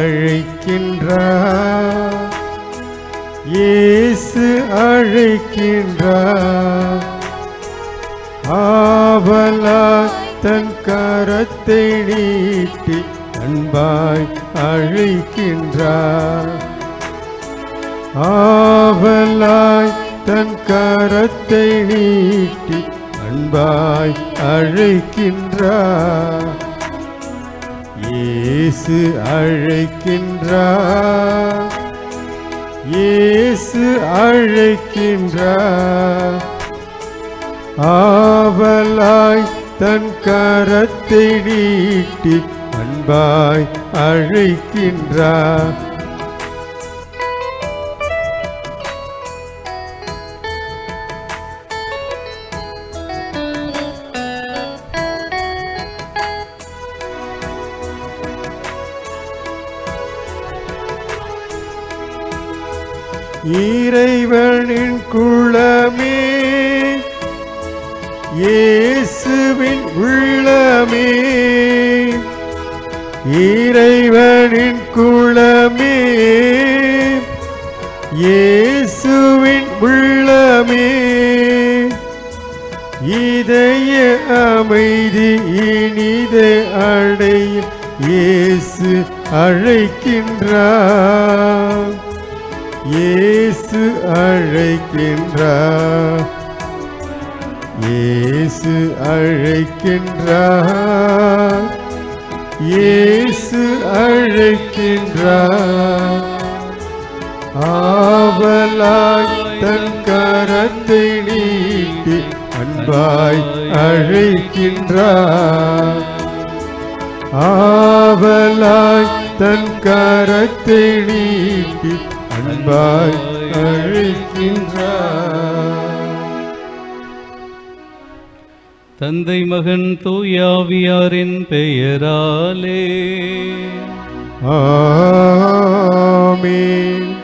அழைக்கின்றார். இயேசு அழைக்கின்றார் ஆவலாய் தன் கரத்தை நீட்டி அன்பாய் அழைக்கின்றார். ஆவலாய் தன் கரத்தை நீட்டி அன்பாய் அழைக்கின்றார். இயேசு அழைக்கின்றார். இயேசு அழைக்கின்றார். ஆவலாய் தன் கரத்தை நீட்டி அன்பாய் அழைக்கின்றார். இறைவனின் குளமே இயேசுவின் உள்ளமே. இறைவனின் குளமே இயேசுவின் உள்ளமே. இதய அமைதி இனிதை அடையும் இயேசு அழைக்கின்றார். ஏ இயேசு அழைக்கின்றார் இயேசு அழைக்கின்றார் இயேசு அழைக்கின்றார் ஆவலாய் தன் கரத்தை நீட்டி அன்பாய் அழைக்கின்றார் ஆவலாய் தன் கரத்தை நீட்டி அன்பாய் அழைக்கின்றார். தந்தை மகன் தூயாவியாரின் பெயராலே. ஆமென்.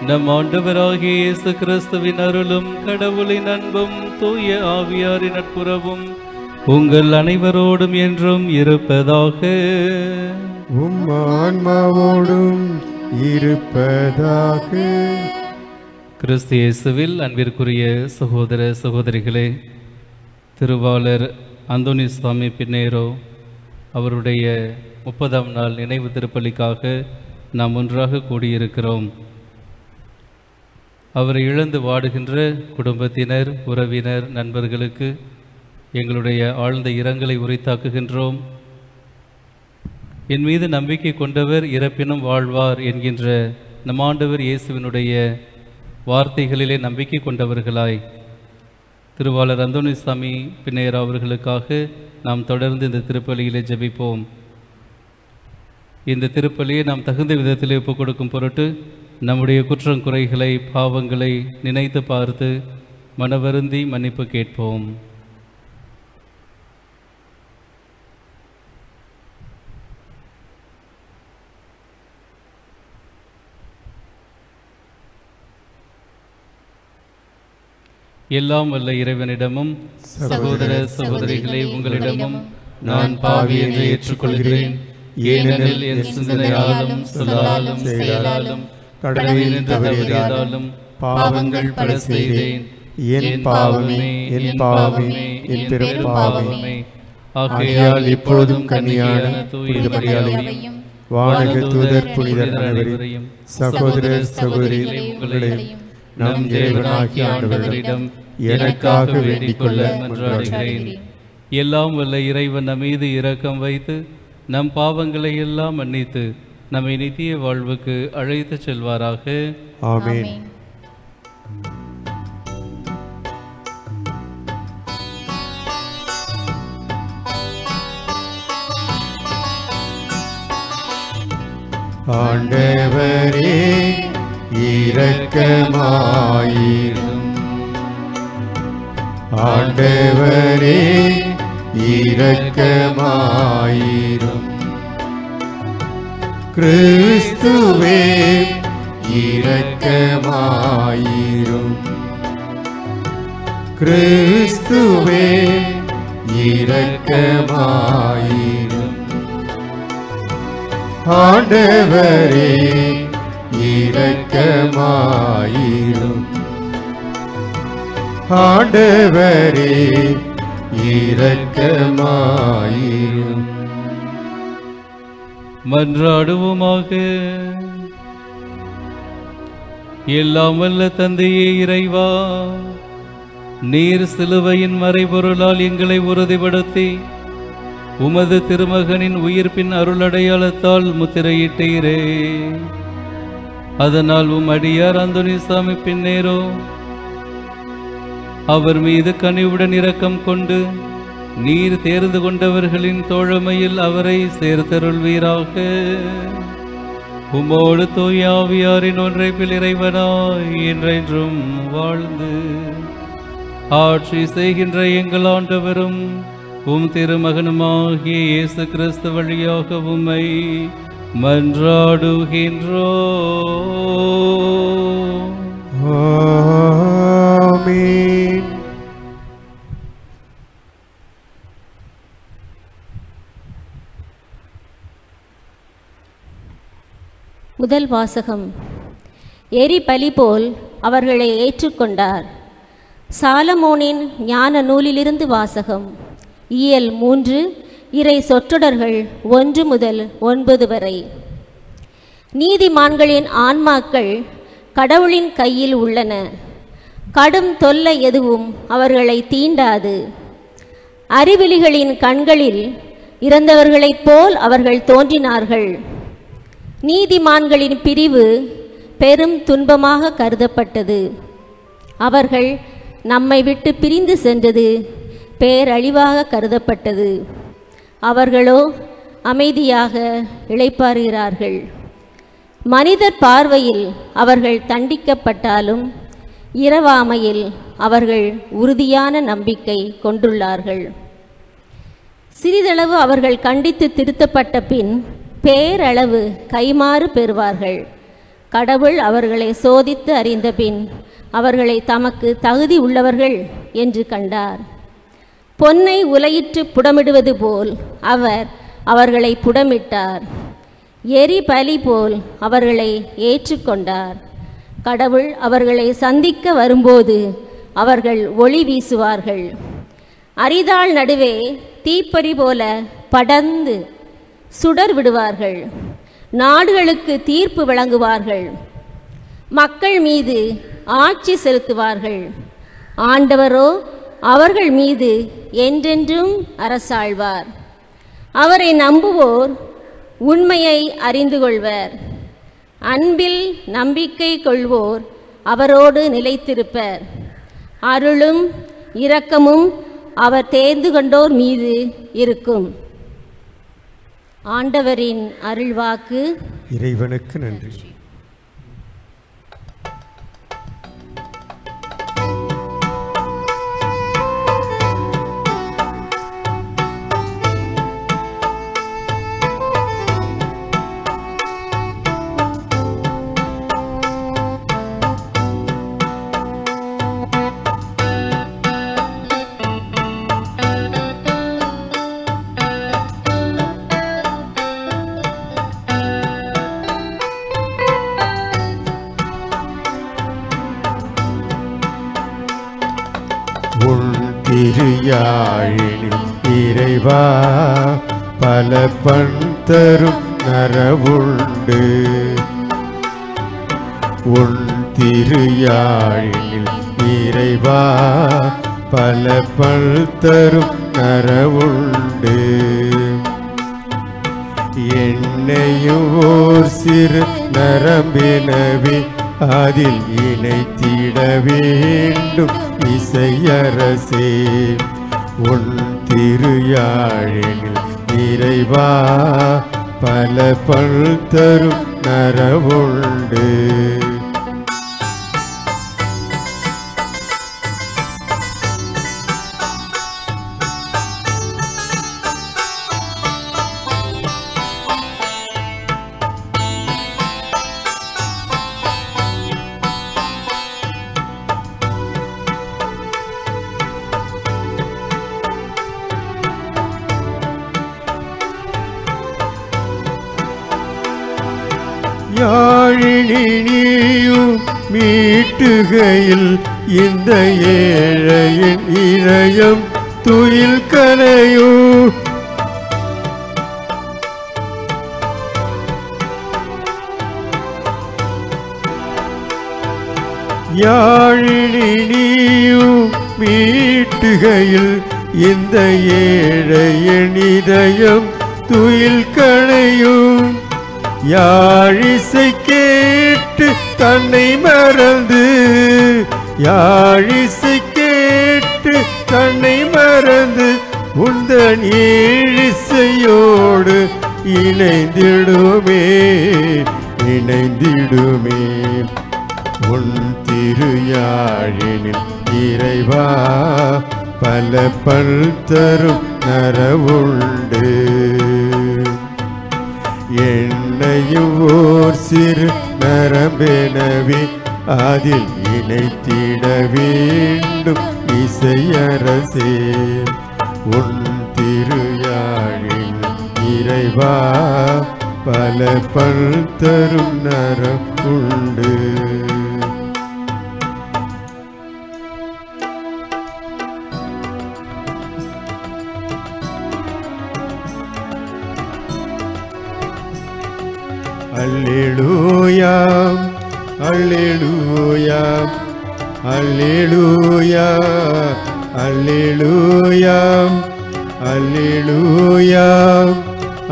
நம் ஆண்டவராகிய இயேசு கிறிஸ்துவின் அருளும் கடவுளின் அன்பும் தூய ஆவியாரின் நட்புறவும் உங்கள் அனைவரோடும் என்றும் இருப்பதாக. உம் ஆன்மாவோடும் இருப்பதாக. கிறிஸ்து இயேசுவில் அன்பிற்குரிய சகோதர சகோதரிகளே திருவாளர் அந்தோனி சுவாமி பின்னேரோ அவருடைய முப்பதாம் நாள் நினைவு திருப்பலிக்காக நாம் ஒன்றாக கூடியிருக்கிறோம். அவரை இழந்து வாடுகின்ற குடும்பத்தினர் உறவினர் நண்பர்களுக்கு எங்களுடைய ஆழ்ந்த இரங்கலை உரித்தாக்குகின்றோம். என் மீது நம்பிக்கை கொண்டவர் இறப்பினும் வாழ்வார் என்கின்ற நம்மாண்டவர் இயேசுவினுடைய வார்த்தைகளிலே நம்பிக்கை கொண்டவர்களாய். திருவாளர் அந்தோனிசாமி பின்னையர் அவர்களுக்காக நாம் தொடர்ந்து இந்த திருப்பலியிலே ஜெபிப்போம். இந்த திருப்பலியை நாம் தகுந்த விதத்தில் ஒப்புக் கொடுக்கும் பொருட்டு நம்முடைய குற்றம் குறைகளை பாவங்களை நினைத்து பார்த்து மனவருந்தி மன்னிப்பு கேட்போம். எல்லாம் வல்ல இறைவனிடமும் சகோதர சகோதரிகளே உங்களிடமும் நான் பாவி என்று ஏற்றுக்கொள்கிறேன். ஏனெனில் என் சிந்தனையாலும் சொல்லாலும் செயலாலும் கடமையில் தவறியதாலும் பாவங்கள் பல செய்தேன். என் பாவமே என் பாவமே என் பெரும் பாவமே. ஆகையால் இப்பொழுதும் கன்னியான தூய மரியாதையும் வானக தூதர் புனிதர் அனைவரையும் சகோதர சகோதரிகளே உங்களையும் நம் தேவனாகிய ஆண்டவரிடம் எனக்காக வேண்டிக் கொள்ள மன்றாடுகிறேன். எல்லாம் வல்ல இறைவன் மீது இரக்கம் வைத்து நம் பாவங்களை எல்லாம் மன்னித்து நம்மை நித்திய வாழ்வுக்கு அழைத்துச் செல்வாராக. ஆமென். ஆண்டவரே இரக்கமாயிரும் ஆண்டவரே இரக்கமாயிரும் கிறிஸ்துவே இரக்கமாயிரும் கிறிஸ்துவே இரக்கமாயிரும் ஆண்டவரே இரக்கமாயிரும் ஆண்டவரே இரக்கமாயிரும். மன்றாடுவோமாக. எல்லாம் வல்ல தந்தையே இறைவா நீர் சிலுவையின் மறைபொருளால் எங்களை உறுதிப்படுத்தி உமது திருமகனின் உயிர்ப்பின் அருளடையாளத்தால் முத்திரையிட்டீரே. அதனால் உம் அடியார் அந்தோனிசாமி பின்னேரோ அவர் மீது கனிவுடன் இரக்கம் கொண்டு நீர் தேர்ந்து கொண்டவர்களின் தோழமையில் அவரை சேர்த்தருள்வீராக. உமோடு தூயாவியாரின் ஒன்றைப்பில் இறைவனாய் என்றென்றும் வாழ்ந்து ஆட்சி செய்கின்ற எங்கள் ஆண்டவரும் உம் திருமகனுமாகிய இயேசு கிறிஸ்து வழியாக உம்மை மன்றாடுகின்றோ ஆமென். முதல் வாசகம். எரி பலி போல் அவர்களை ஏற்றுக்கொண்டார். சாலமோனின் ஞான நூலிலிருந்து வாசகம். இயல் மூன்று இறை சொற்றொடர்கள் ஒன்று முதல் ஒன்பது வரை. நீதிமான்களின் ஆன்மாக்கள் கடவுளின் கையில் உள்ளன. கடும் தொல்லை எதுவும் அவர்களை தீண்டாது. அறிவிலிகளின் கண்களில் இறந்தவர்களைப் போல் அவர்கள் தோன்றினார்கள். நீதிமான்களின் பிரிவு பெரும் துன்பமாக கருதப்பட்டது. அவர்கள் நம்மை விட்டு பிரிந்து சென்றது பேரழிவாக கருதப்பட்டது. அவர்களோ அமைதியாக இளைப்பாறுகிறார்கள் மனிதர் பார்வையில் அவர்கள் தண்டிக்கப்பட்டாலும் இரவாமையில் அவர்கள் உறுதியான நம்பிக்கை கொண்டுள்ளார்கள். சிறிதளவு அவர்கள் கண்டித்து திருத்தப்பட்ட பின் பேரளவு கைமாறு பெறுவார்கள். கடவுள் அவர்களை சோதித்து அறிந்த பின் அவர்களை தமக்கு தகுதி உள்ளவர்கள் என்று கண்டார். பொன்னை உலையிட்டு புடமிடுவது போல் அவர் அவர்களை புடமிட்டார். எரி பலி போல் அவர்களை ஏற்றுக்கொண்டார். கடவுள் அவர்களை சந்திக்க வரும்போது அவர்கள் ஒளி வீசுவார்கள். அரிதாள் நடுவே தீப்பறி போல படர்ந்து சுடர் விடுவார்கள். நாடுகளுக்கு தீர்ப்பு வழங்குவார்கள். மக்கள் மீது ஆட்சி செலுத்துவார்கள். ஆண்டவரோ அவர்கள் மீது என்றென்றும் அரசாழ்வார். அவரை நம்புவோர் உண்மையை அறிந்து கொள்வர். அன்பில் நம்பிக்கை கொள்வோர் அவரோடு நிலைத்திருப்பர். அருளும் இரக்கமும் அவர் தேர்ந்து கொண்டோர் மீது இருக்கும். ஆண்டவரின் அருள்வாக்கு இறைவனுக்கு நன்றி. யாழினி இறைவா பல பண் தரும் நரவுண்டு. உன் திருயாழினில் இறைவா பல பல் தரும் நரவுண்டு. என்னையும் ஓர் சிறு நரம்பினவே அதில் இணைத்திட வேண்டும் இசையரசே. உன் திருயாழினில் இறைவா பல பல் தரும் நரவுண்டு. தொழுகையில் இந்த ஏழையின் இதயம் துயில் கலையூ. யாழினியும் மீட்டுகையில் இந்த ஏழையின் இதயம் துயில் கலையும் யாழிசைக்கே தன்னை மறந்து யாழிசை கேட்டு தன்னை மறந்து உந்தன் ஏழிசையோடு இணைந்திடுமே இணைந்திடுமே. உன் திருயாழினில் இறைவா பல பல் தரும் நரவுண்டு. என்னையும் ஓர் சிறு நரம்பெனவே அதில் இணைத்திட வேண்டும் இசையரசே. உன் திருயாழின் இறைவா பல பல் தரும் நரம் உண்டு. அல்லேலூயாம் அல்லேலூயாம் அல்லேலூயா அல்லேலூயாம் அல்லேலூயாம்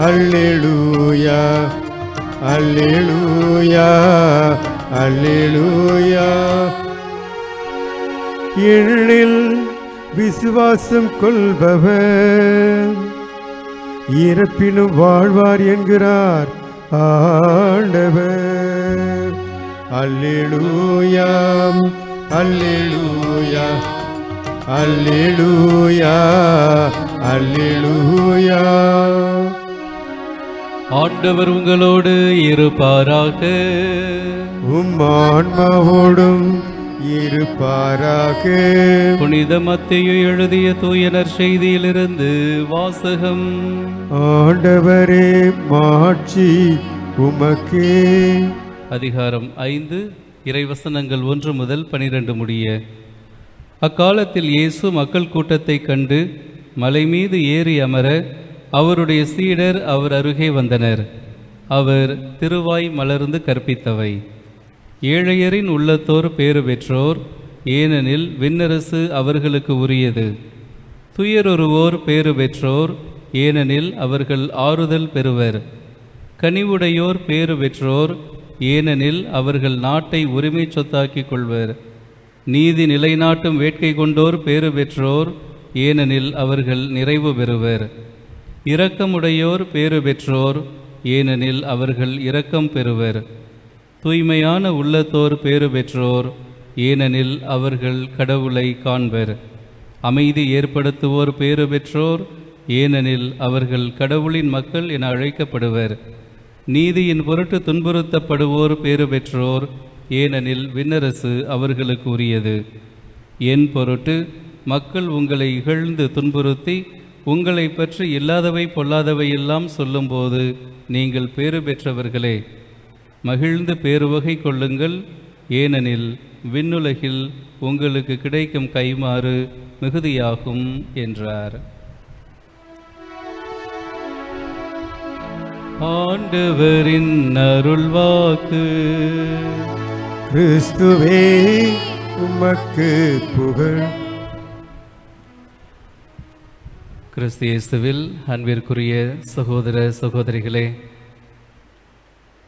அல்லேலூயா அல்லேலூயா அல்லேலூயா எழில் விசுவாசம் கொள்பவர் இறப்பினும் வாழ்வார் என்கிறார். ஆண்டவர். அல்லேலூயா அல்லேலூயா அல்லேலூயா அல்லேலூயா. ஆண்டவர் உங்களோடு இருப்பாராக. உம் ஆன்மாவோடும் இருப்பாராக. புனித மத்தேயு எழுதிய தூயனர் செய்தியிலிருந்து வாசகம். ஆண்டவரே மாட்சி உமக்கே. அதிகாரம் ஐந்து இறைவசனங்கள் ஒன்று முதல் பனிரெண்டு முடிய. அக்காலத்தில் இயேசு மக்கள் கூட்டத்தைக் கண்டு மலை மீது ஏறி அமர அவருடைய சீடர் அவர் அருகே வந்தனர். அவர் திருவாய் மலர்ந்து கற்பித்தவை. ஏழையரின் உள்ளத்தோர் பேறு பெற்றோர் ஏனெனில் விண்ணரசு அவர்களுக்கு உரியது. துயருருவோர் பேறு பெற்றோர் ஏனெனில் அவர்கள் ஆறுதல் பெறுவர். கனிவுடையோர் பேறு பெற்றோர் ஏனெனில் அவர்கள் நாட்டை உரிமை சொத்தாக்கிக் கொள்வர். நீதி நிலைநாட்டும் வேட்கை கொண்டோர் பேறு பெற்றோர் ஏனெனில் அவர்கள் நிறைவு பெறுவர். இரக்கமுடையோர் பேறு பெற்றோர் ஏனெனில் அவர்கள் இரக்கம் பெறுவர். தூய்மையான உள்ளத்தோர் பேறு பெற்றோர் ஏனெனில் அவர்கள் கடவுளை காண்பர். அமைதி ஏற்படுத்துவோர் பேறு பெற்றோர் ஏனெனில் அவர்கள் கடவுளின் மக்கள் என அழைக்கப்படுவர். நீதியின் பொருட்டு துன்புறுத்தப்படுவோர் பேறு பெற்றோர் ஏனெனில் விண்ணரசு அவர்களுக்கு உரியது என் பொருட்டு மக்கள் உங்களை இகழ்ந்து துன்புறுத்தி உங்களை பற்றி இல்லாதவை பொல்லாதவையெல்லாம் சொல்லும்போது நீங்கள் பேறு பெற்றவர்களே. மகிழ்ந்து பேருவகை கொள்ளுங்கள். ஏனெனில் விண்ணுலகில் உங்களுக்கு கிடைக்கும் கைமாறு மிகுதியாகும் என்றார். ஆண்டவரின் அருள்வாக்கு. கிறிஸ்துவே உமக்கு புகழ். கிறிஸ்து இயேசுவில் அன்பிற்குரிய சகோதர சகோதரிகளே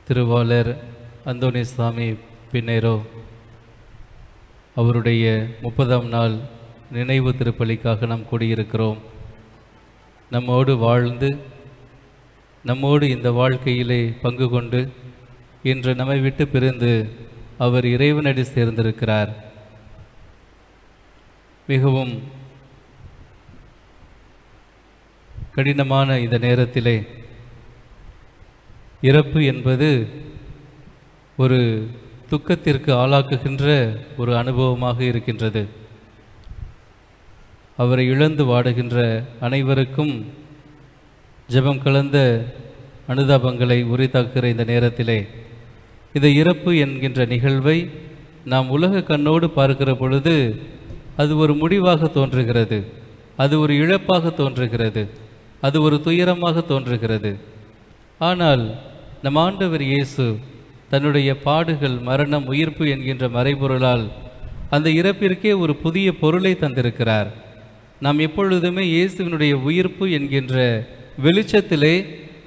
திருவாளர் அந்தோணி சாமி பின்னேரோ அவருடைய முப்பதாம் நாள் நினைவு திருப்பலிக்காக நாம் கூடியிருக்கிறோம். நம்மோடு வாழ்ந்து நம்மோடு இந்த வாழ்க்கையிலே பங்கு கொண்டு இன்று நம்மை விட்டு பிரிந்து அவர் இறைவனடி சேர்ந்திருக்கிறார். மிகவும் கடினமான இந்த நேரத்திலே இறப்பு என்பது ஒரு துக்கத்திற்கு ஆளாக்குகின்ற ஒரு அனுபவமாக இருக்கின்றது. அவரை இழந்து வாடுகின்ற அனைவருக்கும் ஜெபம் கலந்த அனுதாபங்களை உரித்தாக்குகிற இந்த நேரத்திலே இந்த இறப்பு என்கின்ற நிகழ்வை நாம் உலக கண்ணோடு பார்க்கிற பொழுது அது ஒரு முடிவாக தோன்றுகிறது அது ஒரு இழப்பாக தோன்றுகிறது அது ஒரு துயரமாக தோன்றுகிறது. ஆனால் நம் ஆண்டவர் இயேசு தன்னுடைய பாடுகள் மரணம் உயிர்ப்பு என்கின்ற மறைபொருளால் அந்த இறப்பிற்கே ஒரு புதிய பொருளை தந்திருக்கிறார். நாம் எப்பொழுதுமே இயேசுவினுடைய உயிர்ப்பு என்கின்ற வெளிச்சத்திலே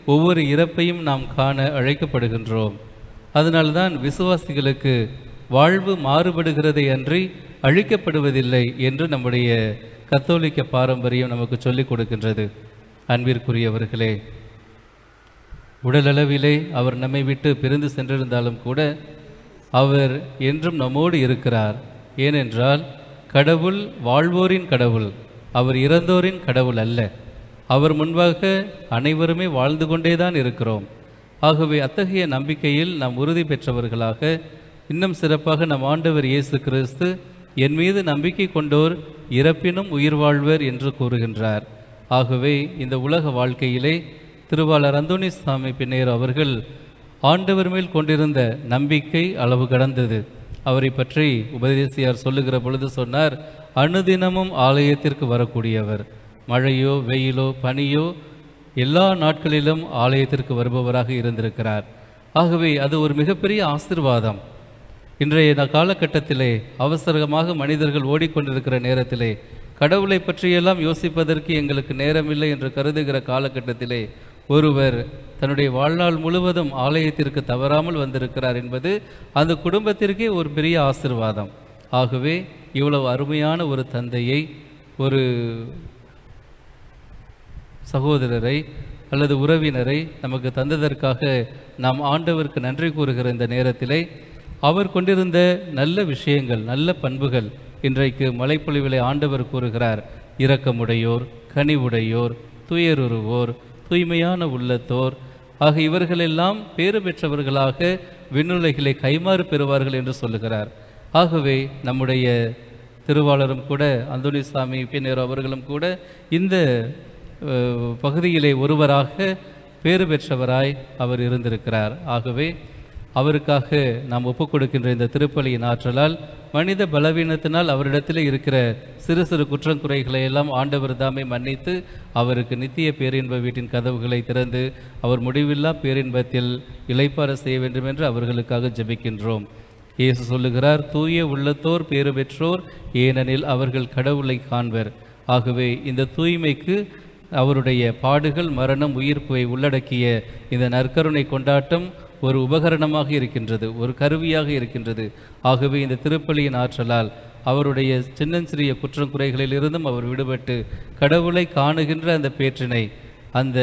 ஒவ்வொரு இறப்பையும் நாம் காண அழைக்கப்படுகின்றோம். அதனால்தான் விசுவாசிகளுக்கு வாழ்வு மாறுபடுகிறதை அன்றி அழிக்கப்படுவதில்லை என்று நம்முடைய கத்தோலிக்க பாரம்பரியம் நமக்கு சொல்லிக் கொடுக்கின்றது. அன்பிற்குரியவர்களே உடலளவிலே அவர் நம்மை விட்டு பிரிந்து சென்றிருந்தாலும் கூட அவர் என்றும் நம்மோடு இருக்கிறார். ஏனென்றால் கடவுள் வாழ்வோரின் கடவுள் அவர் இறந்தோரின் கடவுள் அல்ல. அவர் முன்பாக அனைவருமே வாழ்ந்து கொண்டேதான் இருக்கிறோம். ஆகவே அத்தகைய நம்பிக்கையில் நாம் உறுதி பெற்றவர்களாக இன்னும் சிறப்பாக நம் ஆண்டவர் இயேசு கிறிஸ்து என் மீது நம்பிக்கை கொண்டோர் இறப்பினும் உயிர் வாழ்வர் என்று கூறுகின்றார். ஆகவே இந்த உலக வாழ்க்கையிலே திருவாளர் அந்தோணி சாமி பின்னையர் அவர்கள் ஆண்டவர் மேல் கொண்டிருந்த நம்பிக்கை அளவு கடந்தது. அவரை பற்றி உபதேசியார் சொல்லுகிற பொழுது சொன்னார் அனுதினமும் ஆலயத்திற்கு வரக்கூடியவர். மழையோ வெயிலோ பனியோ எல்லா நாட்களிலும் ஆலயத்திற்கு வருபவராக இருந்திருக்கிறார். ஆகவே அது ஒரு மிகப்பெரிய ஆசிர்வாதம். இன்றைய ந- காலகட்டத்திலே அவசரமாக மனிதர்கள் ஓடிக்கொண்டிருக்கிற நேரத்திலே கடவுளை பற்றியெல்லாம் யோசிப்பதற்கு எங்களுக்கு நேரமில்லை என்று கருதுகிற காலகட்டத்திலே ஒருவர் தன்னுடைய வாழ்நாள் முழுவதும் ஆலயத்திற்கு தவறாமல் வந்திருக்கிறார் என்பது அந்த குடும்பத்திற்கே ஒரு பெரிய ஆசிர்வாதம். ஆகவே இவ்வளவு அருமையான ஒரு தந்தையை ஒரு சகோதரரை அல்லது உறவினரை நமக்கு தந்ததற்காக நாம் ஆண்டவருக்கு நன்றி கூறுகிற இந்த நேரத்திலே அவர் கொண்டிருந்த நல்ல விஷயங்கள் நல்ல பண்புகள் இன்றைக்கு மலைப்பொழிவிலே ஆண்டவர் கூறுகிறார். இரக்கமுடையோர் கனிவுடையோர் துயருருவோர் தூய்மையான உள்ளத்தோர். ஆக இவர்களெல்லாம் பேறு பெற்றவர்களாக விண்ணுலகிலே கைமாறு பெறுவார்கள் என்று சொல்லுகிறார். ஆகவே நம்முடைய திருவாளரும் கூட அந்தோனி சாமி பின்னர் அவர்களும் கூட இந்த பகுதியிலே ஒருவராக பேறு பெற்றவராய் அவர் இருந்திருக்கிறார். ஆகவே அவருக்காக நாம் ஒப்பு கொடுக்கின்ற இந்த திருப்பலியின் ஆற்றலால் மனித பலவீனத்தினால் அவரிடத்தில் இருக்கிற சிறு சிறு குற்றங்குறைகளை எல்லாம் ஆண்டவர் தாமே மன்னித்து அவருக்கு நித்திய பேரின்ப வீட்டின் கதவுகளை திறந்து அவர் முடிவில்லா பேரின்பத்தில் இலைப்பார செய்ய வேண்டும் என்று அவர்களுக்காக ஜெபிக்கின்றோம். இயேசு சொல்லுகிறார் தூய உள்ளத்தோர் பேறு பெற்றோர் ஏனெனில் அவர்கள் கடவுளை காண்பர் ஆகவே இந்த தூய்மைக்கு அவருடைய பாடுகள் மரணம் உயிர்ப்பை உள்ளடக்கிய இந்த நற்கருணை கொண்டாட்டம் ஒரு உபகரணமாக இருக்கின்றது ஒரு கருவியாக இருக்கின்றது. ஆகவே இந்த திருப்பலியின் ஆற்றலால் அவருடைய சின்னஞ்சிறிய குற்றம் குறைகளிலிருந்தும் அவர் விடுபட்டு கடவுளை காணுகின்ற அந்த பேற்றினை அந்த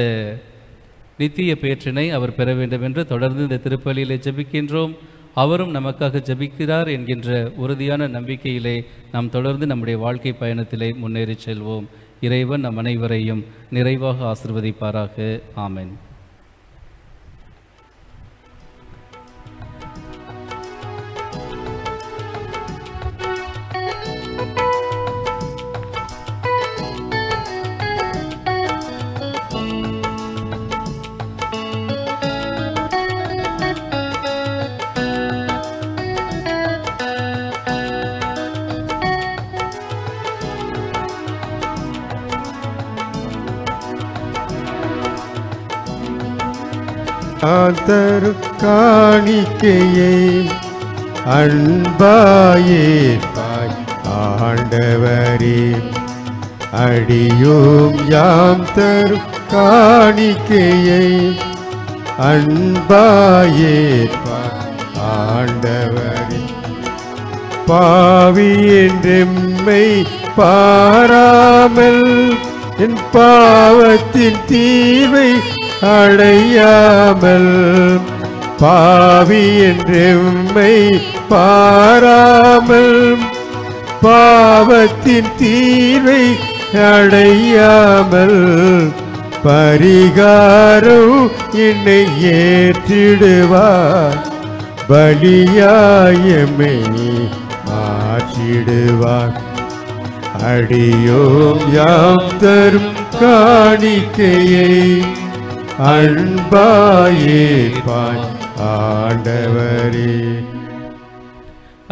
நித்திய பேற்றினை அவர் பெற வேண்டும் என்று தொடர்ந்து இந்த திருப்பலியிலே ஜபிக்கின்றோம். அவரும் நமக்காக ஜெபிக்கிறார் என்கின்ற உறுதியான நம்பிக்கையிலே நாம் தொடர்ந்து நம்முடைய வாழ்க்கை பயணத்திலே முன்னேறி செல்வோம். இறைவன் நம் அனைவரையும் நிறைவாக ஆசிர்வதிப்பாராக. ஆமென். ஆதரு காணிக்கையே அன்பாயே பாய் ஆண்டவரே. அடியோம் யாம் தரு காணிக்கையை அன்பாயே பாய் ஆண்டவரே. பாவியென்றெம்மை பாராமல் என் பாவத்தின் தீவை அடையாமல் பாவி என்றெம்மை பாராமல் பாவத்தின் தீர்வை அடையாமல் பரிகாரம் என்னை ஏற்றிடுவார். பலியாயமை மாற்றிடுவார். அடியோம் யாம் தரும் காணிக்கையை அன்பாயே பாய் ஆண்டவரே.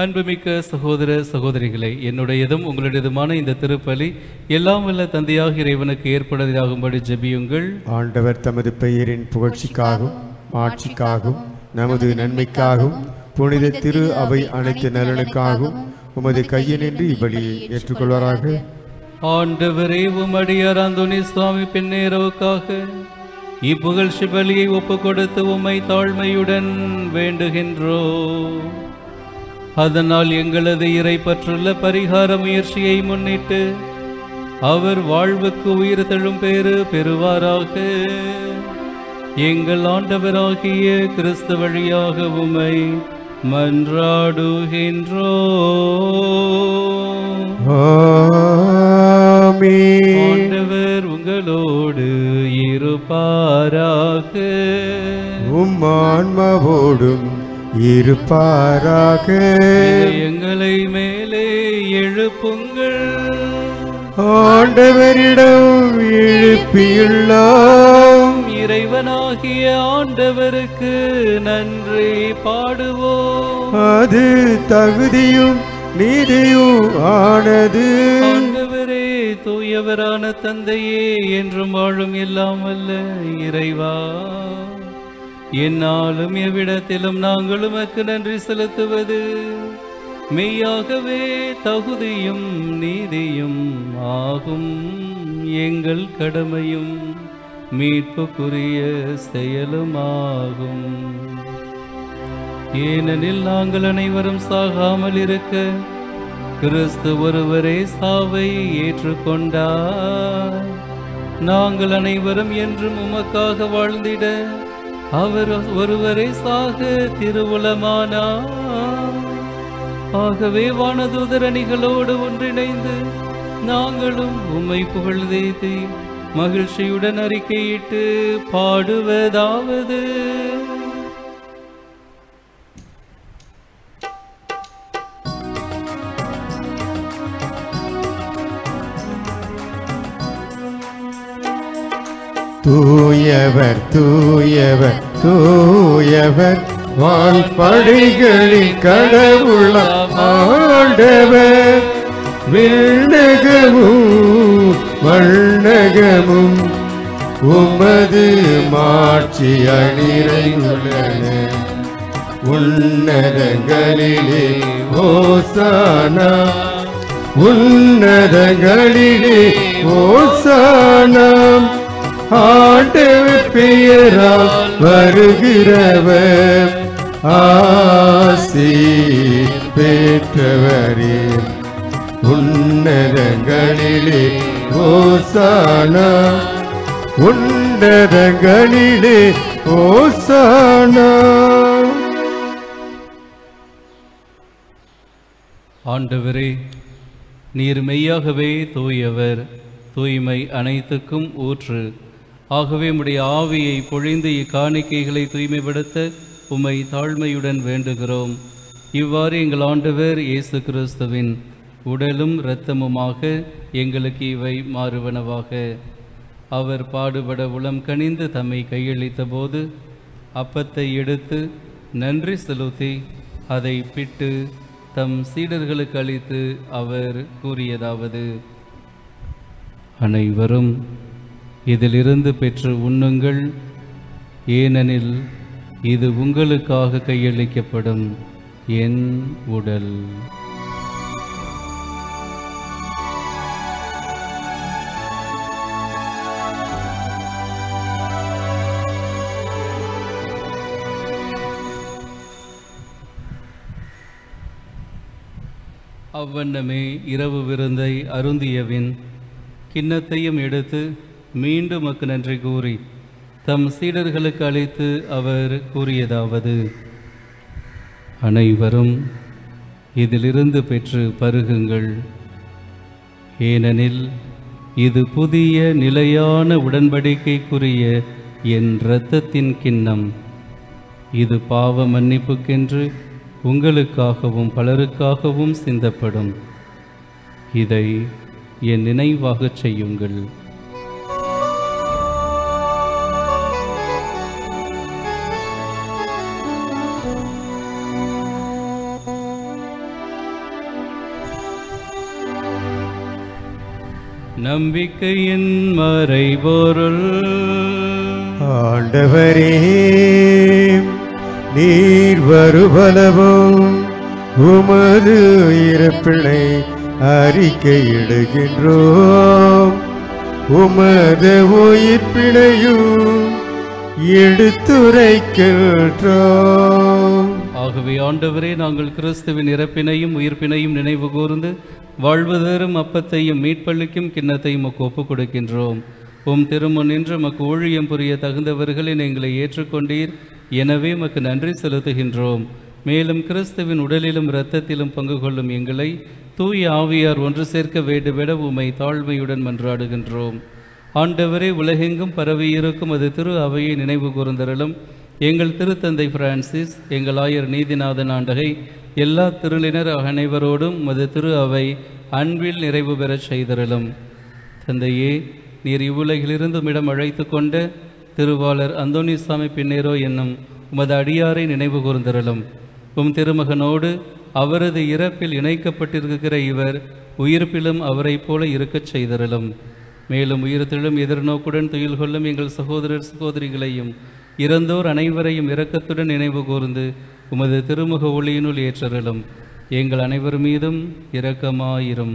அன்புமிக்க சகோதர சகோதரிகளே என்னுடையதும் உங்களுடையதுமான இந்த திருப்பலி எல்லாம் வல்ல தந்தையாக இறைவனுக்கு ஏற்படுவதாகும்படி ஜெபியுங்கள். ஆண்டவர் தமது பெயரின் புகழ்ச்சிக்காகவும் ஆட்சிக்காகவும் நமது நன்மைக்காகவும் புனித திரு அவை அனைத்து நலனுக்காகவும் உமது கையினின்று இப்பலியை ஏற்றுக்கொள்வாராக. ஆண்டவரே உமடியார் அந்தோனி சுவாமி பின்னேரவுக்காக இப்புகழ்ச்சி பலியை ஒப்பு கொடுத்து உம்மை தாழ்மையுடன் வேண்டுகின்றோ அதனால் எங்களது இறை பற்றுள்ள பரிகார முயற்சியை முன்னிட்டு அவர் வாழ்வுக்கு உயிர் தழும் பேறு பெறுவாராக. எங்கள் ஆண்டவராகிய கிறிஸ்து வழியாக உம்மை மன்றாடுகின்றோ. ஆண்டவர் உங்களோடு இருப்பாராக. உம் ஆன்மாவோடும் இருப்பாராக. எங்களை மேலே எழுப்புங்கள். ஆண்டவரிடம் எழுப்பியுள்ளோம். இறைவனாகிய ஆண்டவருக்கு நன்றி பாடுவோம். அது தகுதியும் நீதியும் ஆனது. ஆண்டவரே தூயவரான தந்தையே என்றும் வாழும் இல்லாமல்ல இறைவா. என்னாலும் எவ்விடத்திலும் நாங்கள் உமக்கு நன்றி செலுத்துவது. மெய்யாகவே தகுதியும் நீதியும் ஆகும். எங்கள் கடமையும் மீட்புக்குரிய செயலுமாகும். ஏனெனில் நாங்கள் அனைவரும் சாகாமல் இருக்க கிறிஸ்து ஒருவரே சாவை ஏற்றுக்கொண்டார். நாங்கள் அனைவரும் என்றும் உமக்காக வாழ்ந்திட அவர் ஒருவரே சாக திருவுளமானார். ஆகவே வானதூதரணிகளோடு ஒன்றிணைந்து நாங்களும் உம்மை புகழ்தேத்தி மகிழ்ச்சியுடன் அறிக்கையிட்டு பாடுவதாவது. தூயவர் தூயவர் தூயவர். வான்படைகளில் கடவுள ஆண்டவர். விண்ணகமும் வண்ணகமும் உமது மாட்சி அணிரையுள்ளன உன்னதங்களிலே ஓசானா. உன்னதங்களிலே ஓசானம் ஆண்டவர் பெயரால் வருகிறவர். ஆசி பெற்றவரே. உன்னதங்களிலே ஓசானா. உன்னதங்களிலே ஓசானா. ஆண்டவரே நீர் மெய்யாகவே தூயவர். தூய்மை அனைத்துக்கும் ஊற்று. ஆகவே உம்முடைய ஆவியை பொழிந்து இக்காணிக்கைகளை தூய்மைப்படுத்த உம்மை தாழ்மையுடன் வேண்டுகிறோம். இவ்வாறு எங்கள் ஆண்டவர் இயேசு கிறிஸ்துவின் உடலும் இரத்தமுமாக எங்களுக்கு இவை மாறுவனவாக. அவர் பாடுபட உளம் கனிந்து தம்மை கையளித்த போது அப்பத்தை எடுத்து நன்றி செலுத்தி அதை பிட்டு தம் சீடர்களுக்கு அளித்து அவர் கூறியதாவது. அனைவரும் இதிலிருந்து பெற்று உண்ணுங்கள். ஏனெனில் இது உங்களுக்காக கையளிக்கப்படும் என் உடல். அவ்வண்ணமே இரவு விருந்தை அருந்தியவின் கிண்ணத்தையும் எடுத்து மீண்டும் மக்கு நன்றி கூறி தம் சீடர்களுக்கு அளித்து அவர் கூறியதாவது அனைவரும் இதிலிருந்து பெற்று பருகுங்கள். ஏனெனில் இது புதிய நிலையான உடன்படிக்கைக்குரிய என் இரத்தத்தின் கிண்ணம். இது பாவ மன்னிப்புக்கென்று உங்களுக்காகவும் பலருக்காகவும் சிந்தப்படும். இதை என் நினைவாகச் செய்யுங்கள். நம்பிக்கையின் மறைபொருள். ஆண்டவரே நீர் வருபலவும் உமது இறப்பினை அறிக்கையிடுகின்றோம். உமது உயிர்ப்பினையும் எடுத்துரைக்கின்றோம். ஆகவே ஆண்டவரே நாங்கள் கிறிஸ்துவின் இறப்பினையும் உயிர்ப்பினையும் நினைவு கூர்ந்து வாழ்வதரும் அப்பத்தையும் மீட்பளிக்கும் கிண்ணத்தையும் உமக்கு ஒப்புக் கொடுக்கின்றோம். உம் திருமுன் நின்று மக்கு ஊழியம் புரிய தகுந்தவர்களின் எங்களை ஏற்றுக்கொண்டீர். எனவே மக்கு நன்றி செலுத்துகின்றோம். மேலும் கிறிஸ்துவின் உடலிலும் இரத்தத்திலும் பங்கு கொள்ளும் எங்களை தூய ஆவியார் ஒன்று சேர்க்க வேண்டுவிட உமை தாழ்மையுடன் மன்றாடுகின்றோம். ஆண்டவரே உலகெங்கும் பரவியிருக்கும் அது திரு அவையை நினைவு கூர்ந்தரலும் எங்கள் திருத்தந்தை பிரான்சிஸ் எங்கள் ஆயர் நீதிநாதன் ஆண்டகை எல்லா திருளினர் அனைவரோடும் மது திரு அவை அன்பில் நிறைவு பெறச் செய்தருளும். தந்தையே நீர் இவ்வுலகிலிருந்து இடம் அழைத்து கொண்ட திருவாளர் அந்தோனிசாமி பின்னேரோ என்னும் உமது அடியாரை நினைவு கூர்ந்தருளும். உம் திருமகனோடு அவரது இறப்பில் இணைக்கப்பட்டிருக்கிற இவர் உயிர்ப்பிலும் அவரைப் போல இருக்கச் செய்தருளும். மேலும் உயிர்த்திலும் எதிர்நோக்குடன் துயில் கொள்ளும் எங்கள் சகோதரர் சகோதரிகளையும் இறந்தோர் அனைவரையும் இரக்கத்துடன் நினைவு கூர்ந்து உமது திருமுக ஒளியினுள் ஏற்றருளும். எங்கள் அனைவர் மீதும் இரக்கமாயிரும்.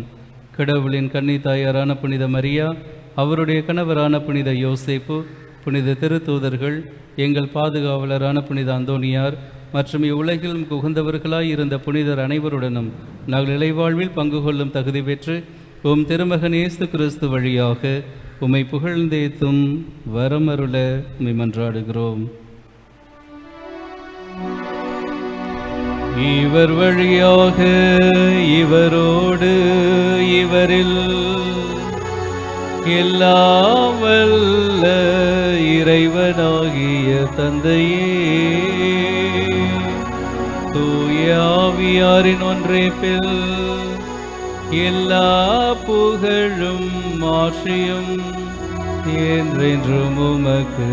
கடவுளின் கன்னி தாயாரான புனித மரியா அவருடைய கணவரான புனித யோசேப்பு புனித திருத்தூதர்கள் எங்கள் பாதுகாவலரான புனித அந்தோனியார் மற்றும் இவ்வுலகிலும் குகுந்தவர்களாய் இருந்த புனிதர் அனைவருடனும் நாங்கள் இலைவாழ்வில் பங்கு கொள்ளும் தகுதி பெற்று உம் திருமகன் இயேசு கிறிஸ்து வழியாக உம்மை புகழ்ந்தேத்தும் வரமருள உமை மன்றாடுகிறோம் இவர் வழியாக இவரோடு இவரில் எல்லாவல்ல இறைவனாகிய தந்தையே தூயாவியாரின் ஒன்றே பில் எல்லா புகழும் மாற்றியும் என்றென்றும் உமக்கு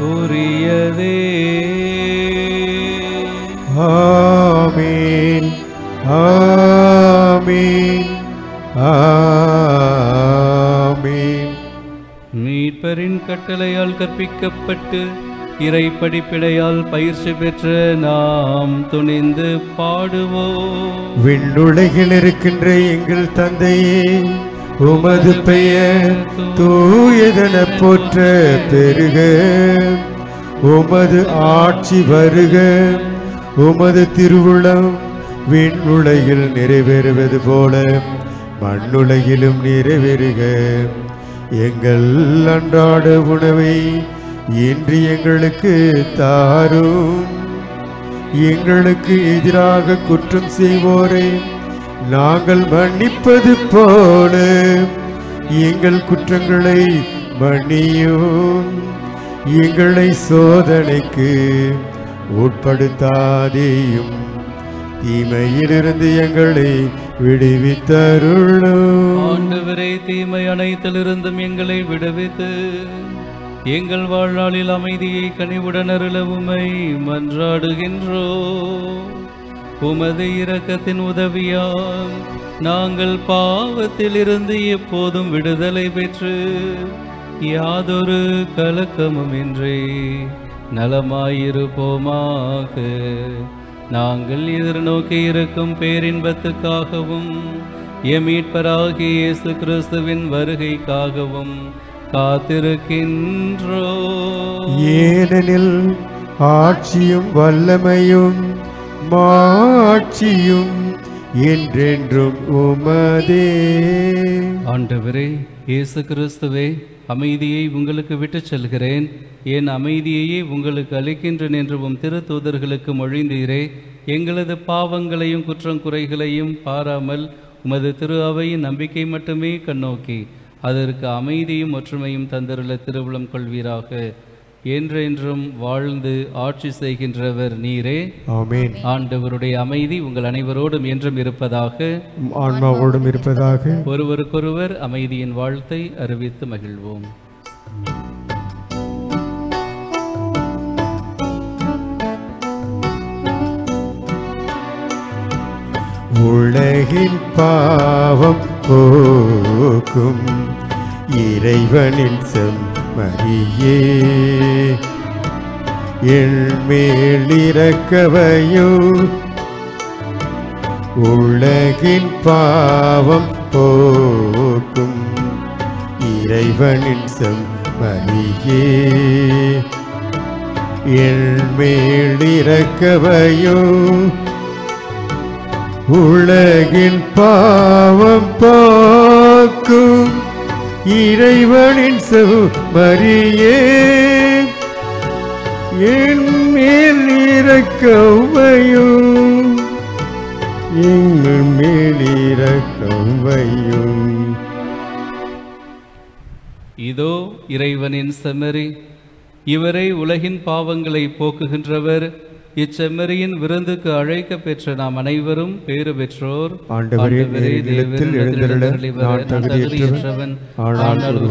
உரியதே. ஆமீன் ஆமீன் ஆமீன். மீட்பரின் கட்டளையால் கற்பிக்கப்பட்டு இறை படிப்பிடையால் பயிற்சி பெற்ற நாம் துணிந்து பாடுவோம். விண்ணுலகில் இருக்கின்ற எங்கள் தந்தையே உமது பெயர் தூயதன போற்ற பெருக. உமது ஆட்சி வருக. உமது திருவுளம் விண்ணுலகில் நிறைவேறுவது போல மண்ணுலகிலும் நிறைவேறுக. எங்கள் அன்றாட உணவை இன்று எங்களுக்கு தாரும். எங்களுக்கு எதிராக குற்றம் செய்வோரை. நாங்கள் மன்னிப்பது போல எங்கள் குற்றங்களை மன்னியும். எங்களை சோதனைக்கு உட்படுத்தாதேயும். தீமையிலிருந்து எங்களை விடுவித்தருளும். ஆண்டவரே தீமை அனைத்திலிருந்தும் எங்களை விடுவித்து எங்கள் வாழ்நாளில் அமைதியை கனிவுடன் அருள உமை மன்றாடுகின்றோ. உமது இரக்கத்தின் உதவியால் நாங்கள் பாவத்திலிருந்து எப்போதும் விடுதலை பெற்று யாதொரு கலக்கமும் இன்றி நலமாயிருப்போமாக. நாங்கள் எதிர்நோக்கி இருக்கும் பேரின்பத்துக்காகவும் எம் இயேசு கிறிஸ்துவின் வருகைக்காகவும் காத்திருக்கின்றோ? ஏனெனில் ஆட்சியும் வல்லமையும் மாட்சியும் என்றென்றும் உமதே. ஆண்டவரே இயேசு கிறிஸ்துவே அமைதியை உங்களுக்கு விட்டுச் செல்கிறேன். என் அமைதியையே உங்களுக்கு அளிக்கின்றேன் என்று உம் திருத்தூதர்களுக்கு மொழிந்தீரே. எங்களது பாவங்களையும் குற்றம் குறைகளையும் பாராமல் உமது திரு அவையின் நம்பிக்கை மட்டுமே கண்ணோக்கி. அதற்கு அமைதியும் ஒற்றுமையும் தந்தருள திருவுளம் கொள்வீராக. என்றென்றும் வாழ்ந்து ஆட்சி செய்கின்றவர் நீரே. ஆமென். ஆண்டவருடைய அமைதி உங்கள் அனைவரோடும் என்றும் இருப்பதாக. ஆன்மாவோடும் இருப்பதாக. ஒருவருக்கொருவர் அமைதியின் வாழ்த்தை அறிவித்து மகிழ்வோம். உலகின் பாவம் போக்கும் இறைவனின் செம்மறியே. என் உலகின் பாவம் போக்கும் இறைவனின் செம்மறியே. என் உலகின் பாவம் போக்கும் இறைவனின் செம்மறியே என் மேல் இறக்கவையும் எங்கள் மேலிறக்கவையும் இதோ இறைவனின் செமரி இவரை உலகின் பாவங்களை போக்குகின்றவர். இச்செம்மறியின் விருந்துக்கு அழைக்க பெற்ற நாம் அனைவரும் பேறு பெற்றோர்.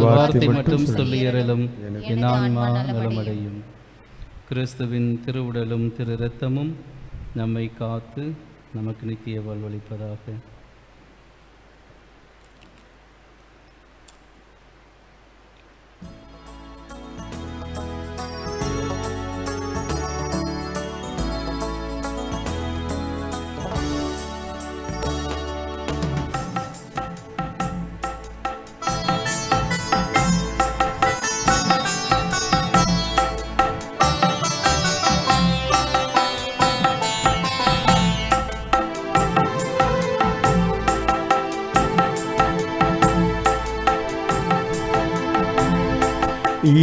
வார்த்தை மட்டும். சொல்லியறலும் என் ஆன்மா நலமடையும். கிறிஸ்துவின் திருவுடலும் திரு இரத்தமும் நம்மை காத்து நமக்கு நித்திய வாழ்வளிப்பதாக.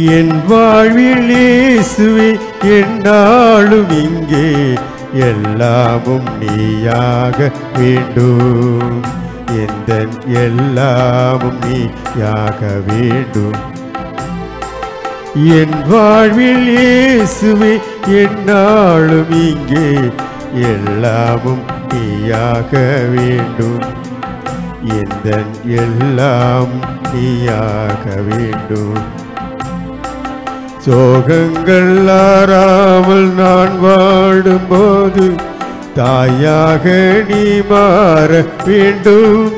என் வாழ்வில் இயேசுவே என்னாலும் இங்கே. எல்லாமும் நீயாக வேண்டும். எந்த எல்லாமும் நீயாக வேண்டும். என் வாழ்வில் இயேசுவே என்னாலும் இங்கே. எல்லாமும் நீயாக வேண்டும். எந்த எல்லாம் நீயாக வேண்டும். சோகங்கள் ஆறாமல் நான் வாடும்போது தாயாக நீ மாற வேண்டும்.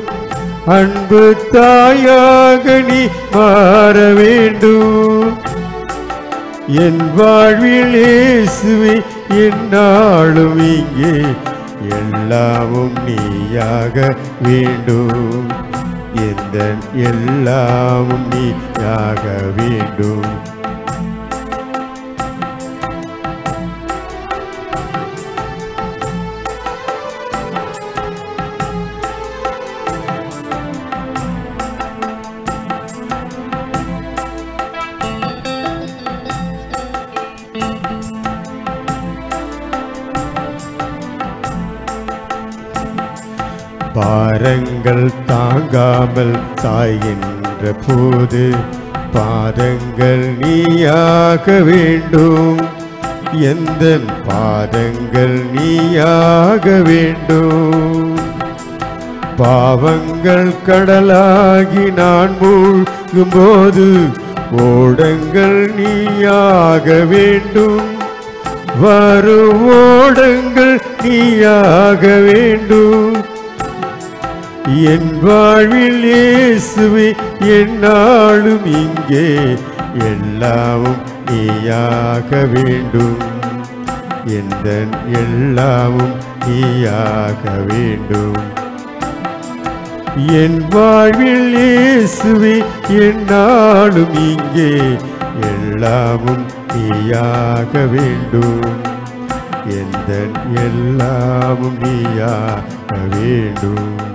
அன்பு தாயாக நீ மாற வேண்டும். என் வாழ்வில் இயேசுவே என்னாலும் இங்கே. எல்லாமும் நீயாக வேண்டும். எந்த எல்லாமும் நீயாக வேண்டும். தாங்காமல் சாய்கின்ற போது பாதங்கள் நீயாக வேண்டும். எந்த பாதங்கள் நீயாக வேண்டும். பாவங்கள் கடலாகி நான் மூழ்கும் போது ஓடங்கள் நீயாக வேண்டும். வரும் ஓடங்கள் நீயாக வேண்டும். என் வாழ்வில் இயேசுவே என்னாலும் இங்கே எல்லாமும் நீயாக வேண்டும். எந்த எல்லாமும் நீயாக வேண்டும். என் வாழ்வில் இயேசுவே என்னாலும் இங்கே எல்லாமும் நீயாக வேண்டும். எந்த எல்லாமும் நீயாக வேண்டும்.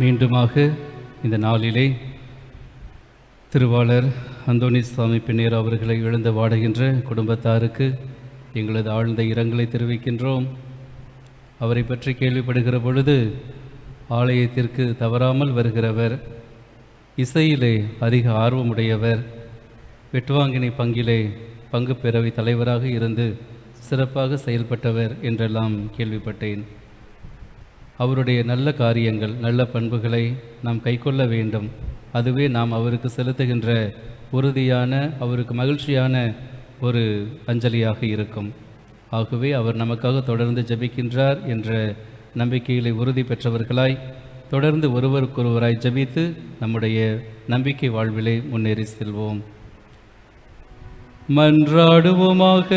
மீண்டுமாக இந்த நாளிலே திருவாளர் அந்தோணி சுவாமி பின்னேர் அவர்களை எழுந்து வாடுகின்ற குடும்பத்தாருக்கு எங்களது ஆழ்ந்த இரங்கலை தெரிவிக்கின்றோம். அவரை பற்றி கேள்விப்படுகிற பொழுது ஆலயத்திற்கு தவறாமல் வருகிறவர் இசையிலே அதிக ஆர்வமுடையவர் வெட்டுவாங்கினை பங்கிலே பங்கு பேரவை தலைவராக இருந்து சிறப்பாக செயல்பட்டவர் என்றெல்லாம் கேள்விப்பட்டேன். அவருடைய நல்ல காரியங்கள் நல்ல பண்புகளை நாம் கைக்கொள்ள வேண்டும். அதுவே நாம் அவருக்கு செலுத்துகின்ற உறுதியான அவருக்கு மகிழ்ச்சியான ஒரு அஞ்சலியாக இருக்கும். ஆகவே அவர் நமக்காக தொடர்ந்து ஜபிக்கின்றார் என்ற நம்பிக்கையிலே உறுதி பெற்றவர்களாய் தொடர்ந்து ஒருவருக்கொருவராய் ஜபித்து நம்முடைய நம்பிக்கை வாழ்விலே முன்னேறி செல்வோம். மன்றாடுவோமாக.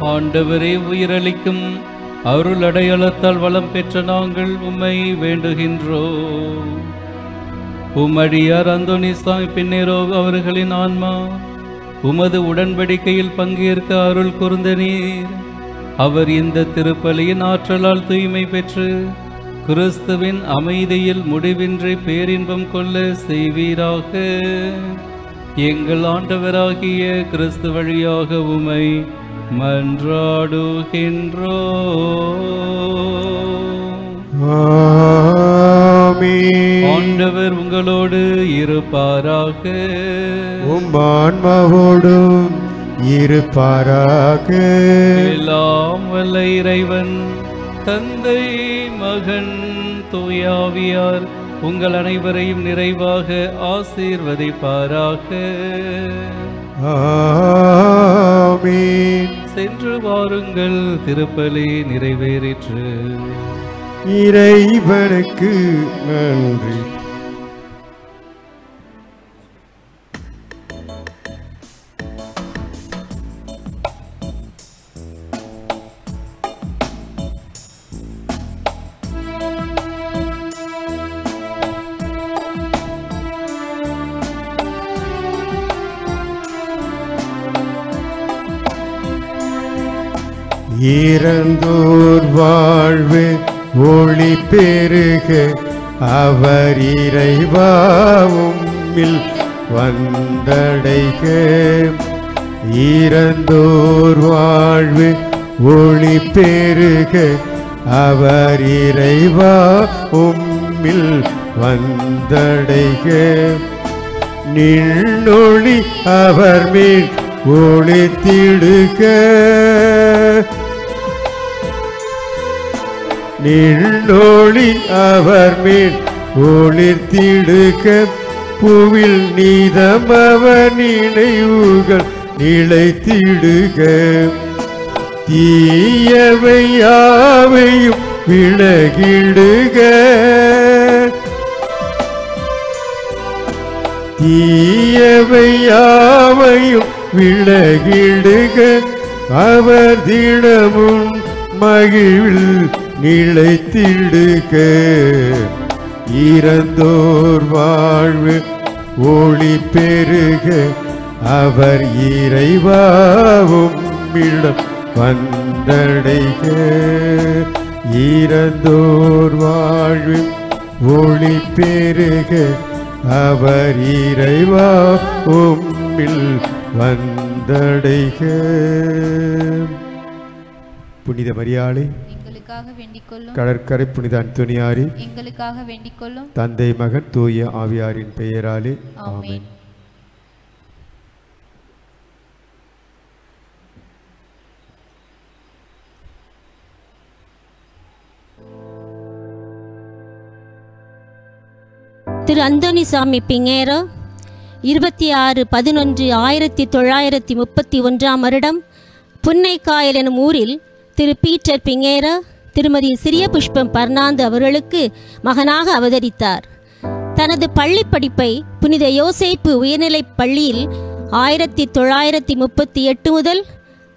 ஆண்டவரே உயிரளிக்கும் அருள் அடையாளத்தால் வளம் பெற்ற நாங்கள் உம்மை வேண்டுகின்றோம். உம்மடியார் அந்தோனிசாமி பின்னேரோ அவர்களின் ஆன்மா உமது உடன்படிக்கையில் பங்கேற்க அருள் கூர்ந்த நீர். அவர் இந்த திருப்பலியின் ஆற்றலால் தூய்மை பெற்று கிறிஸ்துவின் அமைதியில் முடிவின்றி பேரின்பம் கொள்ள செய்வீராக. எங்கள் ஆண்டவராகிய கிறிஸ்து வழியாக உமை மன்றாடுகின்றோ. ஆண்டவர் உங்களோடு இருப்பாராக உம் ஆன்மாவோடும் இருப்பாராக எல்லாம் வல்ல இறைவன் தந்தை மகன் தூயாவியார் உங்கள் அனைவரையும் நிறைவாக ஆசீர்வதிப்பாராக ஆமென். சென்று வாருங்கள் திருப்பலி நிறைவேறிற்று. இறைவனுக்கு நன்றி. இறந்தோர் வாழ்வு ஒளி பெருக அவர் இறைவாவும் வந்தடைக. இறந்தோர் வாழ்வு ஒளி பெருக அவர் இறைவா உம்மில் வந்தடைக. நின்னொளி அவர் மேல் ஒளித்திடுக. நின்னொளி அவர் மேல் ஒளிர்த்திடுக்க புவில் நீதமவ நினைவுகள் நிலைத்திடுக தீயவையாவையும் விலகிடுக. தீயவையாவையும் விலகிடுக. அவர் தினமும் மகிழ்வில் நிலைத்திடுக இறந்தோர் வாழ்வு ஒளி பெருக. அவர் இறைவாவும் இடம் வந்தடைக. இறந்தோர் வாழ்வு ஒளி பெருக. அவர் இறைவா உம்மில் வந்தடைக. புனித மரியாளை எங்களுக்காக வேண்டிக் கொள்ளும் கடற்கரை புனித அந்தோனியாரி எங்களுக்காக வேண்டிக் கொள்ளும் தந்தை மகன் தூய ஆவியாரின் பெயராலே. ஆமென். திரு அந்தோனிசாமி பிங்கேரோ இருபத்தி ஆறு பதினொன்று ஆயிரத்தி தொள்ளாயிரத்தி முப்பத்தி ஒன்றாம் வருடம் புன்னைக்காயல் எனும் ஊரில் திரு பீட்டர் பிங்கேரோ திருமதி சிறிய புஷ்பம் பர்னாந்து அவர்களுக்கு மகனாக அவதரித்தார். தனது பள்ளிப் படிப்பை புனித யோசேப்பு உயர்நிலைப் பள்ளியில் ஆயிரத்தி தொள்ளாயிரத்தி முப்பத்தி எட்டு முதல்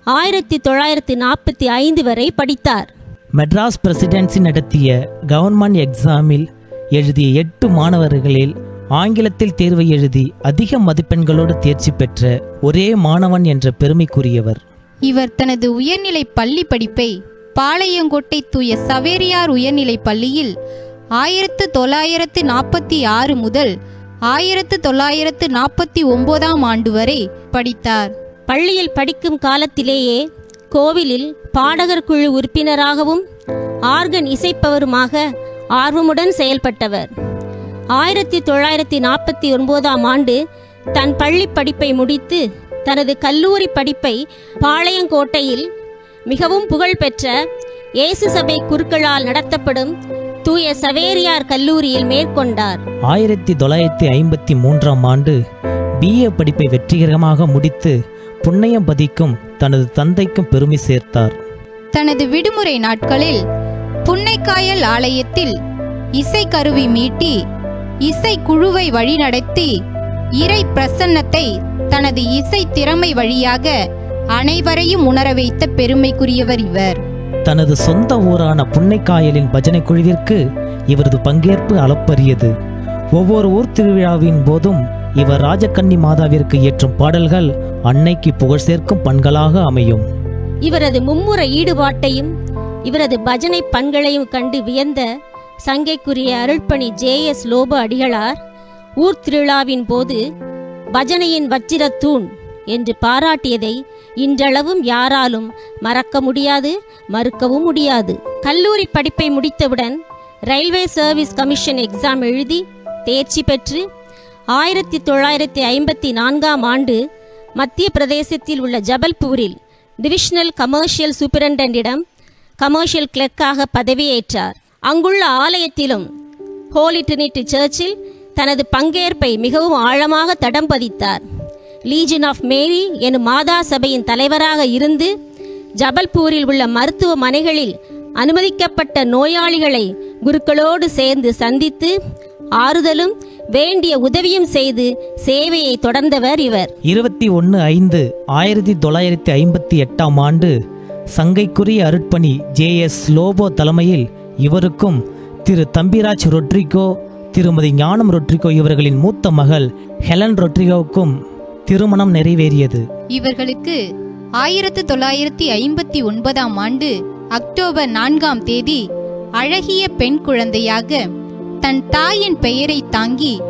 ஆயிரத்தி தொள்ளாயிரத்தி நாற்பத்தி ஐந்து வரை படித்தார். மெட்ராஸ் பிரசிடென்சி நடத்திய கவர்மெண்ட் எக்ஸாமில் எழுதிய எட்டு மாணவர்களில் ஆங்கிலத்தில் தேர்வை எழுதி அதிக மதிப்பெண்களோடு தேர்ச்சி பெற்ற ஒரே மாணவன் என்ற பெருமைக்குரியவர். இவர் தனது உயர்நிலை பள்ளி படிப்பை பாளையங்கோட்டை தூய சவேரியார் உயர்நிலை பள்ளியில் ஆயிரத்து தொள்ளாயிரத்து நாற்பத்தி ஆறு முதல் ஆயிரத்து தொள்ளாயிரத்து நாற்பத்தி ஒன்பதாம் ஆண்டு வரை படித்தார். பள்ளியில் படிக்கும் காலத்திலேயே கோவிலில் பாடகர் குழு உறுப்பினராகவும் ஆர்கன் இசைப்பவருமாக ஆர்வமுடன் செயல்பட்டவர். ஆயிரத்தி தொள்ளாயிரத்தி நாற்பத்தி ஒன்பதாம் ஆண்டு தன் பள்ளி படிப்பை முடித்து தனது கல்லூரி படிப்பை பாளையங்கோட்டையில் மிகவும் புகழ்பெற்ற இயேசு சபை குருக்களால் நடத்தப்படும் தூய சவேரியார் கல்லூரியில் மேற்கொண்டார். ஆயிரத்தி தொள்ளாயிரத்தி ஐம்பத்தி மூன்றாம் ஆண்டு பிஏ படிப்பை வெற்றிகரமாக முடித்து புண்ணியம் பதிக்கும் தனது தந்தைக்கும் பெருமை சேர்த்தார். தனது விடுமுறை நாட்களில் புன்னைக்காயல் ஆலயத்தில் இசைக்கருவி மீட்டி இசை குழுவை வழிநடத்தி இறை பிரசன்னத்தை தனது இசை திறமை வழியாக அனைவரையும் உணர வைத்த பெருமைக்குரியவர் இவர். தனது சொந்த ஊரான புன்னைக்காயலின் பஜனை குழுவிற்கு இவரது பங்கேற்பு அளப்பரியது. ஒவ்வொரு ஊர் திருவிழாவின் போதும் இவர் ராஜகன்னி மாதாவிற்கு இயற்றும் பாடல்கள் அன்னைக்கு புகழ் சேர்க்கும் பண்களாக அமையும். இவரது மும்முர ஈடுபாட்டையும் இவரது பஜனை பண்களையும் கண்டு வியந்த சங்கைக்குரிய அருள்பணி ஜே எஸ் லோப அடிகளார் ஊர் திருவிழாவின் போது பஜனையின் வச்சிரத் தூண் என்று பாராட்டியதை இன்றளவும் யாராலும் மறக்க முடியாது மறுக்கவும் முடியாது. கல்லூரி படிப்பை முடித்தவுடன் ரயில்வே சர்வீஸ் கமிஷன் எக்ஸாம் எழுதி தேர்ச்சி பெற்று ஆயிரத்தி தொள்ளாயிரத்தி ஐம்பத்தி நான்காம் ஆண்டு மத்திய பிரதேசத்தில் உள்ள ஜபல்பூரில் டிவிஷனல் கமர்ஷியல் சூப்பரண்டண்டிடம் கமர்ஷியல் கிளர்க்காக பதவியேற்றார். அங்குள்ள ஆலயத்திலும் ஹோலி ட்ரினிட்டி சர்ச்சில் தனது பங்கேற்பை மிகவும் ஆழமாக தடம் பதித்தார். லீஜன் ஆஃப் மேரி எனும் மாதா சபையின் தலைவராக இருந்து ஜபல்பூரில் உள்ள மருத்துவமனைகளில் அனுமதிக்கப்பட்ட நோயாளிகளை குருக்களோடு சேர்ந்து சந்தித்து ஆறுதலும் வேண்டிய உதவியும் செய்து சேவையை தொடர்ந்தவர் இவர். இருபத்தி ஒன்று ஐந்து ஆயிரத்தி தொள்ளாயிரத்தி ஐம்பத்தி எட்டாம் ஆண்டு சங்கைக்குரிய அருட்பணி ஜே எஸ் லோபோ தலைமையில் இவருக்கும் திரு தம்பிராஜ் ரொட்ரிகோ திருமதி ஞானம் ரொட்ரிகோ இவர்களின் மூத்த மகள் ஹெலன் ரொட்ரிகோவுக்கும் திருமணம் நிறைவேறியது. இவர்களுக்கு ஆயிரத்து தொள்ளாயிரத்தி ஐம்பத்தி ஒன்பதாம் ஆண்டு அக்டோபர் நான்காம் தேதி அழகிய பெண் குழந்தையாக தன் தாயின் பெயரை தாங்கி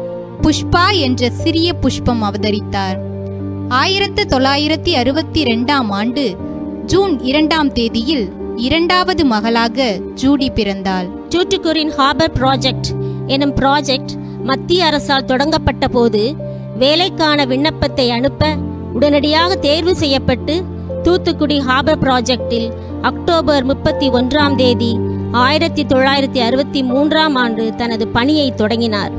புஷ்பா என்ற சிறிய புஷ்பம் அவதரித்தார். ஆயிரத்து தொள்ளாயிரத்தி அறுபத்தி ரெண்டாம் ஆண்டு ஜூன் இரண்டாம் தேதியில் இரண்டாவது மகளாக ஜூடி பிறந்தாள். தூத்துக்குரின் ஹார்பர் ப்ராஜெக்ட் எனும் ப்ராஜெக்ட் மத்திய அரசால் தொடங்கப்பட்ட போது வேலைக்கான விண்ணப்பத்தை அனுப்ப உடனடியாக தேர்வு செய்யப்பட்டு தூத்துக்குடி ஹார்பர் ப்ராஜெக்டில் அக்டோபர் முப்பத்தி ஒன்றாம் தேதி ஆயிரத்தி தொள்ளாயிரத்தி அறுபத்தி மூன்றாம் ஆண்டு தனது பணியை தொடங்கினார்.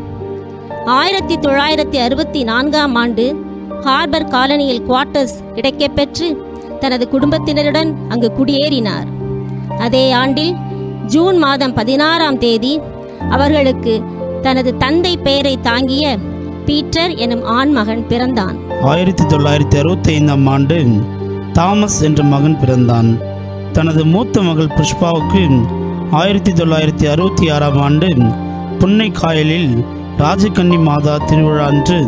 ஆயிரத்தி தொள்ளாயிரத்தி அறுபத்தி நான்காம் ஆண்டு ஹார்பர் காலனியில் குவார்ட்டர்ஸ் கிடைக்கப்பெற்று தனது குடும்பத்தினருடன் அங்கு குடியேறினார். அதே ஆண்டில் ஜூன் மாதம் பதினாறாம் தேதி அவர்களுக்கு தனது தந்தை பெயரை தாங்கிய பீட்டர் எனும் ஆண்மகன் பிறந்தான். ஆயிரத்தி தொள்ளாயிரத்தி அறுபத்தி ஐந்தாம் ஆண்டு தாமஸ் என்ற மகன் பிறந்தான். தனது மூத்த மகள் புஷ்பாவுக்கு ஆயிரத்தி தொள்ளாயிரத்தி அறுபத்தி ஆறாம் ஆண்டு புன்னைக்காயலில் ராஜகன்னி மாதா திருவிழா அன்று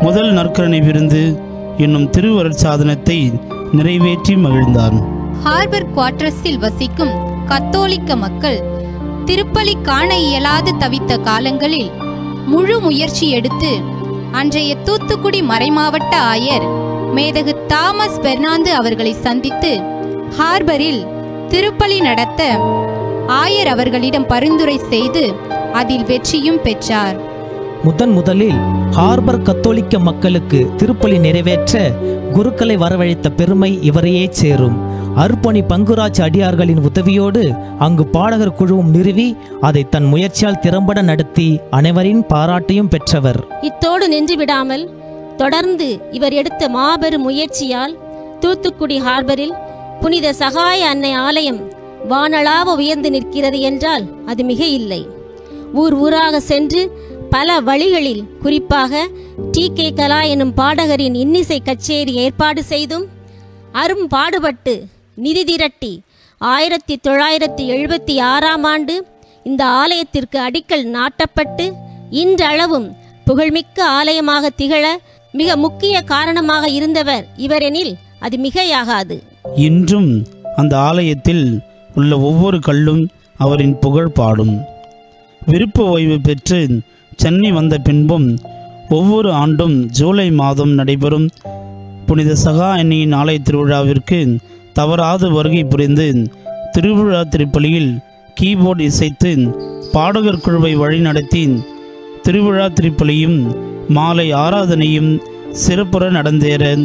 முதல் நற்கரணை விருந்து என்னும் திருவருட் சாதனத்தை நிறைவேற்றி மகிழ்ந்தார் ஹார்பர் குவார்ட்டர்ஸில் வசிக்கும் கத்தோலிக்க மக்கள் திருப்பலி காண இயலாது தவித்த காலங்களில் முழு முயற்சி எடுத்து அன்றைய தூத்துக்குடி மறைமாவட்ட ஆயர் மேதகு தாமஸ் பெர்னாந்து அவர்களை சந்தித்து ஹார்பரில் திருப்பலி நடத்த ஆயர் அவர்களிடம் பரிந்துரை செய்து அதில் வெற்றியும் பெற்றார். முதன் முதலில் ஹார்பர் கத்தோலிக்க மக்களுக்கு திருப்பலி நிறைவேற்ற குருக்களை வரவழைத்த பெருமை இவரையே சேரும். அர்ப்பணி பங்குராஜ் அடியார்களின் உதவியோடு அங்கு பாடகர் குழுவும் நிறுவி அதை தன் முயற்சியால் திறம்பட நடத்தி அனைவரின் பாராட்டையும் பெற்றவர். இத்தோடு நின்று விடாமல் தொடர்ந்து இவர் எடுத்த மாபெரும் முயற்சியால் தூத்துக்குடி ஹார்பரில் புனித சகாய அன்னை ஆலயம் வானளாவ உயர்ந்து நிற்கிறது என்றால் அது மிக இல்லை ஊர் ஊராக சென்று பல வழிகளில் குறிப்பாக டி. கே. கலா எனும் பாடகரின் இன்னிசை கச்சேரி ஏற்பாடு செய்தும் அரும் பாடுபட்டு நிதி திரட்டி ஆயிரத்தி தொள்ளாயிரத்தி எழுபத்தி ஆறாம் ஆண்டு இந்த ஆலயத்திற்கு அடிக்கல் நாட்டப்பட்டு இன்றளவும் புகழ்மிக்க ஆலயமாக திகழ மிக முக்கிய காரணமாக இருந்தவர் இவரெனில் அது மிகையாகாது. இன்றும் அந்த ஆலயத்தில் உள்ள ஒவ்வொரு கல்லும் அவரின் புகழ் பாடும். விருப்ப ஓய்வு பெற்று சென்னை வந்த பின்பும் ஒவ்வொரு ஆண்டும் ஜூலை மாதம் நடைபெறும் புனித சகா அன்னையின் ஆலய திருவிழாவிற்கு தவறாது வருகை புரிந்து திருவிழா திருப்பலியில் கீபோர்டு இசைத்து பாடகர் குழுவை வழிநடத்தி திருவிழா திருப்பலியும் மாலை ஆராதனையும் சிறப்புற நடந்தேற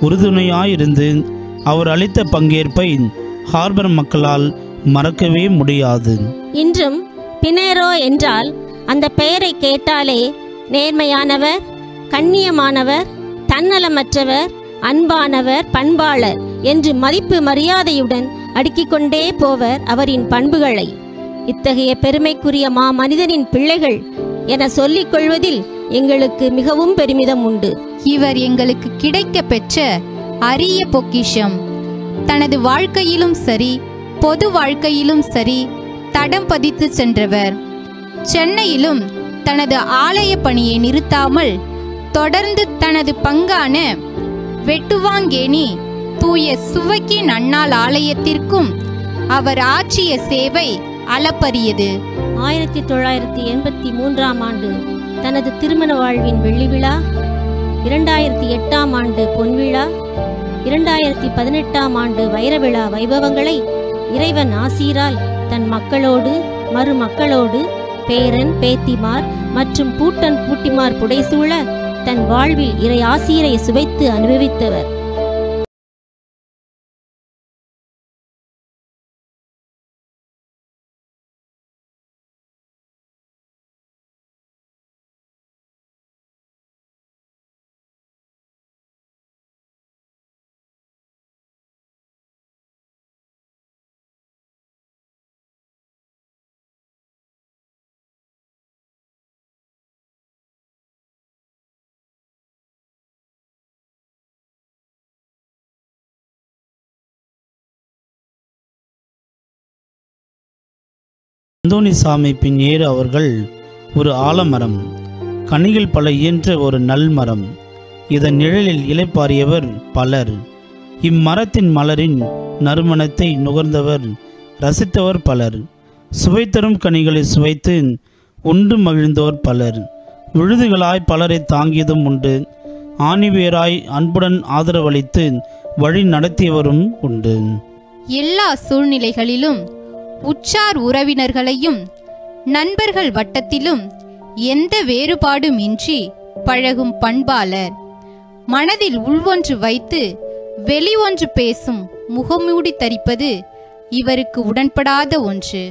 உறுதுணையாயிருந்து அவர் அளித்த பங்கேற்பை ஹார்பர் மக்களால் மறக்கவே முடியாது. இன்றும் பினேரோ என்றால் அந்த பெயரை கேட்டாலே நேர்மையானவர் கண்ணியமானவர் தன்னலமற்றவர் அன்பானவர் பண்பாளர். என்று மதிப்பு மரியாதையுடன் அடுக்கிக் கொண்டே போவர் அவரின் பண்புகளை. இத்தகைய பெருமைக்குரிய மா மனிதனின் பிள்ளைகள் என சொல்லிக் கொள்வதில் எங்களுக்கு மிகவும் பெருமிதம் உண்டு. இவர் எங்களுக்கு கிடைக்க பெற்ற அரிய பொக்கிஷம். தனது வாழ்க்கையிலும் சரி பொது வாழ்க்கையிலும் சரி தடம் பதித்து சென்றவர். சென்னையிலும் தனது ஆலய பணியை நிறுத்தாமல் தொடர்ந்து தனது பங்கான வெட்டுவாங்கேணி தூய சுவக்கி நன்னாள் ஆலயத்திற்கும் அவர் ஆற்றிய சேவை அளப்பரியது. ஆயிரத்தி தொள்ளாயிரத்தி எண்பத்தி மூன்றாம் ஆண்டு தனது திருமண வாழ்வின் வெள்ளி விழா இரண்டாயிரத்தி எட்டாம் ஆண்டு பொன்விழா இரண்டாயிரத்தி பதினெட்டாம் ஆண்டு வைரவிழா வைபவங்களை இறைவன் ஆசீரால் தன் மக்களோடு மறுமக்களோடு பேரன் பேத்திமார் மற்றும் பூட்டன் பூட்டிமார் புடைசூழ தன் வாழ்வில் இறை ஆசீரை சுவைத்து அனுபவித்தவர். அந்தோணிசாமி பின்னேறு அவர்கள் ஒரு ஆலமரம் கனிகள் பல இயன்ற ஒரு நல்மரம். இதன் நிழலில் இலைப்பாரியவர் பலர். இம்மரத்தின் மலரின் நறுமணத்தை நுகர்ந்தவர் ரசித்தவர் பலர். சுவைத்தரும் கனிகளை சுவைத்து உண்டு மகிழ்ந்தோர் பலர். விழுதுகளாய் பலரை தாங்கியதும் உண்டு. ஆணிவேராய் அன்புடன் ஆதரவளித்து வழி நடத்தியவரும் உண்டு. எல்லா சூழ்நிலைகளிலும் உற்றார் உறவினர்களையும் நண்பர்கள் வட்டத்திலும் எந்த வேறுபாடும் இன்றி பழகும் பண்பாளர். மனதில் உள்வொன்று வைத்து வெளி ஒன்று பேசும் முகமூடி தரிப்பது இவருக்கு உடன்படாத ஒன்று.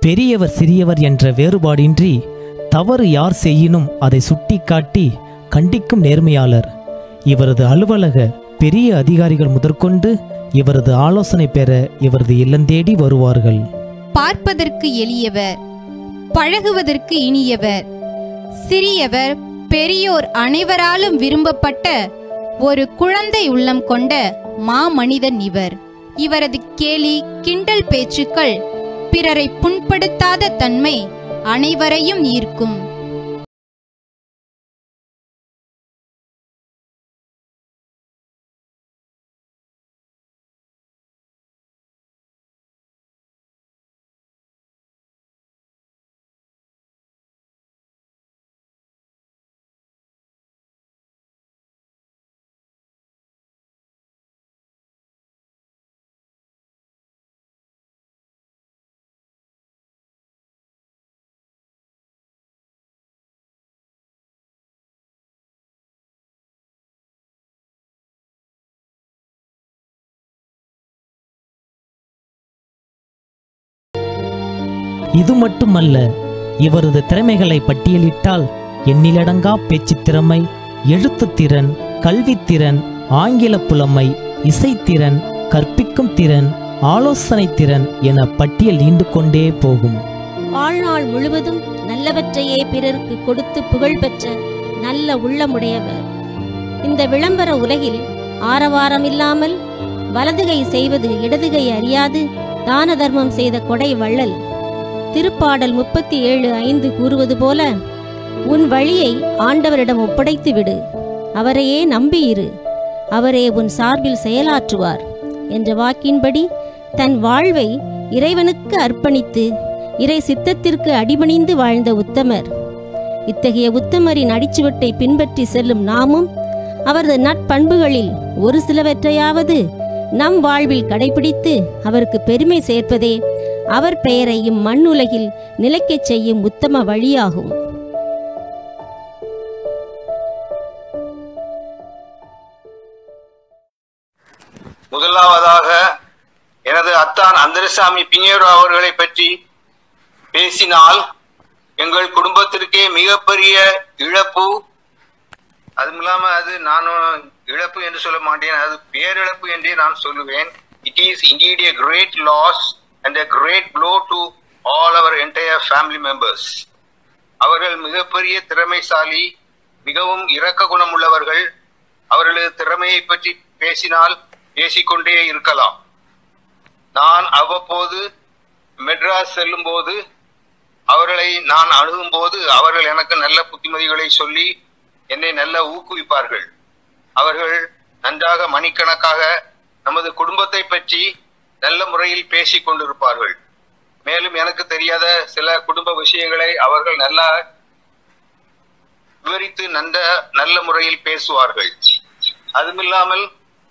பெரியவர் சிறியவர் என்ற வேறுபாடின்றி தவறு யார் செய்யினும் அதை சுட்டிக்காட்டி கண்டிக்கும் நேர்மையாளர். இவரது அலுவலக பெரிய அதிகாரிகள் முதற்கொண்டு இவரது ஆலோசனை பெற இவரது இல்லந்தேடி வருவார்கள். பார்ப்பதற்கு எளியவர் பழகுவதற்கு இனியவர். சிறியவர் பெரியோர் அனைவராலும் விரும்பப்பட்ட ஒரு குழந்தை உள்ளம் கொண்ட மாமனிதன் இவர். இவரது கேலி கிண்டல் பேச்சுக்கள் பிறரை புண்படுத்தாத தன்மை அனைவரையும் ஈர்க்கும். இது மட்டுமல்ல இவரது திறமைகளை பட்டியலிட்டால் எண்ணிலடங்கா பேச்சு திறமை எழுத்து திறன் கல்வித்திறன் ஆங்கில புலமை இசைத்திறன் கற்பிக்கும் திறன் ஆலோசனை திறன் என பட்டியல் நீண்டு கொண்டே போகும். வாழ்நாள் முழுவதும் நல்லவற்றையே பிறருக்கு கொடுத்து புகழ்பெற்ற நல்ல உள்ளமுடையவர். இந்த விளம்பர உலகில் ஆரவாரம் இல்லாமல் வலதுகை செய்வது இடதுகை அறியாது தான தர்மம் செய்த கொடை வள்ளல். திருப்பாடல் முப்பத்தி ஏழு ஐந்து கூறுவது போல உன் வழியை ஆண்டவரிடம் ஒப்படைத்து விடு அவரையே நம்பியிரு. அவரே உன் சார்பில் செயலாற்றுவார். என்ற வாக்கின்படி தன் வாழ்வை இறைவனுக்கு அர்ப்பணித்து இறை சித்தத்திற்கு அடிபணிந்து வாழ்ந்த உத்தமர். இத்தகைய உத்தமரின் அடிச்சுவட்டை பின்பற்றி செல்லும் நாமும் அவரது நட்பண்புகளில் ஒரு சிலவற்றையாவது நம் வாழ்வில் கடைபிடித்து அவருக்கு பெருமை சேர்ப்பதே அவர் பெயரையும் மண்ணுலகில் நிலைக்கச் செய்யும் உத்தம வழியாகும். முதலாவதாக எனது அத்தான் அந்தரசாமி பிஞேரோ அவர்களை பற்றி பேசினால் எங்கள் குடும்பத்திற்கே மிகப்பெரிய இழப்பு. அதுவும் இல்லாம அது நானும் இழப்பு என்று சொல்ல மாட்டேன். அது பேரிழப்பு என்றே நான் சொல்லுவேன். It is indeed a great loss and a great blow to all our entire family members அவர்கள் மிகப்பெரிய திறமைசாலி மிகவும் இரக்க குணம் உள்ளவர்கள் அவர்களது திறமையை பற்றி பேசினால் பேசிக்கொண்டே இருக்கலாம். நான் அவ்வப்போது மெட்ராஸ் செல்லும் போது அவர்களை நான் அணுகும் போது அவர்கள் எனக்கு நல்ல புத்திமதிகளை சொல்லி என்னை நல்ல ஊக்குவிப்பார்கள். அவர்கள் நன்றாக மணிக்கணக்காக நமது குடும்பத்தை பற்றி நல்ல முறையில் பேசிக் கொண்டிருப்பார்கள். மேலும் எனக்கு தெரியாத சில குடும்ப விஷயங்களை அவர்கள் நல்லா விவரித்து நல்ல நல்ல முறையில் பேசுவார்கள். அதுமில்லாமல்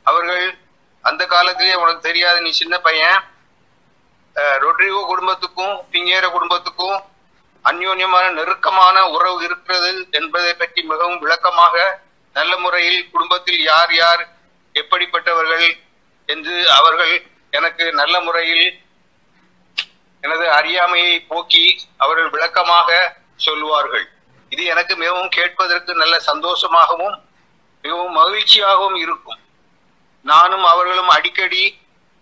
அவர்கள் அந்த காலத்திலே உனக்கு தெரியாத நீ சின்ன பையன். அஹ், ரொட்ரிகோ குடும்பத்துக்கும் பிங்கேர குடும்பத்துக்கும் அந்யோன்யமான நெருக்கமான உறவு இருக்கிறது என்பதை பற்றி மிகவும் விளக்கமாக நல்ல முறையில் குடும்பத்தில் யார் யார் எப்படிப்பட்டவர்கள் என்று அவர்கள் எனக்கு நல்ல முறையில் எனது அறியாமையை போக்கி அவர்கள் விளக்கமாக சொல்லுவார்கள். இது எனக்கு மிகவும் கேட்பதற்கு நல்ல சந்தோஷமாகவும் மிகவும் மகிழ்ச்சியாகவும் இருக்கும். நானும் அவர்களும் அடிக்கடி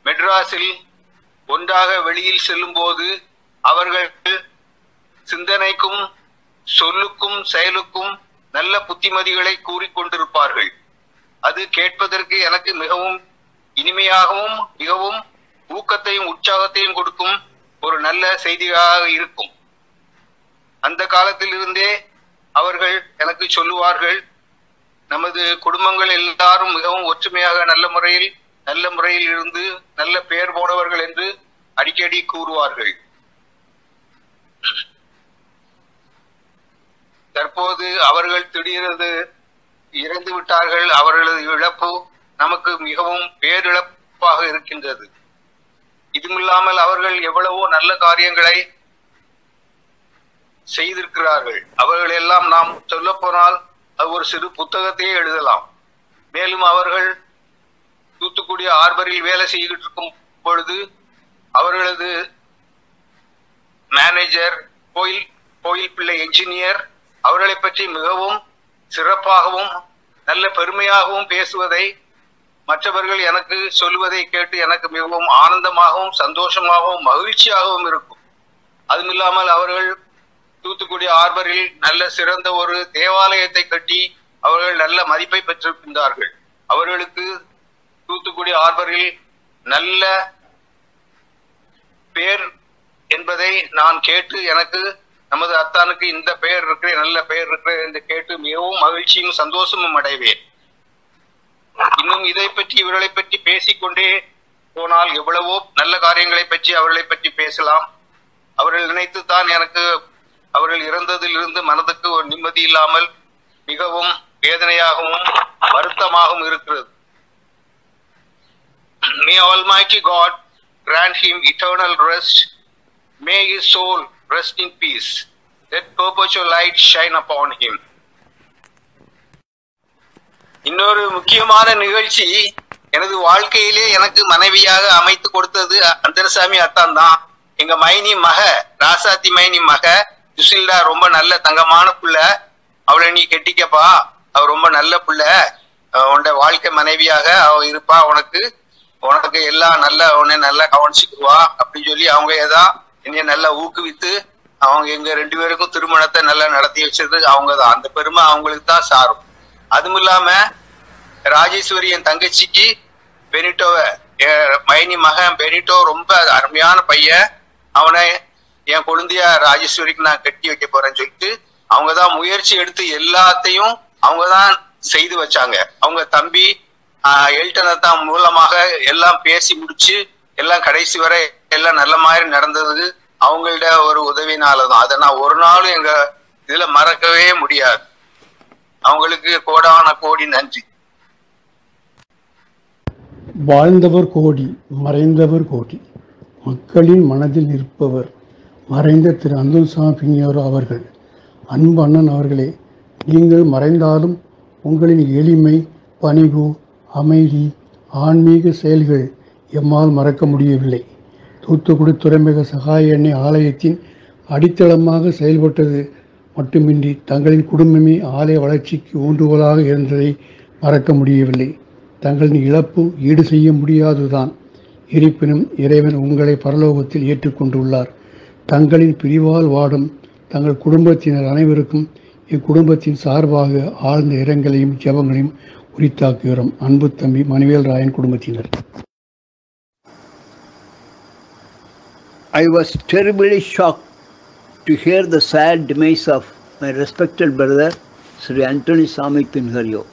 மெட்ராஸில் ஒன்றாக வெளியில் செல்லும் போது அவர்கள் சிந்தனைக்கும் சொல்லுக்கும் செயலுக்கும் நல்ல புத்திமதிகளை கூறிக்கொண்டிருப்பார்கள். அது கேட்பதற்கு எனக்கு மிகவும் இனிமையாகவும் மிகவும் ஊக்கத்தையும் உற்சாகத்தையும் கொடுக்கும் ஒரு நல்ல செய்தியாக இருக்கும். அந்த காலத்திலிருந்தே அவர்கள் எனக்கு சொல்லுவார்கள் நமது குடும்பங்கள் எல்லாரும் மிகவும் ஒற்றுமையாக நல்ல முறையில் நல்ல முறையில் இருந்து நல்ல பெயர் போனவர்கள் என்று அடிக்கடி கூறுவார்கள். தற்போது அவர்கள் திடீரென்று இறந்து விட்டார்கள். அவர்களது இழப்பு நமக்கு மிகவும் பேரிழப்பாக இருக்கின்றது. இதுமில்லாமல் அவர்கள் எவ்வளவோ நல்ல காரியங்களை செய்திருக்கிறார்கள். அவர்கள் எல்லாம் நாம் சொல்ல போனால் அது ஒரு சிறு புத்தகத்தையே எழுதலாம். மேலும் அவர்கள் தூத்துக்குடி ஆர்பரில் வேலை செய்துட்டு இருக்கும் பொழுது அவர்களது மேனேஜர் கோயில் கோயில் பிள்ளை என்ஜினியர் அவர்களை பற்றி மிகவும் சிறப்பாகவும் நல்ல பெருமையாகவும் பேசுவதை மற்றவர்கள் எனக்கு சொல்லுவதை கேட்டு எனக்கு மிகவும் ஆனந்தமாகவும் சந்தோஷமாகவும் மகிழ்ச்சியாகவும் இருக்கும். அதுவும் இல்லாமல் அவர்கள் தூத்துக்குடி ஆர்பரில் நல்ல சிறந்த ஒரு தேவாலயத்தை கட்டி அவர்கள் நல்ல மதிப்பை பெற்றிருக்கின்றார்கள். அவர்களுக்கு தூத்துக்குடி ஆர்பரில் நல்ல பேர் என்பதை நான் கேட்டு எனக்கு நமது அத்தானுக்கு இந்த பெயர் இருக்கிற நல்ல பெயர் இருக்கிற என்று கேட்டு மிகவும் மகிழ்ச்சியும் சந்தோஷமும் அடைவேன். இன்னும் இதை பற்றி இவர்களை பற்றி பேசிக்கொண்டே போனால் எவ்வளவோ நல்ல காரியங்களை பற்றி அவர்களை பற்றி பேசலாம். அவர்கள் நினைத்துத்தான் எனக்கு அவர்கள் இறந்ததிலிருந்து மனதுக்கு ஒரு நிம்மதி இல்லாமல் மிகவும் வேதனையாகவும் வருத்தமாகவும் இருக்கிறது. May Almighty God grant him eternal rest. May his soul rest in peace. Let perpetual light shine upon him. இன்னொரு முக்கியமான நிகழ்ச்சி எனது வாழ்க்கையிலே எனக்கு மனைவியாக அமைத்து கொடுத்தது அந்தரசாமி அத்தான் தான். எங்க மைனி மக ராசாத்தி மைனி மக சுசில்டா ரொம்ப நல்ல தங்கமான புள்ள. அவளை நீ கெட்டிக்கப்பா. அவ ரொம்ப நல்ல புள்ள. உன்னோட வாழ்க்கை மனைவியாக அவ இருப்பா உனக்கு. உனக்கு எல்லாம் நல்ல உன்னை நல்லா கவனிச்சுக்குவா அப்படின்னு சொல்லி அவங்க ஏதாவது என்னைய நல்லா ஊக்குவித்து அவங்க எங்க ரெண்டு பேருக்கும் திருமணத்தை நல்லா நடத்தி வச்சது அவங்க தான் அந்த பெருமை அவங்களுக்கு தான் சாரும். அதுவும் இல்லாம ராஜேஸ்வரி என் தங்கச்சிக்கு பெனிட்டோவ என் மைனி மகன் பெனிட்டோ ரொம்ப அருமையான பையன். அவனை என் குழந்தைய ராஜேஸ்வரிக்கு நான் கட்டி வைக்க போறேன்னு சொல்லிட்டு அவங்க தான் முயற்சி எடுத்து எல்லாத்தையும் அவங்க தான் செய்து வச்சாங்க. அவங்க தம்பி ஆஹ், எல்டனை தான் மூலமாக எல்லாம் பேசி முடிச்சு எல்லாம் கடைசி வரை எல்லாம் நல்ல மாதிரி நடந்தது. அவங்களோட ஒரு உதவினாலதான். அதை நான் ஒரு நாளும் எங்க இதுல மறக்கவே முடியாது. அவங்களுக்கு கோடான கோடி நன்றி. வாழ்ந்தவர் கோடி மறைந்தவர் கோடி. மக்களின் மனதில் இருப்பவர் மறைந்த திரு அந்துல்சாமி பினியோரோ அவர்கள். அன்பு அண்ணன் அவர்களே நீங்கள் மறைந்தாலும் உங்களின் எளிமை பணிவு அமைதி ஆன்மீக செயல்கள் எம்மால் மறக்க முடியவில்லை. தூத்துக்குடி துறைமுக சகாய எண்ணெய் ஆலயத்தின் அடித்தளமாக செயல்பட்டது மட்டுமின்றி தங்களின் குடும்பமே ஆலய வளர்ச்சிக்கு ஊன்றுகோலாக இருந்ததை மறக்க முடியவில்லை. தங்களின் இழப்பு ஈடு செய்ய முடியாதுதான் இருப்பினும் இறைவன் உங்களை பரலோகத்தில் ஏற்றுக்கொண்டுள்ளார். தங்களின் பிரிவால் வாடும் தங்கள் குடும்பத்தினர் அனைவருக்கும் இக்குடும்பத்தின் சார்பாக ஆழ்ந்த இரங்கலையும் ஜெபங்களையும் உரித்தாக்குகிறோம். அன்பு தம்பி மணிவேல் ராயன் குடும்பத்தினர். I was terribly shocked to hear the sad demise of my respected brother Sri Anthony Sami Pinhario.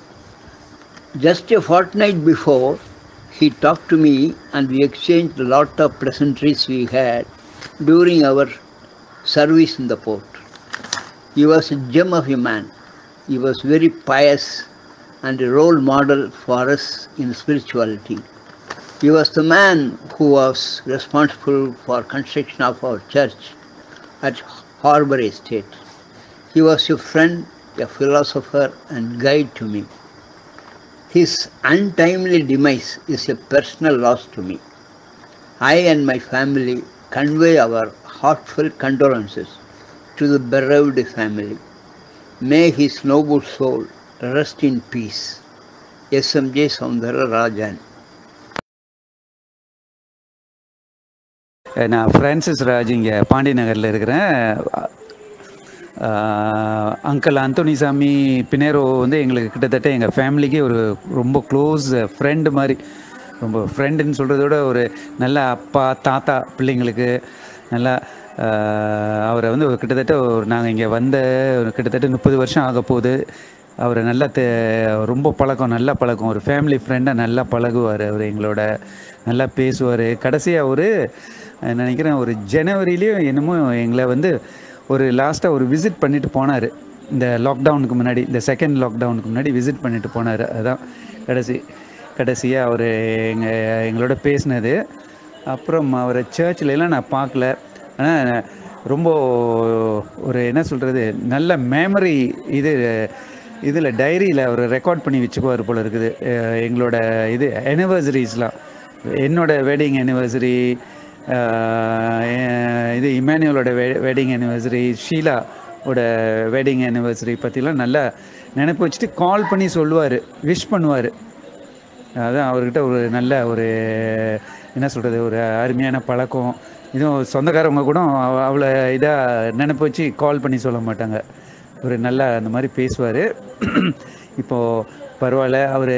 Just a fortnight before, he talked to me and we exchanged a lot of pleasantries we had during our service in the port. He was a gem of a man. He was very pious and a role model for us in spirituality. He was the man who was responsible for construction of our church at Harbour Estate. He was a friend, a philosopher and guide to me. His untimely demise is a personal loss to me. I and my family convey our heartfelt condolences to the bereaved family. May his noble soul rest in peace. SMJ Soundara Rajan. நான் Francis Raj இங்கே பாண்டி நகரில் இருக்கிறேன். Uncle Anthonysamy பினேரோ வந்து எங்களுக்கு கிட்டத்தட்ட எங்கள் ஃபேமிலிக்கு ஒரு ரொம்ப க்ளோஸ் ஃப்ரெண்டு மாதிரி. ரொம்ப ஃப்ரெண்டுன்னு சொல்கிறத விட ஒரு நல்ல அப்பா தாத்தா பிள்ளைங்களுக்கு நல்லா அவரை வந்து ஒரு கிட்டத்தட்ட ஒரு நாங்கள் இங்கே வந்த ஒரு கிட்டத்தட்ட முப்பது வருஷம் ஆக போகுது. அவரை நல்லா தே ரொம்ப பழக்கம் நல்ல பழக்கம். ஒரு ஃபேமிலி ஃப்ரெண்டாக நல்லா பழகுவார் அவர் எங்களோட நல்லா பேசுவார். கடைசியாக ஒரு நினைக்கிறேன் ஒரு ஜனவரிலேயும் என்னமோ எங்களை வந்து ஒரு லாஸ்ட்டாக ஒரு விசிட் பண்ணிட்டு போனார். இந்த லாக்டவுனுக்கு முன்னாடி இந்த செகண்ட் லாக்டவுனுக்கு முன்னாடி விசிட் பண்ணிட்டு போனார். அதான் கடைசி கடைசியாக அவர் எங்கள் எங்களோட பேசினது. அப்புறம் அவரை சர்ச்சிலலாம் நான் பார்க்கல. ஆனால் ரொம்ப ஒரு என்ன சொல்கிறது நல்ல மெமரி இது இதில் டைரியில் அவர் ரெக்கார்ட் பண்ணி வச்சுக்குவார் போல் இருக்குது. எங்களோட இது அனிவர்சரிஸ்லாம் என்னோடய வெட்டிங் அனிவர்சரி இது இமானுவலோட வெ வெட்டிங் அனிவர்சரி ஷீலா ஓட வெட்டிங் அனிவர்சரி பற்றிலாம் நல்லா நினைப்பு வச்சுட்டு கால் பண்ணி சொல்லுவார் விஷ் பண்ணுவார். அதான் அவர்கிட்ட ஒரு நல்ல ஒரு என்ன சொல்கிறது ஒரு அருமையான பழக்கம். இதுவும் சொந்தக்காரவங்க கூட அவ- அவ்வளோ இதாக நினைப்பு வச்சு கால் பண்ணி சொல்ல மாட்டாங்க. ஒரு நல்லா அந்த மாதிரி பேசுவார். இப்போது பரவாயில்ல அவர்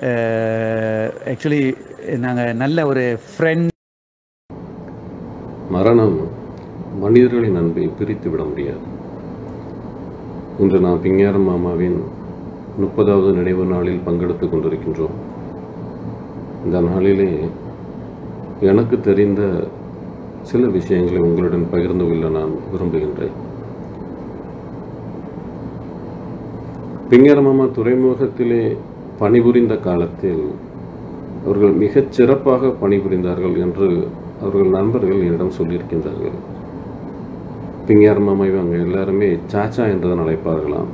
ஆக்சுவலி நாங்கள் நல்ல ஒரு ஃப்ரெண்ட் மரணம் மனிதர்களின் அன்பை பிரித்து விட முடியாது. இன்று நாம் பிங்காரம் மாமாவின் முப்பதாவது நினைவு நாளில் பங்கெடுத்துக் கொண்டிருக்கின்றோம். இந்த நாளிலே எனக்கு தெரிந்த சில விஷயங்களை உங்களுடன் பகிர்ந்து கொள்ள நான் விரும்புகின்றேன். பிங்கார மாமா துறைமுகத்திலே பணிபுரிந்த காலத்தில் அவர்கள் மிகச் சிறப்பாக பணிபுரிந்தார்கள் என்று அவர்கள் நண்பர்கள் என்னிடம் சொல்லியிருக்கின்றார்கள். பிங்கார் மாமா இவங்க எல்லாருமே சாச்சா என்றுதான் அழைப்பார்களாம்.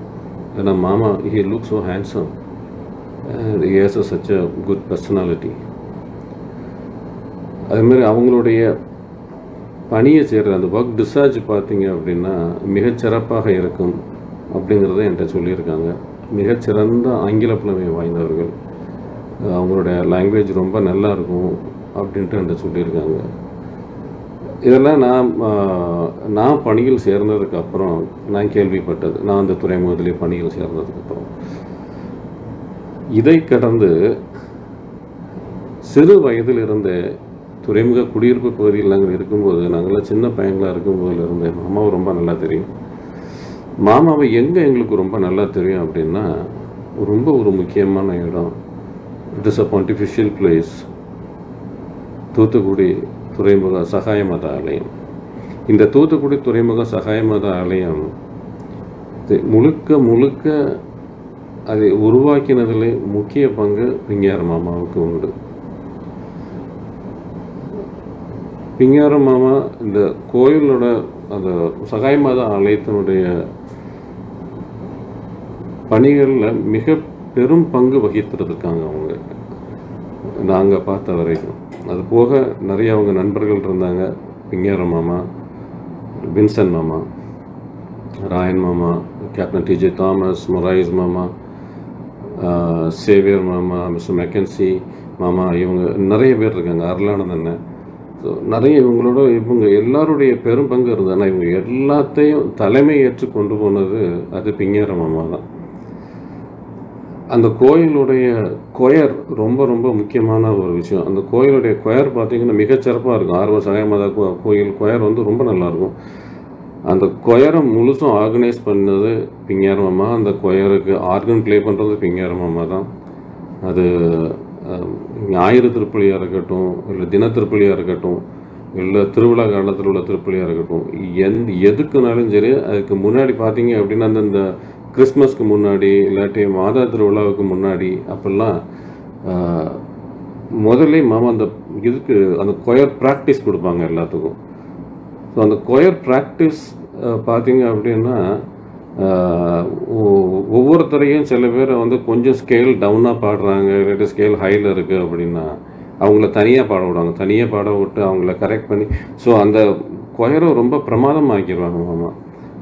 ஏன்னா மாமா he look so handsome as such a good personality அதுமாரி அவங்களுடைய பணியை செய்கிற அந்த ஒர்க் டிஸ்சார்ஜ் பார்த்தீங்க அப்படின்னா மிகச் சிறப்பாக இருக்கும் அப்படிங்கிறத என்கிட்ட சொல்லியிருக்காங்க. மிகச்சிறந்த ஆங்கில புலமை வாய்ந்தவர்கள். அவங்களுடைய லாங்குவேஜ் ரொம்ப நல்லா இருக்கும் அப்படின்ட்டு என்கிட்ட சொல்லியிருக்காங்க. இதெல்லாம் நான் நான் பணியில் சேர்ந்ததுக்கு அப்புறம் நான் கேள்விப்பட்டது. நான் அந்த துறைமுகத்திலே பணியில் சேர்ந்ததுக்கு அப்புறம். இதை கடந்து சிறு வயதிலிருந்தே துறைமுக குடியிருப்பு பகுதியில் நாங்கள் இருக்கும்போது நாங்களாம் சின்ன பையங்களாக இருக்கும்போதுலேருந்து இருந்தே மாமாவை ரொம்ப நல்லா தெரியும். மாமாவை எங்கே எங்களுக்கு ரொம்ப நல்லா தெரியும் அப்படின்னா ரொம்ப ஒரு முக்கியமான இடம். It is a pontifical place Thoothukudi துறைமுக சகாய மத ஆலயம். இந்த தூத்துக்குடி துறைமுக சகாய மத ஆலயம் முழுக்க முழுக்க அதை உருவாக்கினதில் முக்கிய பங்கு பிங்கார மாமாவுக்கு உண்டு. பிங்கார மாமா இந்த கோயிலோட அந்த சகாய மத ஆலயத்தினுடைய பணிகளில் மிக பெரும் பங்கு வகித்திருக்காங்க அவங்க. நாங்கள் பார்த்த வரைக்கும். அது போக நிறைய அவங்க நண்பர்கள் இருந்தாங்க. பிங்கேர மாமா வின்சன் மாமா ராயன் மாமா கேப்டன் டிஜே தாமஸ் மொராயிஸ் மாமா சேவியர் மாமா மிஸ்டர் மெக்கன்சி மாமா இவங்க நிறைய பேர் இருக்காங்க. அருளானந்தண்ண ஸோ நிறைய இவங்களோட இவங்க எல்லாருடைய பெரும் பங்கு இருந்தது இவங்க எல்லாத்தையும் தலைமை ஏற்று கொண்டு போனது அது பிங்கேர மாமா தான். அந்த கோயிலுடைய கொயர் ரொம்ப ரொம்ப முக்கியமான ஒரு விஷயம். அந்த கோயிலுடைய கொயர் பார்த்தீங்கன்னா மிகச்சிறப்பாக இருக்கும். ஆர்வ சகாயமாதா கோ- கோயில் கொயர் வந்து ரொம்ப நல்லாயிருக்கும். அந்த கொயரை முழுசும் ஆர்கனைஸ் பண்ணது பிங்காரமாமா அந்த கொயருக்கு ஆர்கன் ப்ளே பண்ணுறது பிங்கார தான் அது ஞாயிறு திருப்பலியாக இருக்கட்டும் இல்லை தின திருப்பலியாக இருக்கட்டும் இல்லை திருவிழா காலத்தில் உள்ள திருப்பலியாக இருக்கட்டும் எந் எதுக்குனாலும் சரி அதுக்கு முன்னாடி பார்த்தீங்க அப்படின்னா அந்த இந்த கிறிஸ்மஸ்க்கு முன்னாடி இல்லாட்டி மாதா திருவிழாவுக்கு முன்னாடி அப்போல்லாம் முதல்ல மாமா அந்த இதுக்கு அந்த கொயர் ப்ராக்டிஸ் கொடுப்பாங்க எல்லாத்துக்கும். ஸோ அந்த கொயர் ப்ராக்டிஸ் பார்த்தீங்க அப்படின்னா ஒவ்வொருத்தரையும் சில பேர் வந்து கொஞ்சம் ஸ்கேல் டவுனாக பாடுறாங்க இல்லாட்டி ஸ்கேல் ஹையில் இருக்குது அப்படின்னா அவங்கள தனியாக பாட விடுவாங்க. தனியாக பாட விட்டு அவங்கள கரெக்ட் பண்ணி ஸோ அந்த கொயரை ரொம்ப பிரமாதமாக்கிடுவாங்க மாமா.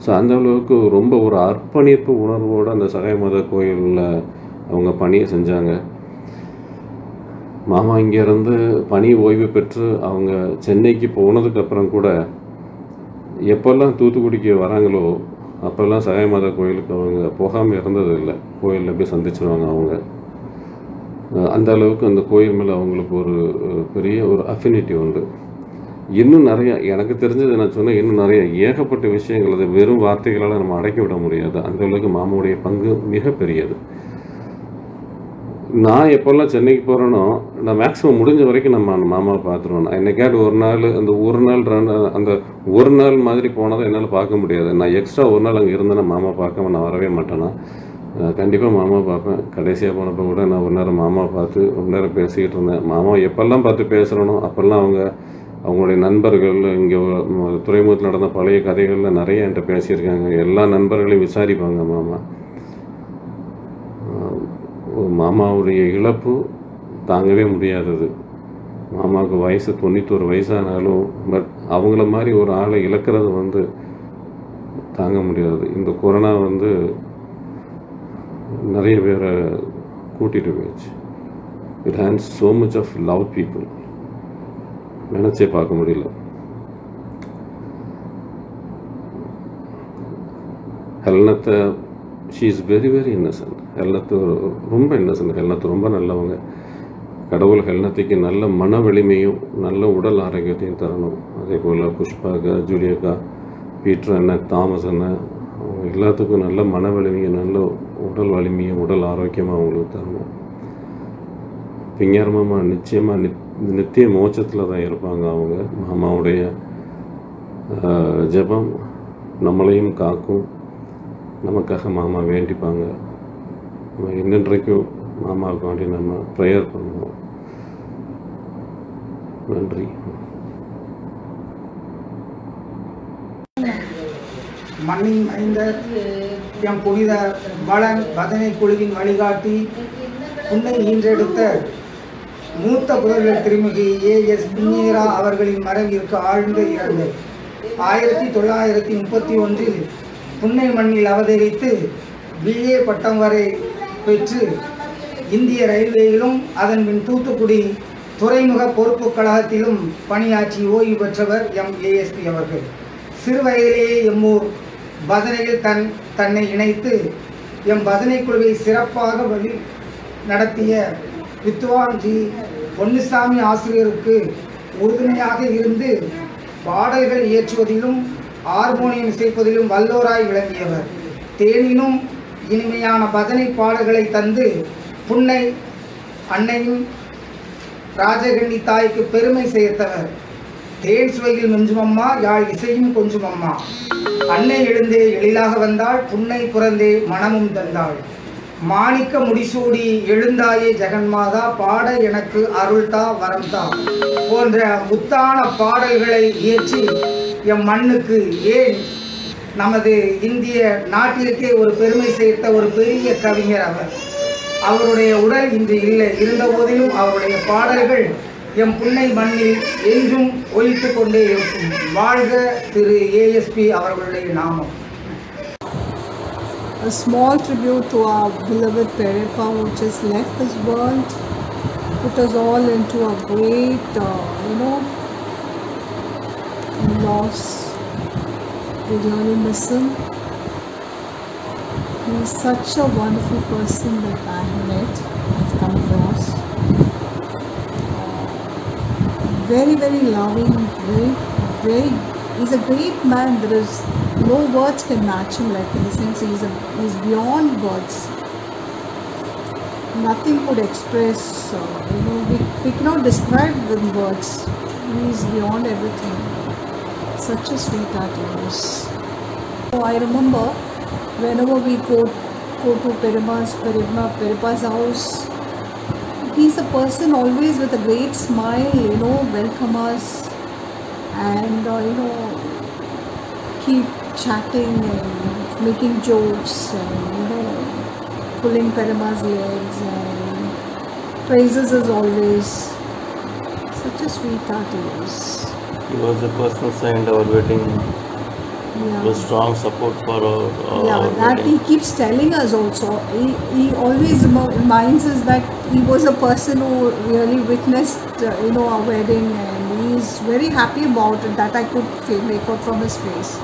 ஸோ அந்த அளவுக்கு ரொம்ப ஒரு அர்ப்பணிப்பு உணர்வோடு அந்த சகாயமத கோயிலில் அவங்க பணியை செஞ்சாங்க. மாமா இங்கேருந்து பணி ஓய்வு பெற்று அவங்க சென்னைக்கு போனதுக்கப்புறம் கூட எப்போல்லாம் தூத்துக்குடிக்கு வராங்களோ அப்போல்லாம் சகாய சகாயமாதா கோயிலுக்கு அவங்க போகாமல் இருந்ததில்லை கோயிலில் போய் சந்திச்சிருவாங்க அவங்க. அந்த அளவுக்கு அந்த கோயில் மேலே அவங்களுக்கு ஒரு பெரிய ஒரு அஃபினிட்டி உண்டு. இன்னும் நிறைய எனக்கு தெரிஞ்சது நான் சொன்னேன் இன்னும் நிறைய ஏகப்பட்ட விஷயங்கள் அது வெறும் வார்த்தைகளால் நம்ம அடக்கி விட முடியாது. அந்த அளவுக்கு மாமாவுடைய பங்கு மிகப்பெரியது. நான் எப்போல்லாம் சென்னைக்கு போகிறேனோ நான் மேக்ஸிமம் முடிஞ்ச வரைக்கும் நம்ம அந்த மாமாவை பார்த்துருவேன். நான் என்னைக்காவது ஒரு நாள் அந்த ஒரு நாள் ரன் அந்த ஒரு நாள் மாதிரி போனதை என்னால் பார்க்க முடியாது. நான் எக்ஸ்ட்ரா ஒரு நாள் அங்கே இருந்தேன்னா மாமா பார்க்காம நான் வரவே மாட்டேன்னா கண்டிப்பாக மாமா பார்ப்பேன். கடைசியாக போனப்போ கூட நான் ஒரு நேரம் மாமா பார்த்து ஒரு நேரம் பேசிக்கிட்டு இருந்தேன். மாமா எப்போல்லாம் பார்த்து பேசுகிறனோ அப்போல்லாம் அவங்க அவங்களுடைய நண்பர்கள் இங்கே துறைமுகத்தில் நடந்த பழைய கதைகளில் நிறைய என்கிட்ட பேசியிருக்காங்க. எல்லா நண்பர்களையும் விசாரிப்பாங்க மாமா. மாமாவுடைய இழப்பு தாங்கவே முடியாதது. மாமாவுக்கு வயசு தொண்ணூத்தொரு வயசானாலும் பட் அவங்கள மாதிரி ஒரு ஆளை இழக்கிறது வந்து தாங்க முடியாது. இந்த கொரோனா வந்து நிறைய பேரை கூட்டிகிட்டு போயிடுச்சு. It hands so much of love people நினச்சே பார்க்க முடியல. ஹெல்னத்தை she is very very innocent ஹெல்னத்து ரொம்ப இன்னசென்ட் ஹெல்னத்து ரொம்ப நல்லவங்க. கடவுள் ஹெல்னத்துக்கு நல்ல மன வலிமையும் நல்ல உடல் ஆரோக்கியத்தையும் தரணும். அதே போல் புஷ்பாக்கா ஜூலியக்கா பீட்டர் அண்ணன் தாமஸ் அண்ணன் அவங்க எல்லாத்துக்கும் நல்ல மன வலிமையும் நல்ல உடல் வலிமையும் உடல் ஆரோக்கியமாக அவங்களுக்கு தரணும். பிங்கார் நிச்சயமாக நித்திய மோட்சத்தில் தான் இருப்பாங்க அவங்க. மாமாவுடைய ஜபம் ஜெபம் நம்மளையும் காக்கும். நமக்காக மாமா வேண்டிப்பாங்க. நம்ம இன்னன்றைக்கும் மாமாவுக்கு வேண்டி நம்ம ப்ரேயர் பண்ணுவோம். நன்றி. மண்ணின் மைந்த எம் புனித பலன் பதனை குழுவின் வழிகாட்டி உன்னை ஈன்றெடுத்த மூத்த புதல்வர் திருமிகு ஏ எஸ் பின்னேரா அவர்களின் மறைவிற்கு ஆழ்ந்த இரங்கல். ஆயிரத்தி தொள்ளாயிரத்தி முப்பத்தி ஒன்றில் புன்னை மண்ணில் அவதரித்து பிஏ பட்டம் வரை பெற்று இந்திய ரயில்வேயிலும் அதன் பின் தூத்துக்குடி துறைமுக பொறுப்பு கழகத்திலும் பணியாற்றி ஓய்வு பெற்றவர் எம். ஏஎஸ்பி அவர்கள். சிறு வயதிலேயே எம்மூர் பஜனையில் தன் தன்னை இணைத்து எம். பஜனை குழுவை சிறப்பாக வழி நடத்திய வித்வான் ஜி பொன்னுசாமி ஆசிரியருக்கு உறுதுணையாக இருந்து பாடல்கள் இயற்றுவதிலும் ஹார்மோனியம் இசைப்பதிலும் வல்லோராய் விளங்கியவர். தேனினும் இனிமையான பஜனை பாடல்களை தந்து புன்னை அன்னையும் ராஜகண்ணி தாய்க்கு பெருமை சேர்த்தவர். தேன் சுவையில் மிஞ்சுமம்மா யாழ் இசையும் கொஞ்சுமம்மா. அன்னை எழுந்தே எழிலாக வந்தாள் புன்னை புறந்தே மனமும் தந்தாள். மாணிக்க முடிசூடி எழுந்தாயே ஜெகன்மாதா பாட எனக்கு அருள்தா வரம்தா. போன்ற முத்தான பாடல்களை இயற்றி எம் மண்ணுக்கு ஏன் நமது இந்திய நாட்டிற்கே ஒரு பெருமை சேர்த்த ஒரு பெரிய கவிஞர் அவர். அவருடைய உடல் இன்று இல்லை. இருந்த போதிலும் அவருடைய பாடல்கள் எம் புன்னை மண்ணில் என்றும் ஒழித்து கொண்டே இருக்கும். வாழ்க திரு ஏஎஸ்பி அவர்களுடைய நாமம். A small tribute to our beloved Perepa who just left this world, put us all into a great, uh, you know, loss. We really miss him. He's such a wonderful person that I met, I've come across. Very, very loving, very, very, he's a great man. There is no words can match him, like in the sense he's, a, he's beyond words. Nothing could express, uh, you know, we, we cannot describe in words. He's beyond everything. Such a sweetheart he was. So I remember whenever we go go to Perima's Perima Peripa's house, he's a person always with a great smile, you know, welcome us and uh, you know keep chatting and making jokes and you know pulling Perima's legs and praises us always. Such a sweetheart he was. He was the person signed our wedding. Yeah. Was strong support for our, our yeah, that wedding. he keeps telling us also. He, he always reminds us that he was a person who really witnessed, uh, you know, our wedding, and he is very happy about it. That I could make out from his face.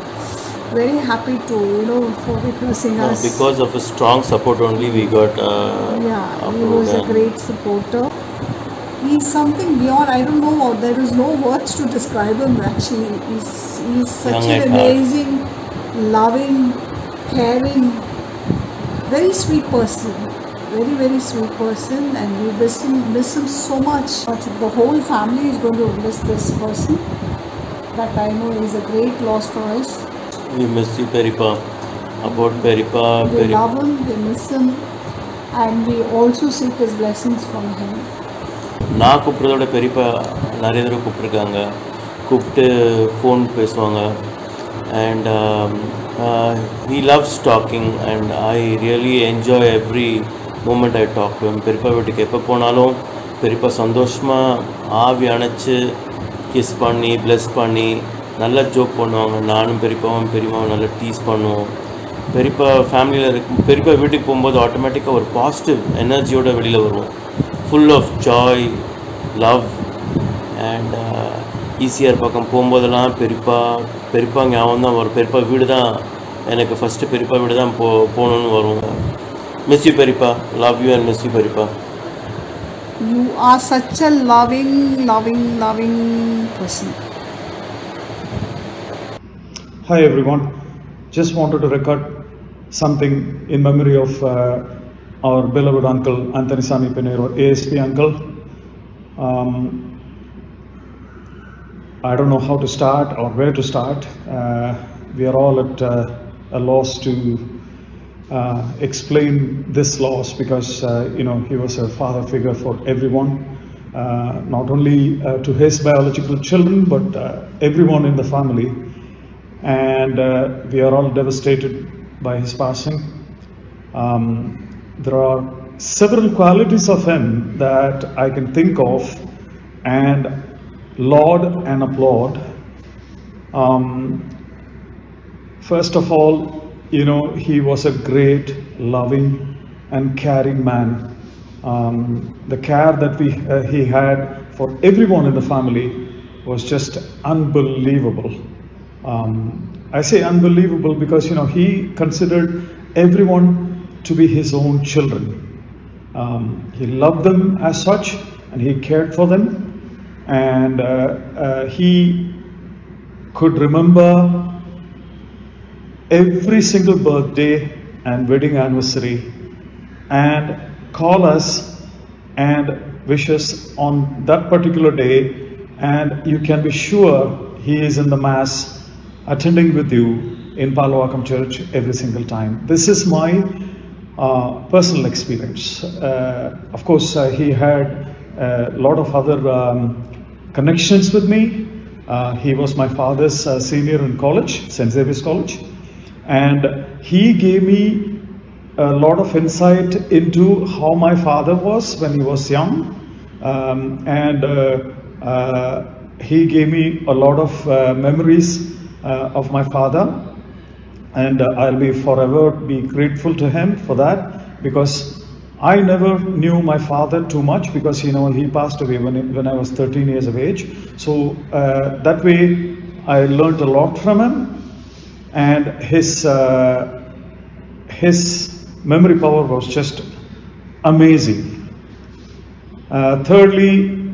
Very happy to, you know, for witnessing No, us. because of his strong support only we got uh, yeah, he was a great supporter. He's something beyond. I don't know. There is no words to describe him. Actually, he's he's such Young an heart. amazing, loving, caring, very sweet person. Very very sweet person, and we miss him miss him so much. But the whole family is going to miss this person. That I know is a great loss for us. You Peripa. About Peripa, We Peripa. love him. We miss him, and we also seek his blessings from him. நான் கூப்பிட்றதோட பெரியப்பா நிறைய தடவை கூப்பிட்ருக்காங்க கூப்பிட்டு phone பேசுவாங்க and he loves talking and I really enjoy every moment I talk பெரியப்பா வீட்டுக்கு எப்போ போனாலும் பெரியப்பா சந்தோஷமாக ஆவி அணைச்சு கிஸ் பண்ணி ப்ளஸ் பண்ணி நல்லா ஜோக் பண்ணுவாங்க. நானும் பெரியப்பாவும் பெரியமாவும் நல்லா டீஸ் பண்ணுவோம். பெரியப்பா ஃபேமிலியில் இருக்கும் பெரியப்பா வீட்டுக்கு போகும்போது ஆட்டோமேட்டிக்காக ஒரு பாசிட்டிவ் எனர்ஜியோட வெளியில் வருவோம். Full of joy love and ஈஸியார் பக்கம் போகும்போதெல்லாம் பெரியப்பா பெரியப்பா ஞாபகம் தான் வரும். பெரியப்பா வீடு தான் எனக்கு ஃபஸ்ட்டு பெரியப்பா வீடு தான் போ போகணுன்னு வரும் மிஸ் யூ பெரியப்பா. Love you and miss you பெரியப்பா. You are such a loving, loving, loving person. Hi everyone. Just wanted to record something in memory of uh, our beloved uncle Anthony Sami Pinero, ASP uncle. Um, I don't know how to start or where to start. Uh, we are all at uh, a loss to uh, explain this loss because uh, you know he was a father figure for everyone, uh, not only to his biological children but everyone in the family and uh, we are all devastated by his passing. Um, there are several qualities of him that I can think of and laud and applaud. Um, first of all, you know, he was a great, loving, and caring man. Um, the care that we, uh, he had for everyone in the family was just unbelievable. Um, I say unbelievable because you know he considered everyone to be his own children. Um, he loved them as such, and he cared for them, and uh, uh, he could remember every single birthday and wedding anniversary, and call us and wish us on that particular day, and you can be sure he is in the mass attending with you in Palo Akam Church every single time. This is my uh, personal experience. Uh, of course, uh, he had a lot of other um, connections with me. Uh, he was my father's uh, senior in college, St. Xavier's College, and he gave me a lot of insight into how my father was when he was young. Um, and uh, uh, he gave me a lot of uh, memories uh, of my father. And uh, I'll be forever be grateful to him for that because I never knew my father too much because you know he passed away when, when I was 13 years of age. So uh, that way I learned a lot from him and his uh, his memory power was just amazing. Uh, thirdly,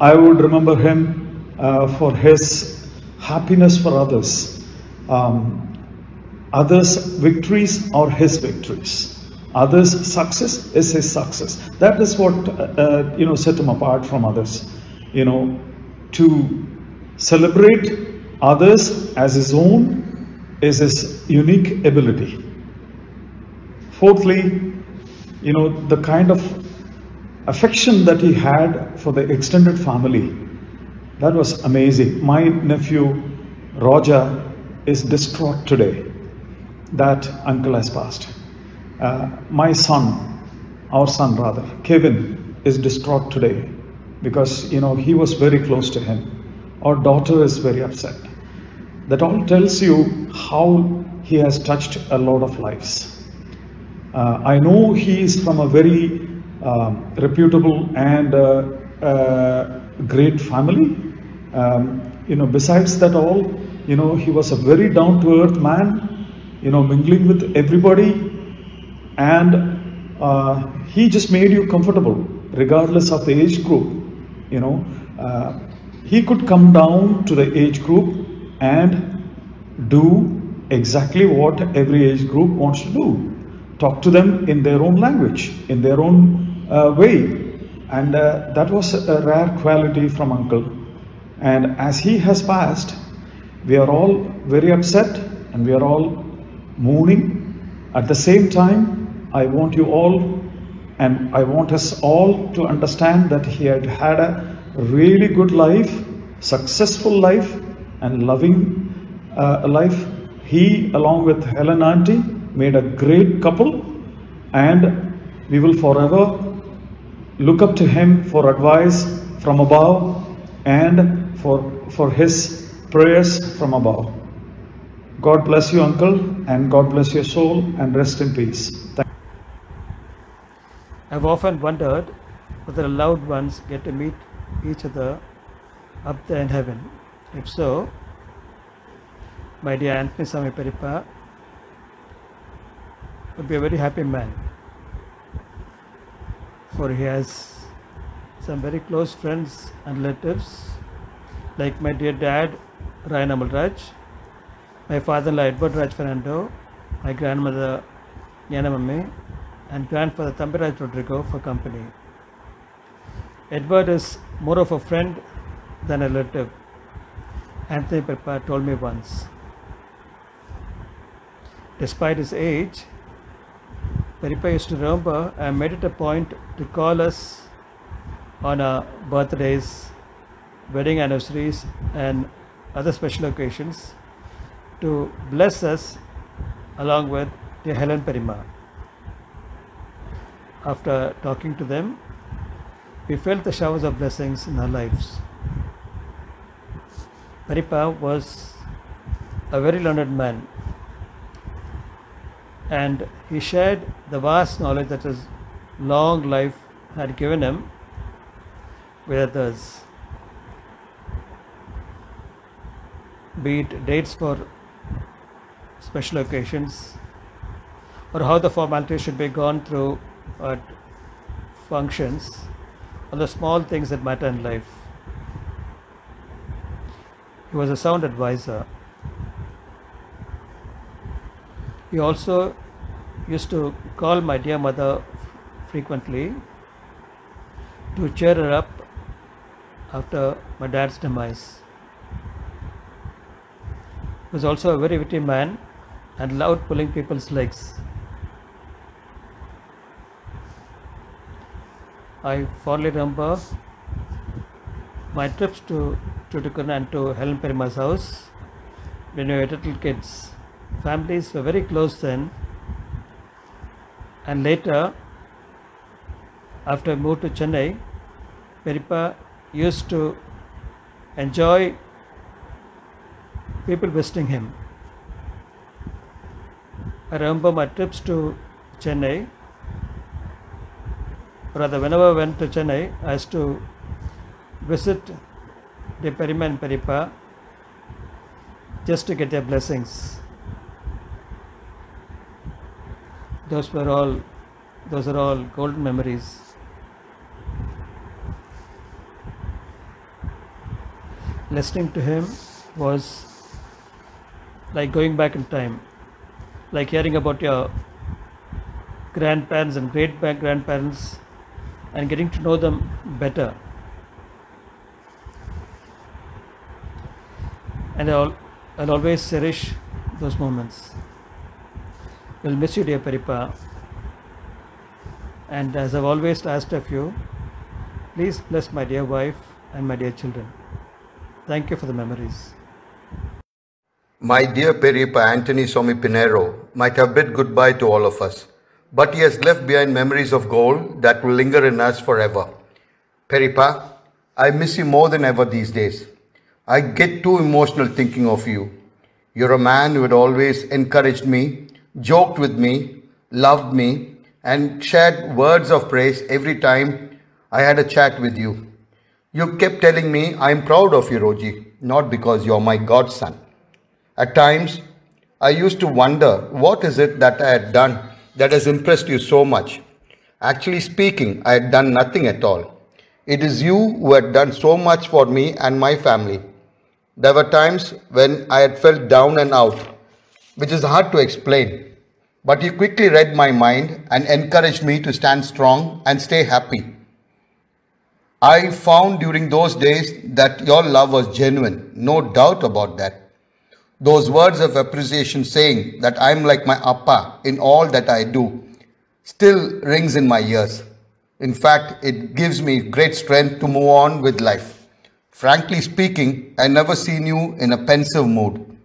I would remember him uh, for his happiness for others. Um, others' victories are his victories. Others' success is his success. That is what uh, uh, you know set him apart from others. You know, to celebrate others as his own is his unique ability. Fourthly, you know, the kind of affection that he had for the extended family, that was amazing. My nephew, Roger, is distraught today that uncle has passed. Uh, my son, our son rather, Kevin, is distraught today because, you know, he was very close to him. Our daughter is very upset. That all tells you how he has touched a lot of lives. Uh, I know he is from a very um, reputable and uh, uh, great family. Um, you know, besides that all, you know, he was a very down-to-earth man, you know, mingling with everybody, and uh, he just made you comfortable, regardless of the age group. You know, uh, he could come down to the age group and do exactly what every age group wants to do talk to them in their own language, in their own uh, way. And uh, that was a rare quality from Uncle. And as he has passed, we are all very upset and we are all mourning. At the same time, I want you all and I want us all to understand that he had had a really good life, successful life, and loving uh, life. He, along with Helen Auntie, made a great couple, and we will forever look up to him for advice from above and for, for his prayers from above. God bless you, Uncle, and God bless your soul, and rest in peace. Thank I've often wondered whether loved ones get to meet each other up there in heaven. If so, my dear Anthony Sami Peripa would be a very happy man. For he has some very close friends and relatives, like my dear dad, Ryan Amalraj, my father-in-law Edward Raj Fernando, my grandmother Yanamame, and grandfather Thambiraj Rodrigo for company. Edward is more of a friend than a relative. Anthony Peppa told me once. Despite his age, Peripa used to remember and made it a point to call us on our birthdays, wedding anniversaries, and other special occasions to bless us along with dear Helen Perima. After talking to them, we felt the showers of blessings in our lives. Peripa was a very learned man and he shared the vast knowledge that his long life had given him with others. Be it dates for special occasions or how the formalities should be gone through at functions or the small things that matter in life. He was a sound advisor. He also used to call my dear mother frequently to cheer her up after my dad's demise. He was also a very witty man and loved pulling people's legs. I fondly remember my trips to Tuticorin and to Helen Perima's house when we were little kids. Families were very close then, And later, after I moved to Chennai, Peripa used to enjoy people visiting him. I remember my trips to Chennai. Rather, whenever I went to Chennai, I used to visit the Perima Peripa just to get their blessings. Those were all, those are all golden memories. Listening to him was like going back in time, like hearing about your grandparents and great grandparents and getting to know them better. And I'll, I'll always cherish those moments. We'll miss you, dear Peripa. And as I've always asked of you, please bless my dear wife and my dear children. Thank you for the memories. My dear Peripa Anthony Somi Pinero might have bid goodbye to all of us, but he has left behind memories of gold that will linger in us forever. Peripa, I miss you more than ever these days. I get too emotional thinking of you. You're a man who had always encouraged me, joked with me, loved me, and shared words of praise every time I had a chat with you. You kept telling me, I'm proud of you, Roji, not because you're my godson. At times, I used to wonder, what is it that I had done that has impressed you so much? Actually speaking, I had done nothing at all. It is you who had done so much for me and my family. There were times when I had felt down and out, which is hard to explain. But you quickly read my mind and encouraged me to stand strong and stay happy. I found during those days that your love was genuine, no doubt about that. Those words of appreciation saying that I am like my appa in all that I do still rings in my ears. In fact, it gives me great strength to move on with life. Frankly speaking, I never seen you in a pensive mood.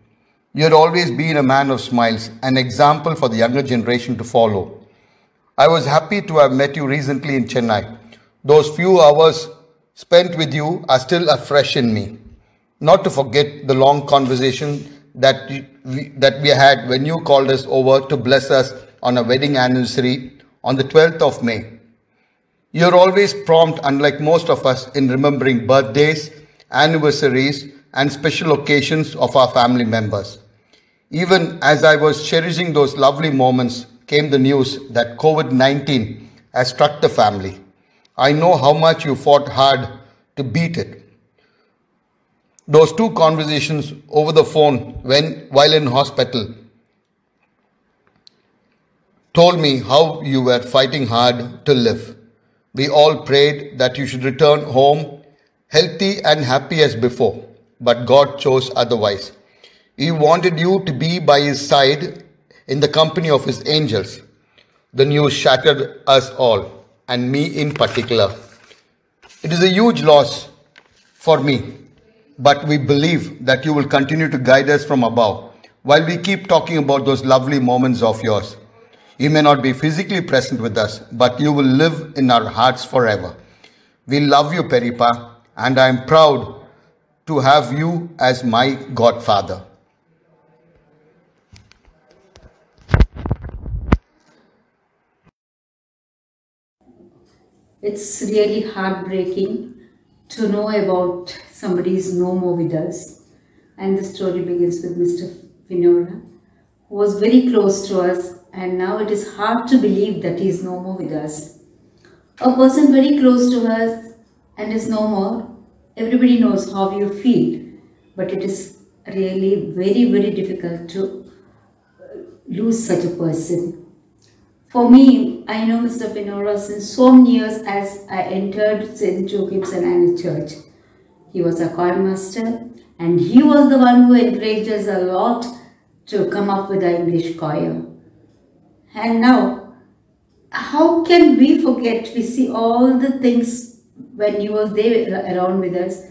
You had always been a man of smiles, an example for the younger generation to follow. I was happy to have met you recently in Chennai. Those few hours spent with you are still afresh in me. Not to forget the long conversation that we, that we had when you called us over to bless us on a wedding anniversary on the 12th of May. You're always prompt, unlike most of us, in remembering birthdays, anniversaries, and special occasions of our family members. Even as I was cherishing those lovely moments, came the news that COVID 19 has struck the family. I know how much you fought hard to beat it. Those two conversations over the phone when while in hospital told me how you were fighting hard to live. We all prayed that you should return home healthy and happy as before, but God chose otherwise. He wanted you to be by his side in the company of his angels. The news shattered us all, and me in particular. It is a huge loss for me, but we believe that you will continue to guide us from above while we keep talking about those lovely moments of yours. You may not be physically present with us, but you will live in our hearts forever. We love you, Peripa, and I am proud to have you as my godfather. It's really heartbreaking to know about somebody is no more with us. And the story begins with Mr. Finora, who was very close to us, and now it is hard to believe that he is no more with us. A person very close to us and is no more, everybody knows how you feel, but it is really very, very difficult to uh, lose such a person. For me, I know Mr. Finora since so many years as I entered St. Joachim's and Anna Church. He was a choir master and he was the one who encouraged us a lot to come up with the English choir. And now, how can we forget? We see all the things when he was there uh, around with us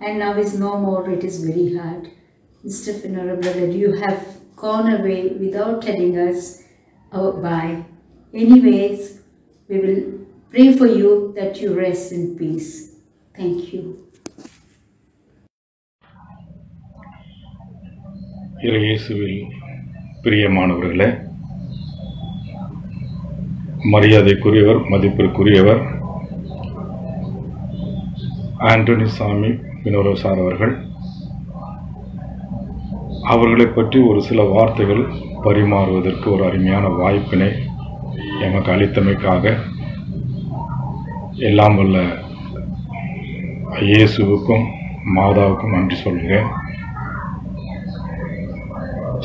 and now he's no more. It is very hard. Mr. Finora, brother, you have gone away without telling us oh, bye. Anyways, we will pray for you that you rest in peace. Thank you. இயேசுவில் பிரியமானவர்களே மரியாதைக்குரியவர் மதிப்பிற்குரியவர் ஆண்டனி சாமி வினோர sir அவர்கள். அவர்களை பற்றி ஒரு சில வார்த்தைகள் பரிமாறுவதற்கு ஒரு அருமையான வாய்ப்பினை எமக்கு அளித்தமைக்காக எல்லாம் வல்ல இயேசுவுக்கும் மாதாவுக்கும் நன்றி சொல்கிறேன்.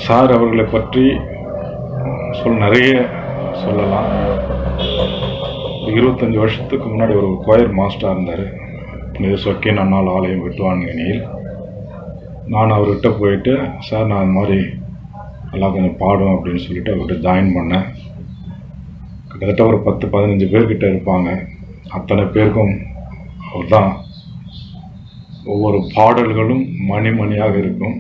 சார் அவர்களை பற்றி சொல் நிறைய சொல்லலாம். இருபத்தஞ்சி வருஷத்துக்கு முன்னாடி ஒரு கோயர் மாஸ்டராக இருந்தார். புனித சொக்கேன் அண்ணால் ஆலயம் வெட்டுவான்கனியில் நான் அவர்கிட்ட போயிட்டு சார் நான் இந்த மாதிரி நல்லா கொஞ்சம் பாடும் அப்படின்னு சொல்லிட்டு அவர்கிட்ட ஜாயின் பண்ணேன். கிட்டத்தட்ட ஒரு பத்து பதினஞ்சு பேர்கிட்ட இருப்பாங்க. அத்தனை பேருக்கும் அவர் தான் ஒவ்வொரு பாடல்களும் மணி மணியாக இருக்கும்.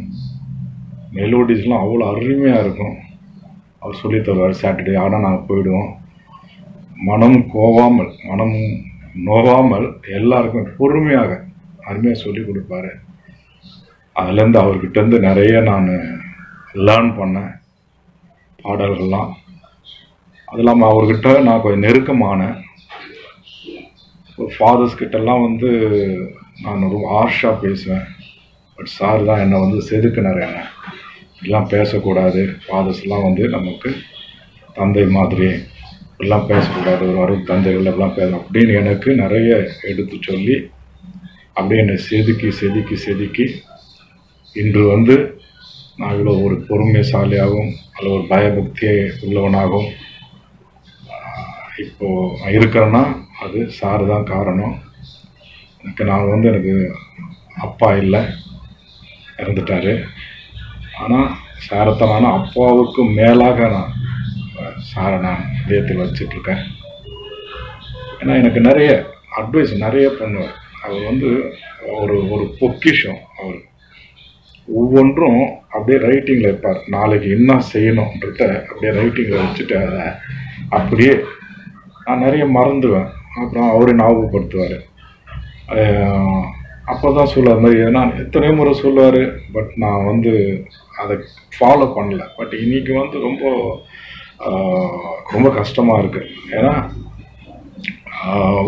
மெலோடிஸ்லாம் அவ்வளோ அருமையாக இருக்கும். அவர் சொல்லி தருவார் சாட்டர்டே ஆனால் நாங்கள் போயிடுவோம். மனம் கோவாமல் மனம் நோவாமல் எல்லாருக்கும் பொறுமையாக அருமையாக சொல்லி கொடுப்பாரு. அதுலேருந்து அவர்கிட்டேருந்து நிறைய நான் லேர்ன் பண்ணேன். பாடல்கள்லாம். அது இல்லாமல் அவர்கிட்ட நான் கொஞ்சம் நெருக்கமானேன் ஃபாதர்ஸ் கிட்டலாம் வந்து நான் ரொம்ப ஹார்ஷாக பேசுவேன். பட் சார் தான் என்னை வந்து செதுக்கினார் என்ன. இப்படிலாம் பேசக்கூடாது. ஃபாதர்ஸ்லாம் வந்து நமக்கு தந்தை மாதிரி இப்படிலாம் பேசக்கூடாது. ஒரு அருள் தந்தைகள் எல்லாம் பேச அப்படின்னு எனக்கு நிறைய எடுத்து சொல்லி அப்படியே என்னை செதுக்கி செதுக்கி செதுக்கி இன்று வந்து நான் இவ்வளோ ஒரு பொறுமைசாலியாகவும் அல்ல ஒரு பயபக்தியை உள்ளவனாகவும் இப்போது இருக்கிறேன்னா அது சார் தான் காரணம். எனக்கு நான் வந்து எனக்கு அப்பா இல்லை. இறந்துட்டார். ஆனால் சாரத்தை நான் அப்பாவுக்கு மேலாக நான் சாரை நான் இதயத்தில் வச்சிட்ருக்கேன். ஏன்னா எனக்கு நிறைய அட்வைஸ் நிறைய பண்ணுவார். அவர் வந்து ஒரு ஒரு பொக்கிஷம் அவர். ஒவ்வொன்றும் அப்படியே ரைட்டிங்கில் இருப்பார். நாளைக்கு என்ன செய்யணுன்றத அப்படியே ரைட்டிங்கில் வச்சுட்டு அதை அப்படியே நான் நிறைய மறந்துவேன். அப்புறம் அவரை ஞாபகப்படுத்துவார். அப்போ தான் சொல்லுவார் மாதிரி நான் எத்தனை முறை சொல்லுவார். பட் நான் வந்து அதை ஃபாலோ பண்ணல. பட் இன்னைக்கு வந்து ரொம்ப ரொம்ப கஷ்டமாக இருக்குது ஏன்னா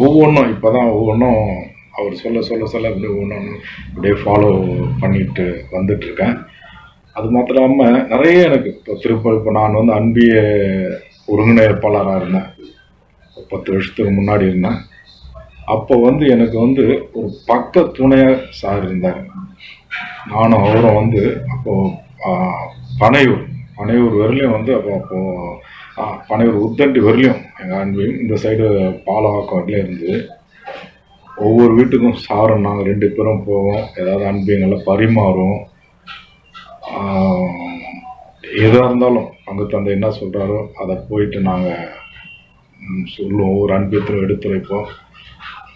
ஒவ்வொன்றும் இப்போ தான் ஒவ்வொன்றும் அவர் சொல்ல சொல்ல சொல்ல அப்படியே ஒவ்வொன்றும் அப்படியே ஃபாலோ பண்ணிட்டு வந்துட்டுருக்கேன். அது மாத்திரம் இல்லாமல் நிறைய எனக்கு இப்போ திருப்ப இப்போ நான் வந்து அன்பிய ஒருங்கிணைப்பாளராக இருந்தேன். பத்து வருஷத்துக்கு முன்னாடி இருந்தேன். அப்போ வந்து எனக்கு வந்து ஒரு பக்க துணையாக சார் இருந்தார். நானும் அவரும் வந்து அப்போது பனையூர். பனையூர் வரலையும் வந்து அப்போ அப்போது பனையூர் உத்தண்டி வரலையும் எங்கள் அன்பையும் இந்த சைடு பாலவாக்கம் வரலையும் இருந்து ஒவ்வொரு வீட்டுக்கும் சாரும் நாங்கள் ரெண்டு பேரும் போவோம். ஏதாவது அன்பியங்களை பரிமாறும் எதாக இருந்தாலும் அங்கே தந்தை என்ன சொல்கிறாரோ அதை போயிட்டு நாங்கள் சொல்லுவோம். ஒவ்வொரு அன்பியத்திலும் எடுத்துரைப்போம்.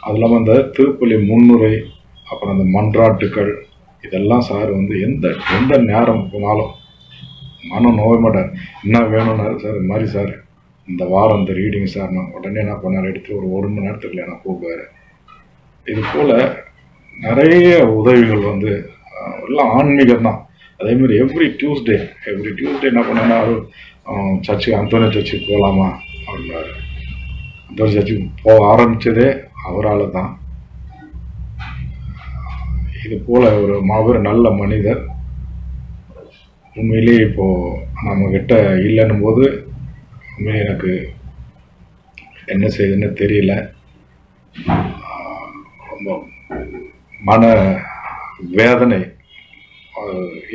அது இல்லாமல் அந்த திருப்பள்ளி முன்னுரை அப்புறம் அந்த மன்றாட்டுக்கள் இதெல்லாம் சார் வந்து எந்த எந்த நேரம் போனாலும் மனம் நோயமாட்டார் என்ன வேணும்னாரு சார் இது மாதிரி சார் இந்த வாரம் இந்த ரீடிங் சார் நான் உடனே என்ன பண்ணார் எடுத்து ஒரு ஒரு மணி நேரத்துக்குள்ள நான் கூப்பிடுவார் இது போல் நிறைய உதவிகள் வந்து எல்லாம் ஆன்மீகம் தான். அதேமாதிரி எவ்ரி டியூஸ்டே எவ்ரி டியூஸ்டே என்ன பண்ணேன்னா சர்ச்சுக்கு அந்தோனி சர்ச்சுக்கு போகலாமா அப்படின்னாரு. அந்தோனி சர்ச்சுக்கு போக ஆரம்பித்ததே அவரால் தான். இது போல் ஒரு மாபெரும் நல்ல மனிதர். உண்மையிலேயே இப்போது நம்மக்கிட்ட இல்லைன்னும் போது உண்மையிலே எனக்கு என்ன செய்யுதுன்னு தெரியல. ரொம்ப மன வேதனை.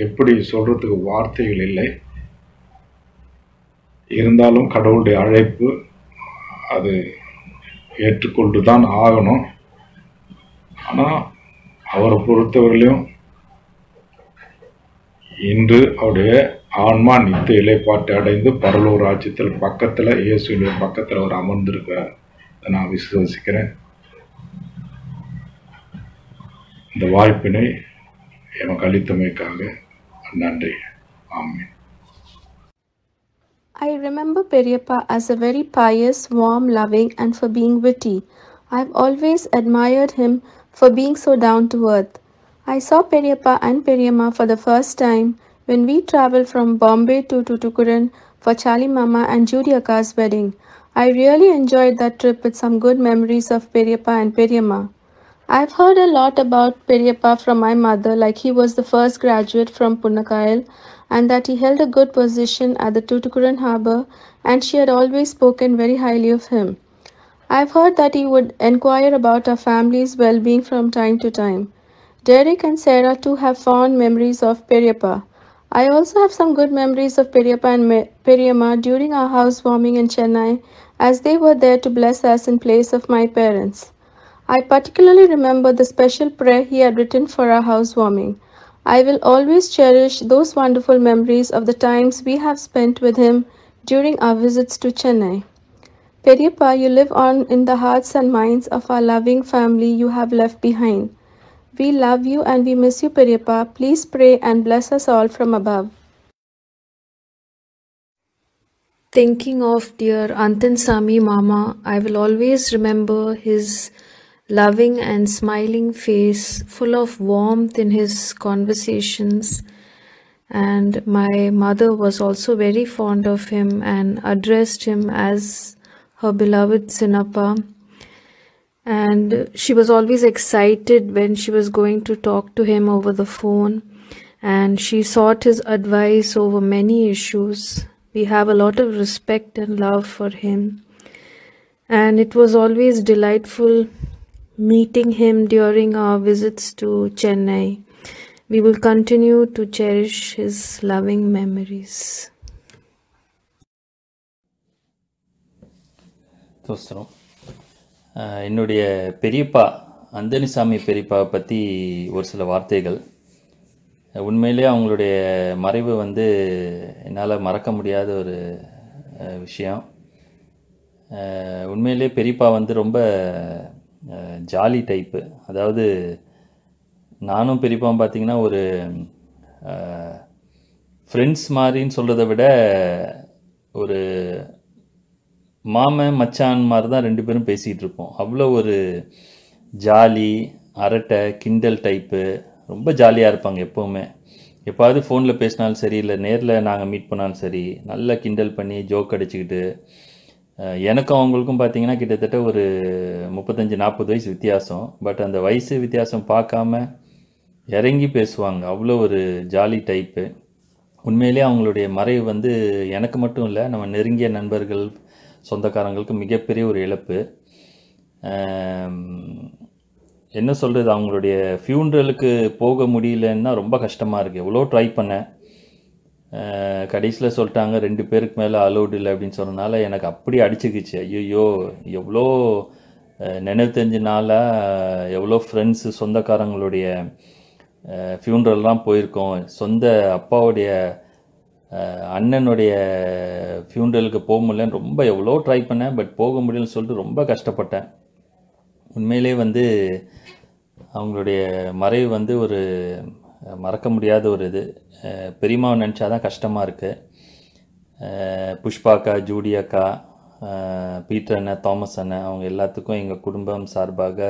எப்படி சொல்கிறதுக்கு வார்த்தைகள் இல்லை. இருந்தாலும் கடவுளுடைய அழைப்பு அது ஏற்றுக்கொண்டு தான் ஆகணும். ஆனால் அவரை பொறுத்தவரையிலும் இன்று அவருடைய ஆன்மா நித்த இலைப்பாட்டை அடைந்து பரலூர் ராஜ்யத்தில் பக்கத்தில் இயேசுடைய பக்கத்தில் அவர் அமர்ந்திருக்கிறார். நான் விசுவசிக்கிறேன். இந்த வாய்ப்பினை எனக்கு அளித்தமைக்காக நன்றி. ஆமீன். I remember Periappa as a very pious, warm, loving, and for being witty. I've always admired him for being so down to earth. I saw Periappa and Periamma for the first time when we traveled from Bombay to Tutukuran for Charlie Mama and Judy Akka's wedding. I really enjoyed that trip with some good memories of Periappa and Periamma. I've heard a lot about Periappa from my mother, like he was the first graduate from Punnakayal and that he held a good position at the Tuticorin harbour and she had always spoken very highly of him. I've heard that he would enquire about our family's well being from time to time. Derek and Sarah too have fond memories of Periappa. I also have some good memories of Periappa and Me- during our housewarming in Chennai as they were there to bless us in place of my parents. I particularly remember the special prayer he had written for our housewarming. I will always cherish those wonderful memories of the times we have spent with him during our visits to Chennai. Periappa, you live on in the hearts and minds of our loving family you have left behind. We love you and we miss you, Periappa. Please pray and bless us all from above. Thinking of dear Antan Sami Mama, I will always remember his loving and smiling face, full of warmth in his conversations. And my mother was also very fond of him and addressed him as her beloved Sinappa. And she was always excited when she was going to talk to him over the phone. And she sought his advice over many issues. We have a lot of respect and love for him. And it was always delightful meeting him during our visits to Chennai. We will continue to cherish his loving memories. தோஸ்திரம் என்னுடைய பெரியப்பா அந்தனிசாமி பெரியப்பாவை பற்றி ஒரு சில வார்த்தைகள். உண்மையிலே அவங்களுடைய மறைவு வந்து என்னால் மறக்க முடியாத ஒரு விஷயம். உண்மையிலே பெரியப்பா வந்து ரொம்ப ஜாலி டைப்பு. அதாவது நானும் பெரியப்பாவும் பார்த்தீங்கன்னா ஒரு ஃப்ரெண்ட்ஸ் மாதிரின்னு சொல்கிறத விட ஒரு மாமன் மச்சான் மாதிரி தான் ரெண்டு பேரும் பேசிகிட்டு இருப்போம். அவ்வளோ ஒரு ஜாலி அரட்டை கிண்டல் டைப்பு ரொம்ப ஜாலியாக இருப்பாங்க எப்போவுமே. எப்பாவது ஃபோனில் பேசினாலும் சரி இல்லை நேரில் நாங்கள் மீட் பண்ணாலும் சரி நல்லா கிண்டல் பண்ணி ஜோக் அடிச்சுக்கிட்டு எனக்கும் அவங்களுக்கும் பார்த்தீங்கன்னா கிட்டத்தட்ட ஒரு முப்பத்தஞ்சு நாற்பது வயசு வித்தியாசம். பட் அந்த வயசு வித்தியாசம் பார்க்காம இறங்கி பேசுவாங்க. அவ்வளோ ஒரு ஜாலி டைப்பு உண்மையிலே அவங்களுடைய மறைவு வந்து எனக்கு மட்டும் இல்லை நம்ம நெருங்கிய நண்பர்கள் சொந்தக்காரங்களுக்கு மிகப்பெரிய ஒரு இழப்பு. என்ன சொல்கிறது அவங்களுடைய ஃபியூன்ரலுக்கு போக முடியலன்னா ரொம்ப கஷ்டமாக இருக்குது எவ்வளோ ட்ரை பண்ணேன். கடைசியில் சொல்லிட்டாங்க ரெண்டு பேருக்கு மேலே அலோடு இல்லை அப்படின்னு சொன்னனால எனக்கு அப்படி அடிச்சுக்கிச்சு. ஐயோ எவ்வளோ நினைவு தெரிஞ்ச நாளாக எவ்வளோ ஃப்ரெண்ட்ஸு சொந்தக்காரங்களுடைய ஃபியூன்ரல்லாம் போயிருக்கோம். சொந்த அப்பாவுடைய அண்ணனுடைய ஃபியூண்டலுக்கு போக முடியலன்னு ரொம்ப எவ்வளோ ட்ரை பண்ணேன் பட் போக முடியலன்னு சொல்லிட்டு ரொம்ப கஷ்டப்பட்டேன். உண்மையிலே வந்து அவங்களுடைய மறைவு வந்து ஒரு மறக்க முடியாத ஒரு இது. பெரியமாவை நினச்சா தான் கஷ்டமாக இருக்குது புஷ்பாக்கா ஜூடி அக்கா பீட்டர் அண்ணன் தாமஸ் அண்ணன் அவங்க எல்லாத்துக்கும் எங்கள் குடும்பம் சார்பாக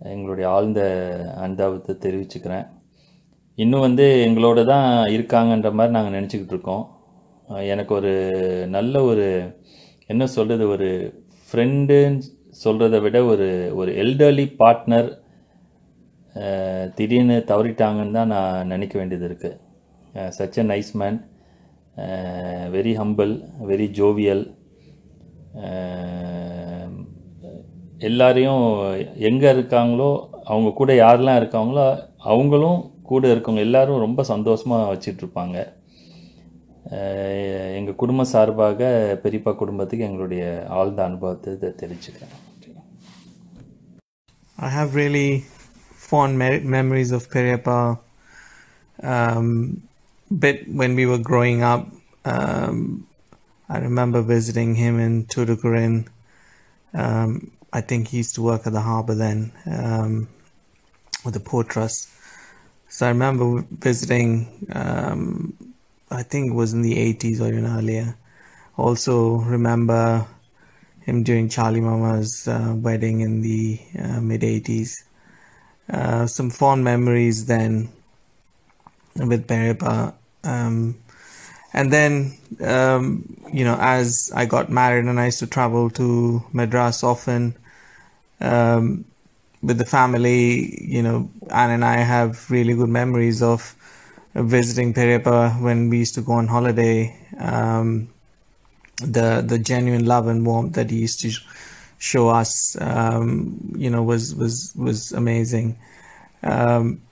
எங்களுடைய ஆழ்ந்த அனுதாபத்தை தெரிவிச்சுக்கிறேன். இன்னும் வந்து எங்களோட தான் இருக்காங்கன்ற மாதிரி நாங்கள் நினச்சிக்கிட்டு இருக்கோம். எனக்கு ஒரு நல்ல ஒரு என்ன சொல்கிறது ஒரு ஃப்ரெண்டுன்னு சொல்கிறத விட ஒரு ஒரு எல்டர்லி பார்ட்னர் திடீர்னு தவறிட்டாங்கன்னு தான் நான் நினைக்க வேண்டியது இருக்குது such a nice man very humble very jovial எல்லாரையும் எங்கே இருக்காங்களோ அவங்க கூட யாரெல்லாம் இருக்காங்களோ அவங்களும் கூட இருக்கவங்க எல்லாரும் ரொம்ப சந்தோஷமாக வச்சிட்ருப்பாங்க எங்கள் குடும்ப சார்பாக பெரியப்பா குடும்பத்துக்கு எங்களுடைய ஆழ்ந்த அனுபவத்தை இதை தெரிவிச்சுக்கிறேன் I have really fond me- memories of Periappa. Um, bit when we were growing up, um, I remember visiting him in Tudukurin. Um, I think he used to work at the harbor then um, with the port trust. So I remember visiting. Um, I think it was in the 80s or even earlier. also remember him during Charlie Mama's uh, wedding in the uh, mid 80s. Uh, some fond memories then with Peripa. Um, and then, um, you know, as I got married and I used to travel to Madras often um, with the family, you know, Anne and I have really good memories of visiting Peripa when we used to go on holiday. Um, the the genuine love and warmth that he used to show us, um, you know, was was was amazing. Um,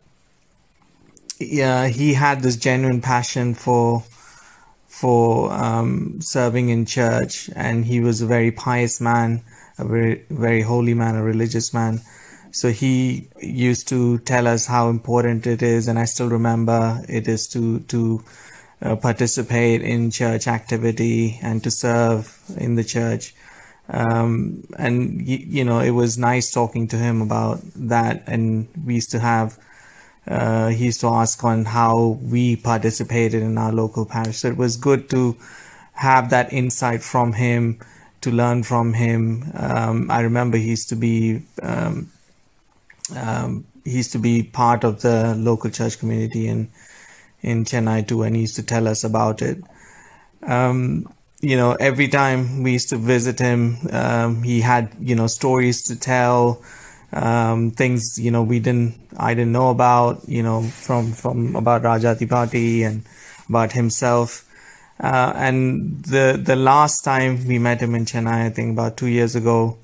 yeah, he had this genuine passion for for um, serving in church, and he was a very pious man, a very very holy man, a religious man. So he used to tell us how important it is, and I still remember it is to to uh, participate in church activity and to serve in the church. Um, and you know, it was nice talking to him about that, and we used to have uh, he used to ask on how we participated in our local parish. So it was good to have that insight from him, to learn from him. Um, I remember he used to be um, um, he used to be part of the local church community in in Chennai too, and he used to tell us about it. Um, you know, every time we used to visit him, um, he had you know stories to tell um, things you know we didn't I didn't know about you know from from about Rajati and about himself. Uh, and the the last time we met him in Chennai, I think about two years ago,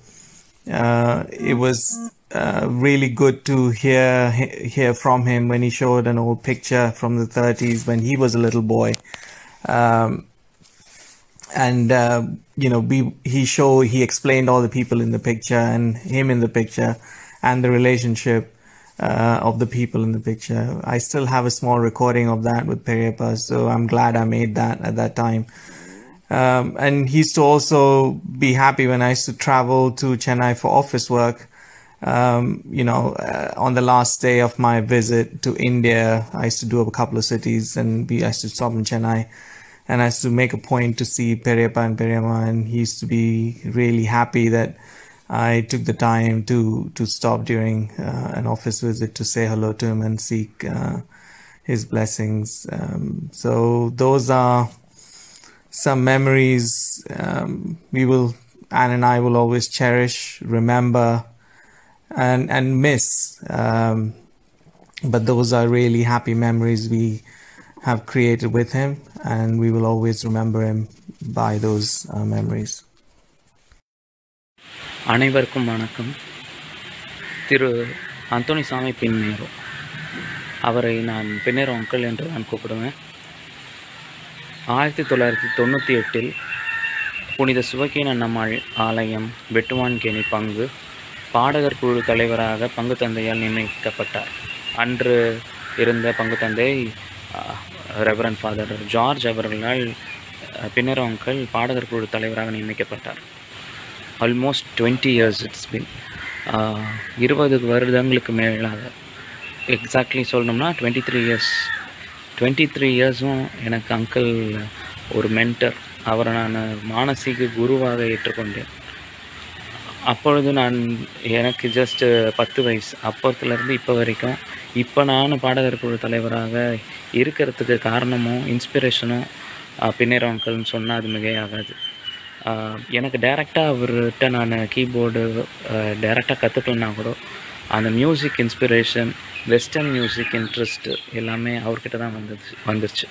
uh, it was uh, really good to hear hear from him when he showed an old picture from the 30s when he was a little boy. Um, and uh, you know we he showed he explained all the people in the picture and him in the picture and the relationship uh, of the people in the picture. I still have a small recording of that with Periapa, so i'm glad i made that at that time. Um, and he used to also be happy when i used to travel to chennai for office work um, you know uh, on the last day of my visit to india i used to do a couple of cities and we I used to stop in chennai and I used to make a point to see Periapa and Periama, and he used to be really happy that I took the time to to stop during uh, an office visit to say hello to him and seek uh, his blessings. Um, so those are some memories um, we will Anne and I will always cherish, remember, and and miss. Um, but those are really happy memories we have created with him, and we will always remember him by those uh, memories. அனைவருக்கும் வணக்கம் திரு Anthony சாமி பின்னேரோ அவரை நான் பின்னேரோ uncle என்று நான் கூப்பிடுவேன் ஆயிரத்தி தொள்ளாயிரத்தி தொண்ணூற்றி எட்டில் புனித சிவகீன நம்மாள் ஆலயம் வெட்டுவான்கேணி பங்கு பாடகர் குழு தலைவராக பங்கு தந்தையால் நியமிக்கப்பட்டார். அன்று இருந்த பங்கு தந்தை ரெவரன் ஃபாதர் ஜார்ஜ் அவர்களால் பின்னர் அவங்கள் பாடகர் குழு தலைவராக நியமிக்கப்பட்டார். ஆல்மோஸ்ட் டுவெண்ட்டி இயர்ஸ் இட்ஸ் பின் இருபது வருடங்களுக்கு மேலாக. எக்ஸாக்ட்லி சொல்லணும்னா twenty three years twenty three இயர்ஸும் எனக்கு அங்கிள் ஒரு மென்டர் அவரை நான் மானசீக குருவாக ஏற்றுக்கொண்டேன். அப்பொழுது நான் எனக்கு ஜஸ்ட் பத்து வயசு. அப்போத்துலேருந்து இப்போ வரைக்கும் இப்போ நான் பாடகர் குழு தலைவராக இருக்கிறதுக்கு காரணமும் இன்ஸ்பிரேஷனும் பின்னேற அங்கிள்னு சொன்னால் அது மிகையாகாது. எனக்கு டைரெக்டாக அவர்கிட்ட நான் கீபோர்டு டைரெக்டாக கற்றுக்கலன்னா கூட அந்த music inspiration western music interest எல்லாமே அவர்கிட்ட தான் வந்துச்சு வந்துருச்சு.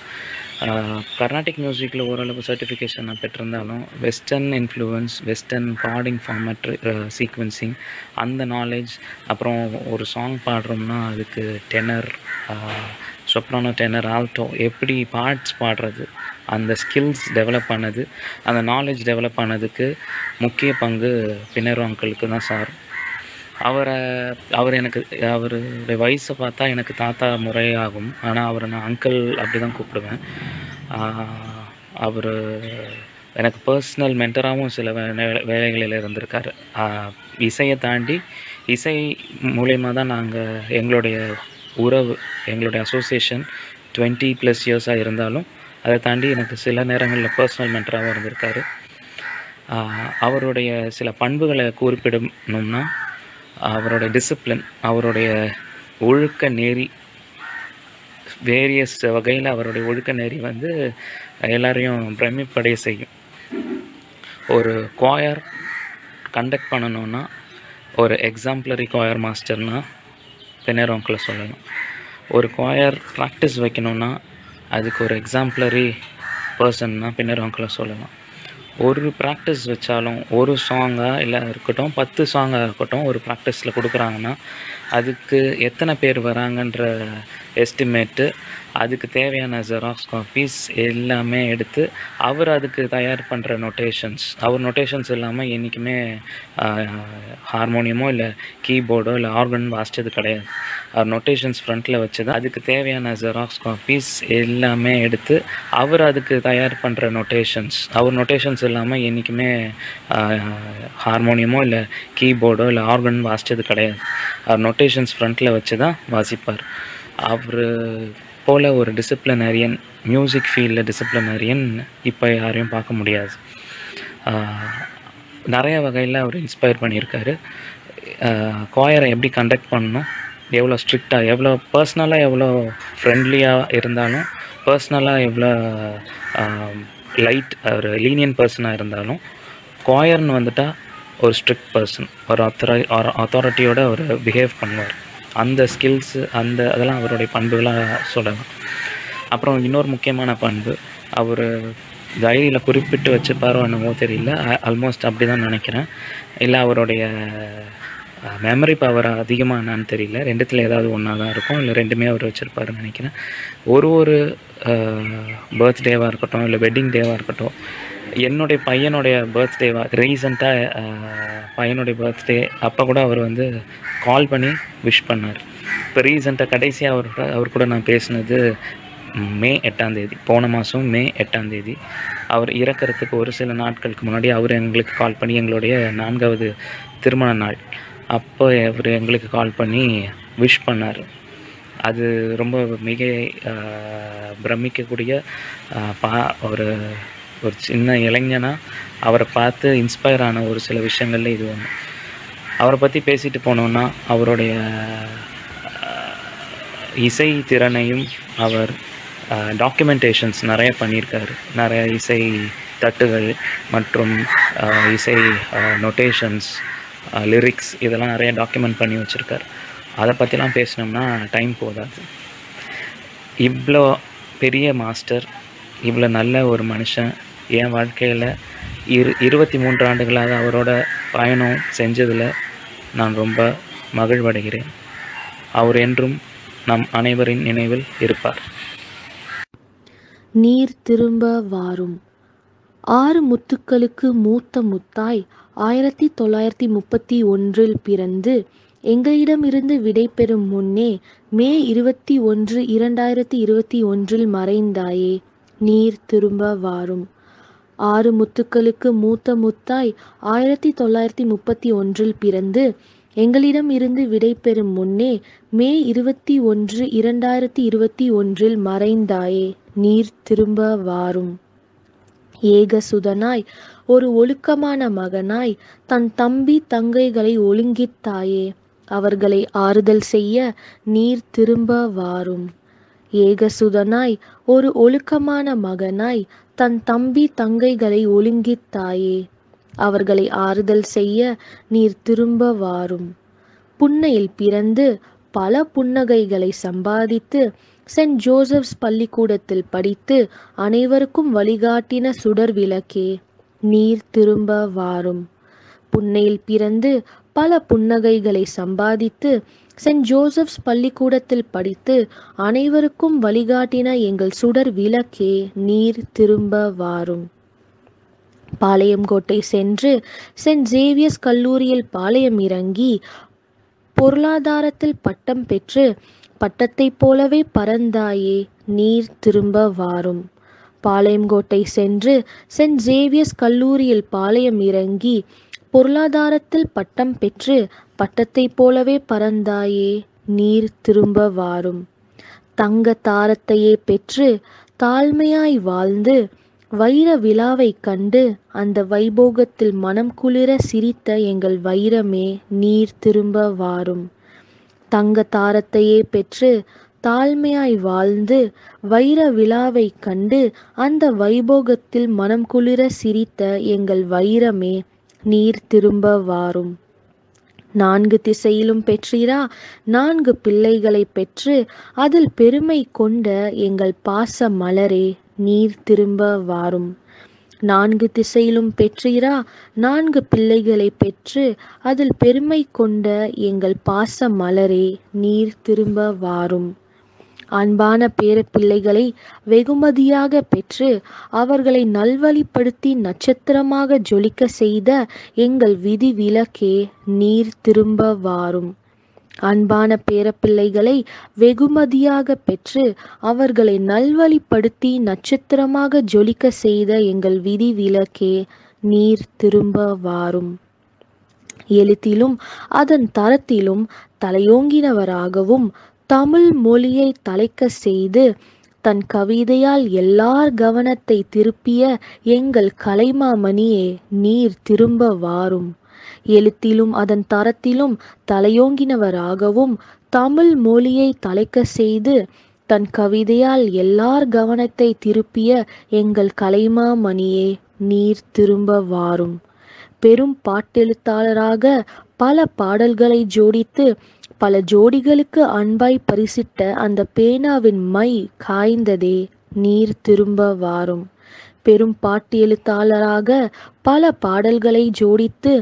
கர்நாடிக் மியூசிக்கில் ஓரளவு சர்டிஃபிகேஷன் நான் பெற்றிருந்தாலும் western influence western chording format sequencing அந்த நாலேஜ் அப்புறம் ஒரு சாங் பாடுறோம்னா அதுக்கு டெனர் சொப்ரானோ டெனர் ஆல்டோ எப்படி பார்ட்ஸ் பாடுறது அந்த ஸ்கில்ஸ் டெவலப் ஆனது அந்த நாலேஜ் டெவலப் ஆனதுக்கு முக்கிய பங்கு பின்னரோ அங்கிளுக்கு தான் சார் அவரை அவர் எனக்கு அவருடைய வயசை பார்த்தா எனக்கு தாத்தா முறையாகும். ஆனால் அவரை நான் அங்கிள் அப்படி தான் கூப்பிடுவேன் அவர் எனக்கு பர்சனல் மென்டராகவும் சில வே- வேலைகளில் இருந்திருக்கார். இசையை தாண்டி இசை மூலயமா தான் நாங்கள் எங்களுடைய உறவு எங்களுடைய அசோசியேஷன் டுவெண்ட்டி ப்ளஸ் இயர்ஸாக இருந்தாலும் அதை தாண்டி எனக்கு சில நேரங்களில் பர்சனல் மென்டராகவும் இருந்திருக்காரு. அவருடைய சில பண்புகளை குறிப்பிடணும்னா அவருடைய டிசிப்ளின் அவருடைய ஒழுக்க நெறி வேரியஸ் வகையில் அவருடைய ஒழுக்க நெறி வந்து எல்லாரையும் பிரமிப்படைய செய்யும். ஒரு கோயர் கண்டக்ட் பண்ணணும்னா ஒரு எக்ஸாம்பிளரி கோயர் மாஸ்டர்னா பின்னேரோங்கில் சொல்லணும். ஒரு கோயர் ப்ராக்டிஸ் வைக்கணும்னா அதுக்கு ஒரு எக்ஸாம்ப்ளரி பர்சன்னா பின்னேரோங்கில் சொல்லலாம் ஒரு ப்ராக்டிஸ் வச்சாலும் ஒரு சாங்காக இல்லை இருக்கட்டும் பத்து சாங்காக இருக்கட்டும் ஒரு ப்ராக்டிஸில் கொடுக்குறாங்கன்னா அதுக்கு எத்தனை பேர் வராங்கன்ற எஸ்டிமேட்டு அதுக்கு தேவையான ஜெராக்ஸ் காப்பீஸ் எல்லாமே எடுத்து அவர் அதுக்கு தயார் பண்ணுற நொட்டேஷன்ஸ் அவர் நொட்டேஷன்ஸ் இல்லாமல் என்றைக்குமே ஹார்மோனியமோ இல்லை கீபோர்டோ இல்லை ஆர்கன் வாசிச்சது கிடையாது. அவர் நொட்டேஷன்ஸ் ஃப்ரண்ட்டில் வச்சு தான் அதுக்கு தேவையான ஜெராக்ஸ் காப்பீஸ் எல்லாமே எடுத்து அவர் அதுக்கு தயார் பண்ணுற நொட்டேஷன்ஸ் அவர் நொட்டேஷன்ஸ் இல்லாமல் என்றைக்குமே ஹார்மோனியமோ இல்லை கீபோர்டோ இல்லை ஆர்கன் வாசிச்சது கிடையாது. அவர் நொட்டேஷன்ஸ் ஃப்ரண்ட்டில் வச்சு தான் வாசிப்பார். அவர் போல் ஒரு டிசிப்ளினரியன் மியூசிக் ஃபீல்டில் டிசிப்ளினரியன் இப்போ யாரையும் பார்க்க முடியாது. நிறைய வகையில் அவர் இன்ஸ்பயர் பண்ணியிருக்காரு. குவாயரை எப்படி கண்டக்ட் பண்ணணும் எவ்வளோ ஸ்ட்ரிக்டாக எவ்வளோ பர்சனலாக எவ்வளோ ஃப்ரெண்ட்லியாக இருந்தாலும் பர்சனலாக எவ்வளோ லைட் ஒரு லீனியன் பர்சனாக இருந்தாலும் குவாயர்னு வந்துட்டால் ஒரு ஸ்ட்ரிக்ட் பர்சன் ஒரு அத்தரை அத்தாரிட்டியோட அவர் பிஹேவ் பண்ணுவார். அந்த ஸ்கில்ஸு அந்த அதெல்லாம் அவருடைய பண்புகளாக சொல்லலாம். அப்புறம் இன்னொரு முக்கியமான பண்பு அவர் டைரியில் குறிப்பிட்டு வச்சுப்பாரோ என்னவோ தெரியல. ஆல்மோஸ்ட் அப்படி தான் நினைக்கிறேன். இல்லை அவருடைய மெமரி பவர் அதிகமாக என்னான்னு தெரியல. ரெண்டுத்தில் ஏதாவது ஒன்றா தான் இருக்கும். இல்லை ரெண்டுமே அவர் வச்சுருப்பாருன்னு நினைக்கிறேன். ஒரு ஒரு பர்த்டேவாக இருக்கட்டும் இல்லை வெட்டிங் டேவாக இருக்கட்டும் என்னுடைய பையனுடைய பர்த்டேவாக ரீசண்டாக பையனுடைய பர்த்டே அப்போ கூட அவர் வந்து கால் பண்ணி விஷ் பண்ணார். இப்போ ரீசெண்டாக கடைசியாக அவர் அவர் கூட நான் பேசினது மே எட்டாம் தேதி போன மாதம் மே எட்டாம் தேதி. அவர் இறக்கிறதுக்கு ஒரு சில நாட்களுக்கு முன்னாடி அவர் எங்களுக்கு கால் பண்ணி எங்களுடைய நான்காவது திருமண நாள். அப்போ அவர் எங்களுக்கு கால் பண்ணி விஷ் பண்ணார். அது ரொம்ப மிக பிரமிக்கக்கூடிய பா ஒரு ஒரு சின்ன இளைஞனாக அவரை பார்த்து இன்ஸ்பயர் ஆன ஒரு சில விஷயங்கள்ல இது ஒன்று அவரை பற்றி பேசிட்டு போனோம்னா அவருடைய இசை திறனையும் அவர் டாக்குமெண்டேஷன்ஸ் நிறைய பண்ணியிருக்காரு. நிறைய இசை தட்டுகள் மற்றும் இசை நொட்டேஷன்ஸ் லிரிக்ஸ் இதெல்லாம் நிறைய டாக்குமெண்ட் பண்ணி வச்சுருக்கார். அதை பற்றிலாம் பேசினோம்னா டைம் போதாது. இவ்வளோ பெரிய மாஸ்டர் இவ்வளோ நல்ல ஒரு மனுஷன் என் வாழ்க்கையில் இரு இருபத்தி மூன்று ஆண்டுகளாக அவரோட பயணம் செஞ்சதில் நான் ரொம்ப மகிழ்வடைகிறேன். அவர் என்றும் நம் அனைவரின் நினைவில் இருப்பார். நீர் திரும்ப வாரும். ஆறு முத்துக்களுக்கு மூத்த முத்தாய் ஆயிரத்தி தொள்ளாயிரத்தி முப்பத்தி ஒன்றில் பிறந்து எங்களிடமிருந்து விடைபெறும் முன்னே மே இருபத்தி ஒன்று இரண்டாயிரத்தி இருபத்தி ஒன்றில் மறைந்தாயே. நீர் திரும்ப வாரும். ஆறு முத்துக்களுக்கு மூத்த முத்தாய் ஆயிரத்தி தொள்ளாயிரத்தி முப்பத்தி ஒன்றில் பிறந்து எங்களிடம் இருந்து விடைபெறும் முன்னே மே இருபத்தி ஒன்று இரண்டாயிரத்தி இருபத்தி ஒன்றில் மறைந்தாயே. நீர் திரும்ப வாரும். ஏகசுதனாய் ஒரு ஒழுக்கமான மகனாய் தன் தம்பி தங்கைகளை ஒழுங்கித்தாயே. அவர்களை ஆறுதல் செய்ய நீர் திரும்ப வாரும். ஏகசுதனாய் ஒரு ஒழுக்கமான மகனாய் தன் தம்பி தங்கைகளை ஒழுங்கித்தாயே அவர்களை ஆறுதல் செய்ய நீர் திரும்ப வாரும். புன்னையில் பிறந்து பல புன்னகைகளை சம்பாதித்து சென்ட் ஜோசப்ஸ் பள்ளிக்கூடத்தில் படித்து அனைவருக்கும் வழிகாட்டின சுடர் விளக்கே நீர் திரும்ப வாரும். புன்னையில் பிறந்து பல புன்னகைகளை சம்பாதித்து சென்ட் ஜோசப்ஸ் பள்ளிக்கூடத்தில் படித்து அனைவருக்கும் வழிகாட்டின எங்கள் சுடர் விளக்கே நீர் திரும்ப வாரும். பாளையங்கோட்டை சென்று சென்ட் ஜேவியர்ஸ் கல்லூரியில் பாளையம் இறங்கி பொருளாதாரத்தில் பட்டம் பெற்று பட்டத்தைப் போலவே பறந்தாயே நீர் திரும்ப வாரும். பாளையங்கோட்டை சென்று சென்ட் ஜேவியர்ஸ் கல்லூரியில் பாளையம் இறங்கி பொருளாதாரத்தில் பட்டம் பெற்று பட்டத்தைப் போலவே பறந்தாயே நீர் திரும்ப வாரும். தங்க தாரத்தையே பெற்று தாழ்மையாய் வாழ்ந்து வைர விழாவைக் கண்டு அந்த வைபோகத்தில் மனம் குளிர சிரித்த எங்கள் வைரமே நீர் திரும்ப வாரும். தங்க தாரத்தையே பெற்று தாழ்மையாய் வாழ்ந்து வைர விழாவைக் கண்டு அந்த வைபோகத்தில் மனம் குளிர சிரித்த எங்கள் வைரமே நீர் திரும்ப வாரும். நான்கு திசையிலும் பெற்றீரா? நான்கு பிள்ளைகளை பெற்று அதில் பெருமை கொண்ட எங்கள் பாச மலரே நீர் திரும்ப வாரும். நான்கு திசையிலும் பெற்றீரா? நான்கு பிள்ளைகளை பெற்று அதில் பெருமை கொண்ட எங்கள் பாச மலரே நீர் திரும்ப வாரும். அன்பான பேரப்பிள்ளைகளை வெகுமதியாக பெற்று அவர்களை நல்வழிப்படுத்தி நட்சத்திரமாக ஜொலிக்க செய்த எங்கள் விதி விலக்கே நீர் திரும்ப வாரும். அன்பான பேரப்பிள்ளைகளை வெகுமதியாக பெற்று அவர்களை நல்வழிப்படுத்தி நட்சத்திரமாக ஜொலிக்க செய்த எங்கள் விதி விலக்கே நீர் திரும்ப வாரும். எழுத்திலும் அதன் தரத்திலும் தலையோங்கினவராகவும் தமிழ் மொழியை தலைக்க செய்து தன் கவிதையால் எல்லார் கவனத்தை திருப்பிய எங்கள் கலைமாமணியே நீர் திரும்ப வாரும். எழுத்திலும் அதன் தரத்திலும் தலையோங்கினவராகவும் தமிழ் மொழியை தலைக்க செய்து தன் கவிதையால் எல்லார் கவனத்தை திருப்பிய எங்கள் கலைமாமணியே நீர் திரும்ப வாரும். பெரும் பாட்டெழுத்தாளராக பல பாடல்களை ஜோடித்து பல ஜோடிகளுக்கு அன்பாய் பரிசிட்ட அந்த பேனாவின் மை காய்ந்ததே நீர் திரும்ப வாரும். பெரும் பாட்டு எழுத்தாளராக பல பாடல்களை ஜோடித்து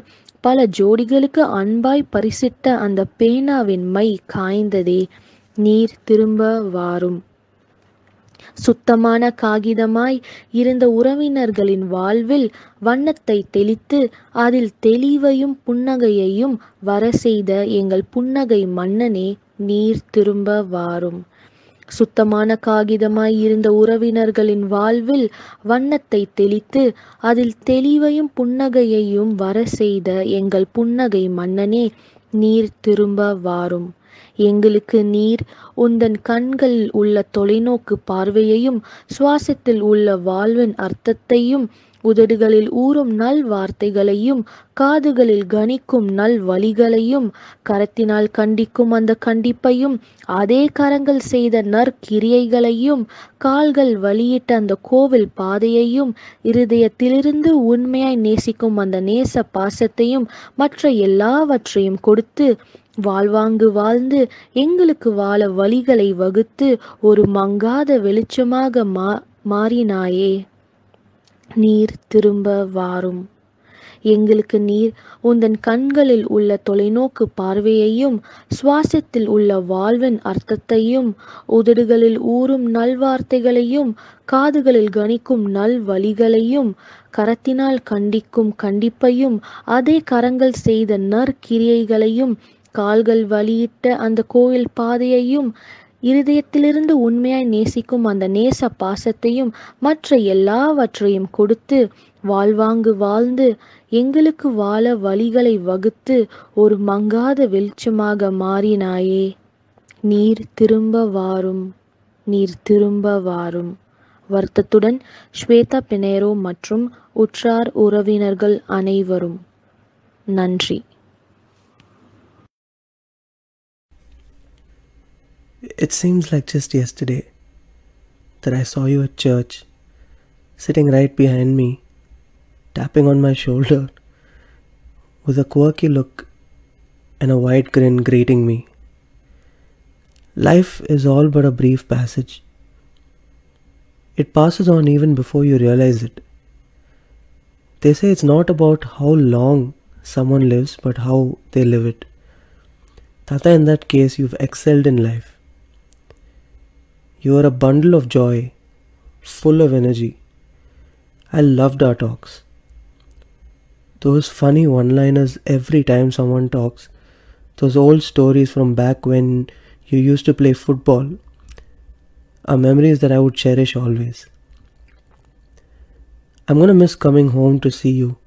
பல ஜோடிகளுக்கு அன்பாய் பரிசிட்ட அந்த பேனாவின் மை காய்ந்ததே நீர் திரும்ப வாரும். சுத்தமான காகிதமாய் இருந்த உறவினர்களின் வாழ்வில் வண்ணத்தை தெளித்து அதில் தெளிவையும் புன்னகையையும் வர செய்த எங்கள் புன்னகை மன்னனே நீர் திரும்ப வாரும். சுத்தமான காகிதமாய் இருந்த உறவினர்களின் வாழ்வில் வண்ணத்தை தெளித்து அதில் தெளிவையும் புன்னகையையும் வர செய்த எங்கள் புன்னகை மன்னனே நீர் திரும்ப வாரும். எங்களுக்கு நீர் உந்தன் கண்களில் உள்ள தொலைநோக்கு பார்வையையும் சுவாசத்தில் உள்ள வாழ்வின் அர்த்தத்தையும் உதடுகளில் ஊறும் நல் வார்த்தைகளையும் காதுகளில் கணிக்கும் நல் வழிகளையும் கரத்தினால் கண்டிக்கும் அந்த கண்டிப்பையும் அதே கரங்கள் செய்த நற்கிரியைகளையும் கால்கள் வழியிட்ட அந்த கோவில் பாதையையும் இருதயத்திலிருந்து உண்மையாய் நேசிக்கும் அந்த நேச பாசத்தையும் மற்ற எல்லாவற்றையும் கொடுத்து வாழ்வாங்கு வாழ்ந்து எங்களுக்கு வாழ வழிகளை வகுத்து ஒரு மங்காத வெளிச்சமாக மா மாறினாயே. நீர் திரும்ப வாரும். எங்களுக்கு நீர் உந்தன் கண்களில் உள்ள தொலைநோக்கு பார்வையையும் சுவாசத்தில் உள்ள வாழ்வின் அர்த்தத்தையும் உதடுகளில் ஊறும் நல்வார்த்தைகளையும் காதுகளில் கணிக்கும் நல் வழிகளையும் கரத்தினால் கண்டிக்கும் கண்டிப்பையும் அதே கரங்கள் செய்த நற்கிரியைகளையும் கால்கள் வழியிட்ட அந்த கோயில் பாதையையும் இருதயத்திலிருந்து உண்மையாய் நேசிக்கும் அந்த நேச பாசத்தையும் மற்ற எல்லாவற்றையும் கொடுத்து வாழ்வாங்கு வாழ்ந்து எங்களுக்கு வாழ வழிகளை வகுத்து ஒரு மங்காத வெளிச்சமாக மாறினாயே. நீர் திரும்ப வாரும் நீர் திரும்ப வாரும். வருத்தத்துடன் ஸ்வேதா பினேரோ மற்றும் உற்றார் உறவினர்கள் அனைவரும் நன்றி. It seems like just yesterday that I saw you at church, sitting right behind me, tapping on my shoulder, with a quirky look and a wide grin greeting me. Life is all but a brief passage. It passes on even before you realize it. They say it's not about how long someone lives, but how they live it. Tata, in that case, you've excelled in life. You are a bundle of joy, full of energy. I loved our talks. Those funny one liners every time someone talks, those old stories from back when you used to play football, are memories that I would cherish always. I'm gonna miss coming home to see you.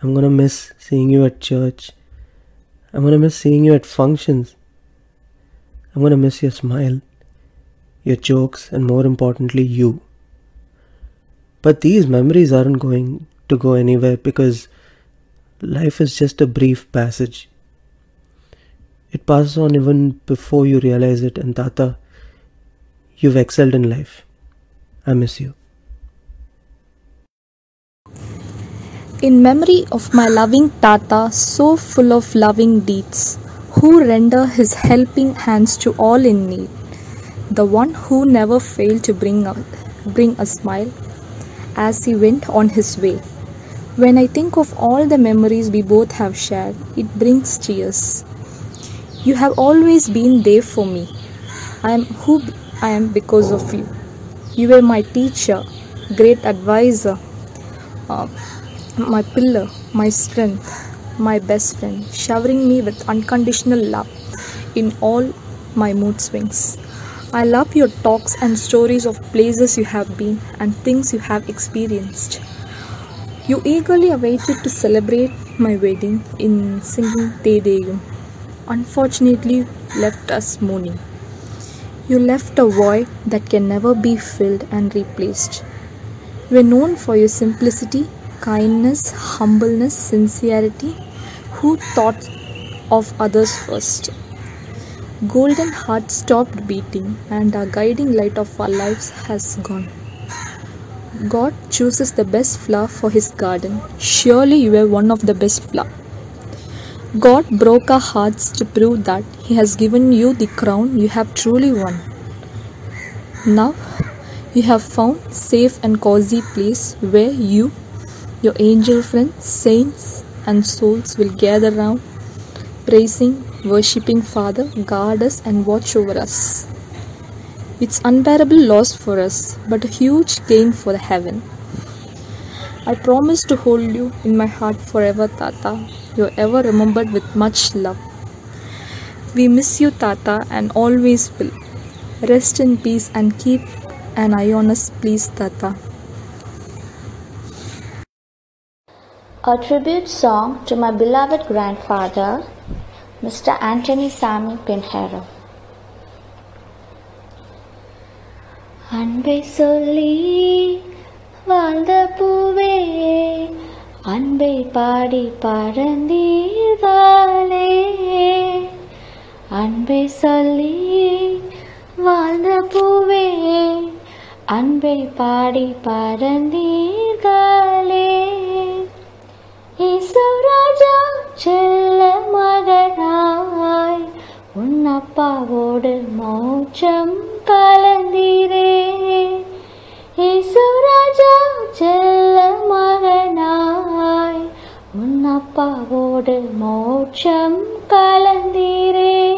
I'm gonna miss seeing you at church. I'm gonna miss seeing you at functions. I'm gonna miss your smile your jokes, and more importantly, you. But these memories aren't going to go anywhere because life is just a brief passage. It passes on even before you realize it, and Tata, you've excelled in life. I miss you. In memory of my loving Tata, so full of loving deeds, who render his helping hands to all in need, the one who never failed to bring a, bring a smile as he went on his way. When I think of all the memories we both have shared, it brings tears. You have always been there for me. I am who I am because of you. You were my teacher, great advisor, uh, my pillar, my strength, my best friend, showering me with unconditional love in all my mood swings. I love your talks and stories of places you have been and things you have experienced. You eagerly awaited to celebrate my wedding in singing Te Deum. Unfortunately, left us mourning. You left a void that can never be filled and replaced. You are known for your simplicity, kindness, humbleness, sincerity, who thought of others first. Golden heart stopped beating, and our guiding light of our lives has gone. God chooses the best flower for his garden. Surely you are one of the best flower. God broke our hearts to prove that He has given you the crown you have truly won. Now you have found safe and cozy place where you, your angel friends, saints and souls will gather round, praising, worshipping Father, guard us and watch over us. It's unbearable loss for us, but a huge gain for the heaven. I promise to hold you in my heart forever, Tata. You're ever remembered with much love. We miss you, Tata, and always will. Rest in peace and keep an eye on us, please, Tata. A tribute song to my beloved grandfather, Mr. Anthony Sami Pinheiro. அன்பை சொல்லி வாழ்ந்த பூவே அன்பை பாடி பறந்தீர்களே அன்பை சொல்லி வாழ்ந்த பூவே அன்பை பாடி பறந்தீர்களே ராஜா செல்ல மகனாய். உன் அப்பாவோடு மோட்சம் கலந்தீரே. ராஜா செல்ல மகனாய். உன் அப்பாவோடு மோட்சம் கலந்தீரே.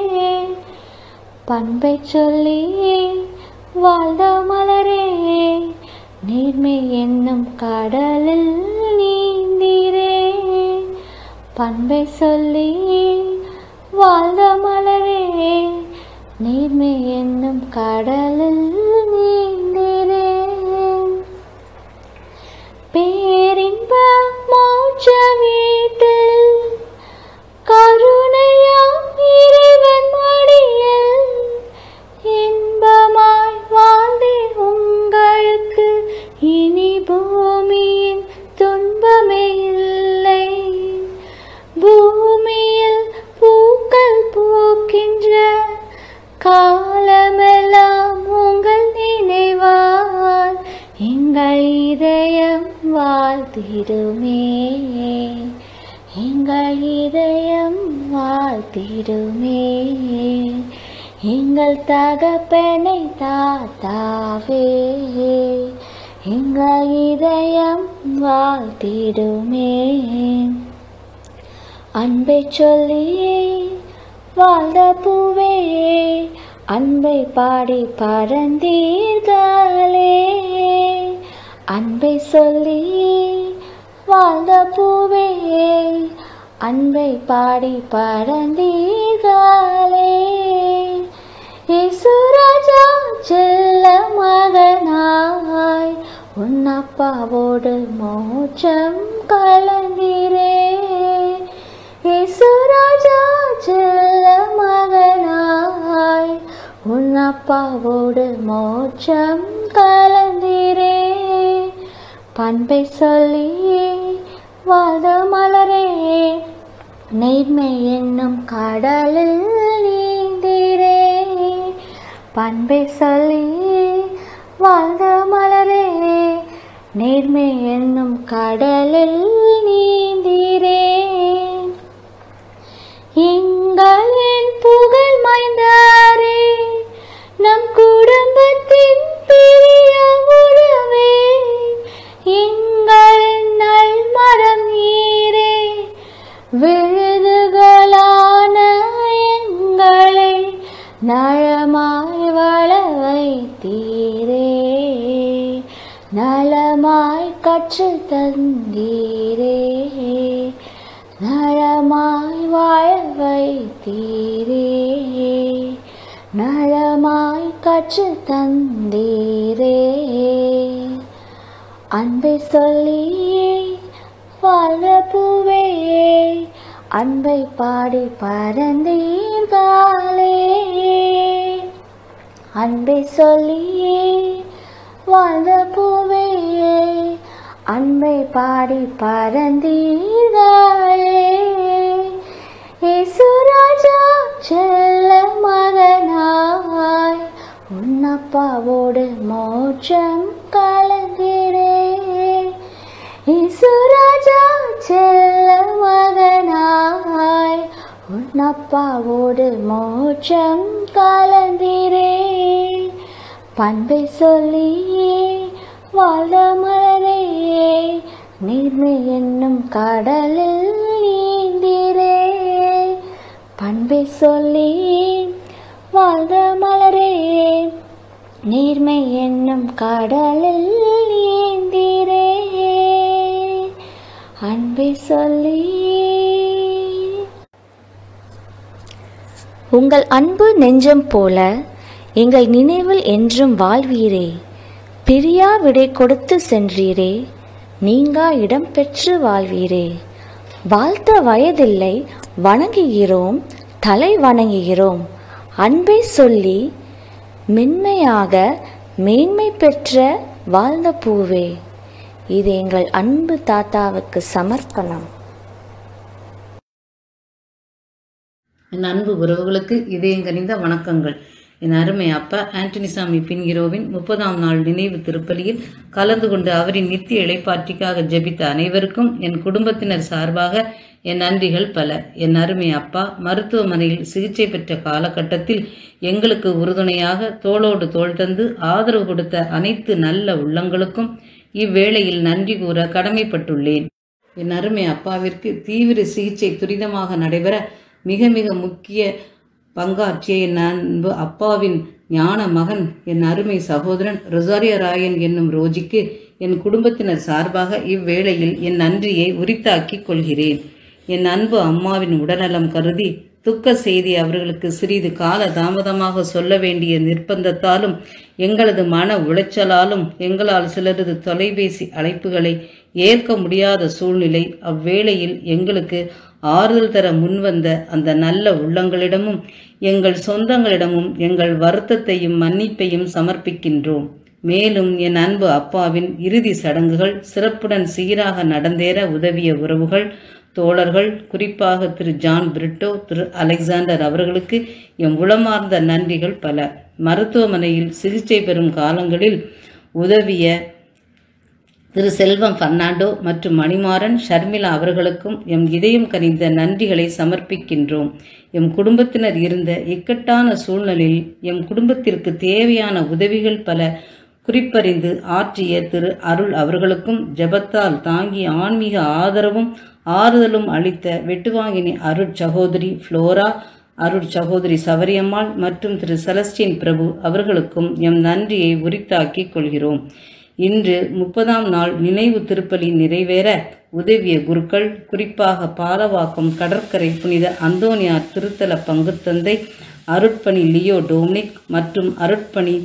பண்பை சொல்லி வாழ்ந்த மலரே. நீர்மை என்னும் கடலில் நீந்திரே. பண்பை சொல்லி வாழ்ந்த மலரே. நீர்மை என்னும் கடலில் நீந்திரே. பேரின்ப மோட்ச வீட்டில் கருணையாம் இறைவன் மடியில் இன்பமாய் வாழ்ந்தே உங்களுக்கு இனி பூமியின் துன்பமே இல்லை. பூமியில் பூக்கள் பூக்கின்ற காலமெல்லாம் உங்கள் நினைவால் எங்கள் இதயம் வாழ்த்திடுமே. எங்கள் இதயம் வாழ்த்திடுமே. எங்கள் தகப்பனை தாத்தாவே எங்கள் இதயம் வாழ்த்திடுமே. அன்பை சொல்லி வாழ்ந்த பூவே அன்பை பாடி பறந்தீர்களே அன்பை சொல்லி வாழ்ந்த பூவே அன்பை பாடி பறந்தீர்களே இசுராஜா செல்ல மகனாய். உன் அப்பாவோடு மோட்சம் கலந்தீரே. இசுராஜா செல்ல மகனாய். உன் அப்பாவோடு மோட்சம் கலந்திரே. பண்பை சொல்லி வாழ்த மலரே. நேர்மை என்னும் கடலில் நீந்திரே பண்பை சொல்லி வாழ்ந்த மலரே நேர்மை என்னும் கடலில் நீந்திரே எங்களின் புகழ் மைந்தாரே நம் குடும்பத்தின் பெரிய உறவே எங்களின் நல் மரம் நீரே. விழுதுகளான எங்களை நலமாய் வள வைத்தீரே. நலமாய் கற்று தந்தீரே. நலமாய் வாழ வைத்தீரே. நலமாய் கற்று தந்தீரே. அன்பை சொல்லியே வாழ பூவே அன்பை பாடி பறந்தீர்களே அன்பை சொல்லி வாழ்ந்த பூவே அன்பை பாடி பறந்தீர்களே இசுராஜா செல்ல மகனாய் உன்னப்பாவோடு மோட்சம் கலந்திரே இசுராஜா செல்ல மகனாய் உன் அப்பாவோடு மோட்சம் கலந்திரே. பண்பை சொல்லி வாழ மலரே. நீர்மை என்னும் கடலில் நீந்திரே. பண்பை சொல்லி வாழ்ந்த மலரே. நீர்மை என்னும் கடலில் நீந்திரே. அன்பை சொல்லி. உங்கள் அன்பு நெஞ்சம் போல எங்கள் நினைவில் என்றும் வாழ்வீரே. பிரியா விடை கொடுத்து சென்றீரே. நீங்கா இடம் பெற்று வாழ்வீரே. வாழ்த்த வயதில்லை வணங்குகிறோம் தலை வணங்குகிறோம். அன்பை சொல்லி மென்மையாக மேன்மை பெற்ற வாழ்ந்த பூவே இது எங்கள் அன்பு தாத்தாவுக்கு சமர்ப்பணம். என் அன்பு உறவுகளுக்கு இதயங்கனிந்த வணக்கங்கள். என் அருமை அப்பா ஆண்டனிசாமி பின்கிரோவின் முப்பதாம் நாள் நினைவு திருப்பலியில் கலந்து கொண்டு அவரின் நித்திய இழைப்பாற்றிக்காக ஜெபித்த அனைவருக்கும் என் குடும்பத்தினர் சார்பாக என் நன்றிகள் பல. என் அருமை அப்பா மருத்துவமனையில் சிகிச்சை பெற்ற காலகட்டத்தில் எங்களுக்கு உறுதுணையாக தோளோடு தோள் தந்து ஆதரவு கொடுத்த அனைத்து நல்ல உள்ளங்களுக்கும் இவ்வேளையில் நன்றி கூற கடமைப்பட்டுள்ளேன். என் அருமை அப்பாவிற்கு தீவிர சிகிச்சை துரிதமாக நடைபெற மிக மிக முக்கிய பங்காற்றிய என் அன்பு அப்பாவின் ஞான மகன் என் அருமை சகோதரன் ரொசாரிய ராயன் என்னும் ரோஜிக்கு என் குடும்பத்தினர் சார்பாக இவ்வேளையில் என் நன்றியை உரித்தாக்கிக் கொள்கிறேன். என் அன்பு அம்மாவின் உடல்நலம் கருதி துக்க செய்தி அவர்களுக்கு சிறிது கால தாமதமாக சொல்ல வேண்டிய நிர்பந்தத்தாலும் எங்களது மன உளைச்சலாலும் எங்களால் சிலரது தொலைபேசி அழைப்புகளை ஏற்க முடியாத சூழ்நிலை அவ்வேளையில் எங்களுக்கு ஆறுதல் தர முன்வந்த அந்த நல்ல உள்ளங்களிடமும் எங்கள் சொந்தங்களிடமும் எங்கள் வருத்தத்தையும் மன்னிப்பையும் சமர்ப்பிக்கின்றோம். மேலும் என் அன்பு அப்பாவின் இறுதி சடங்குகள் சிறப்புடன் சீராக நடந்தேற உதவிய உறவுகள் தோழர்கள் குறிப்பாக Thiru John Brito Thiru Alexander அவர்களுக்கு எம் உளமார்ந்த நன்றிகள் பல. மருத்துவமனையில் சிகிச்சை பெறும் காலங்களில் உதவிய திரு செல்வம் ஃபர்னாண்டோ மற்றும் மணிமாறன் ஷர்மிளா அவர்களுக்கும் எம் இதயம் கனிந்த நன்றிகளை சமர்ப்பிக்கின்றோம். எம் குடும்பத்தினர் இருந்த இக்கட்டான சூழ்நிலையில் எம் குடும்பத்திற்கு தேவையான உதவிகள் பல குறிப்பறிந்து ஆற்றிய திரு அருள் அவர்களுக்கும் ஜெபத்தால் தாங்கி ஆன்மீக ஆதரவும் ஆறுதலும் அளித்த வெட்டுவாங்கினி அருட் சகோதரி ஃப்ளோரா அருட் சகோதரி சவரியம்மாள் மற்றும் திரு செலஸ்டின் பிரபு அவர்களுக்கும் எம் நன்றியை உரித்தாக்கிக் கொள்கிறோம். இன்று முப்பதாம் நாள் நினைவு திருப்பலி நிறைவேற உதவிய குருக்கள் குறிப்பாக பாலவாக்கம் கடற்கரை புனித அந்தோனியார் திருத்தல பங்குத்தந்தை அருட்பணி லியோ டோம்னிக் மற்றும் அருட்பணி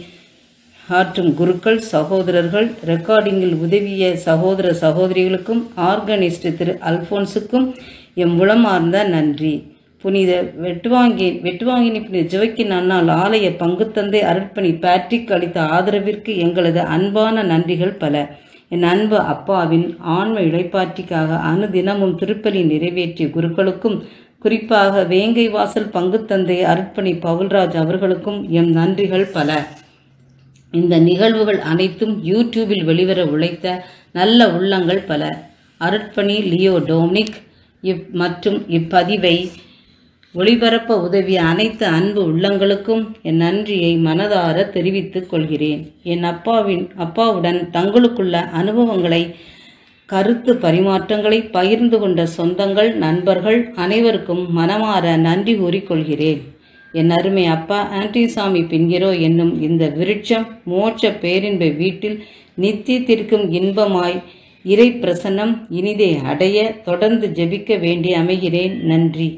ஆற்றும் குருக்கள் சகோதரர்கள் ரெக்கார்டிங்கில் உதவிய சகோதர சகோதரிகளுக்கும் ஆர்கனிஸ்ட் திரு அல்போன்ஸுக்கும் எம் உளமார்ந்த நன்றி. புனித வெட்டுவாங்கி வெட்டுவாங்கினி புனித ஜுவைக்கின் அண்ணால் ஆலய பங்குத்தந்தை அருட்பணி பேட்ரிக் அளித்த ஆதரவிற்கு எங்களது அன்பான நன்றிகள் பல. என் அன்பு அப்பாவின் ஆன்ம இழைப்பாற்றிக்காக அனுதினமும் திருப்பலி நிறைவேற்றிய குருக்களுக்கும் குறிப்பாக வேங்கை வாசல் பங்குத்தந்தை அருட்பணி பவுல்ராஜ் அவர்களுக்கும் எம் நன்றிகள் பல. இந்த நிகழ்வுகள் அனைத்தும் யூடியூபில் வெளிவர உழைத்த நல்ல உள்ளங்கள் பல. அருட்பணி லியோ டோமினிக் இப் மற்றும் இப்பதிவை ஒளிபரப்ப உதவிய அனைத்து அன்பு உள்ளங்களுக்கும் என் நன்றியை மனதார தெரிவித்துக் கொள்கிறேன். என் அப்பாவின் அப்பாவுடன் தங்களுக்குள்ள அனுபவங்களை கருத்து பரிமாற்றங்களை பகிர்ந்து கொண்ட சொந்தங்கள் நண்பர்கள் அனைவருக்கும் மனமாற நன்றி கூறிக்கொள்கிறேன் என் அருமை அப்பா ஆன்டிசாமி பின்கிறோ என்னும் இந்த விருட்சம் மோட்ச பேரின்ப வீட்டில் நித்தியத்திற்கும் இன்பமாய் இறை பிரசன்னம் இனிதே அடைய தொடர்ந்து ஜெபிக்க வேண்டி அமைகிறேன். நன்றி.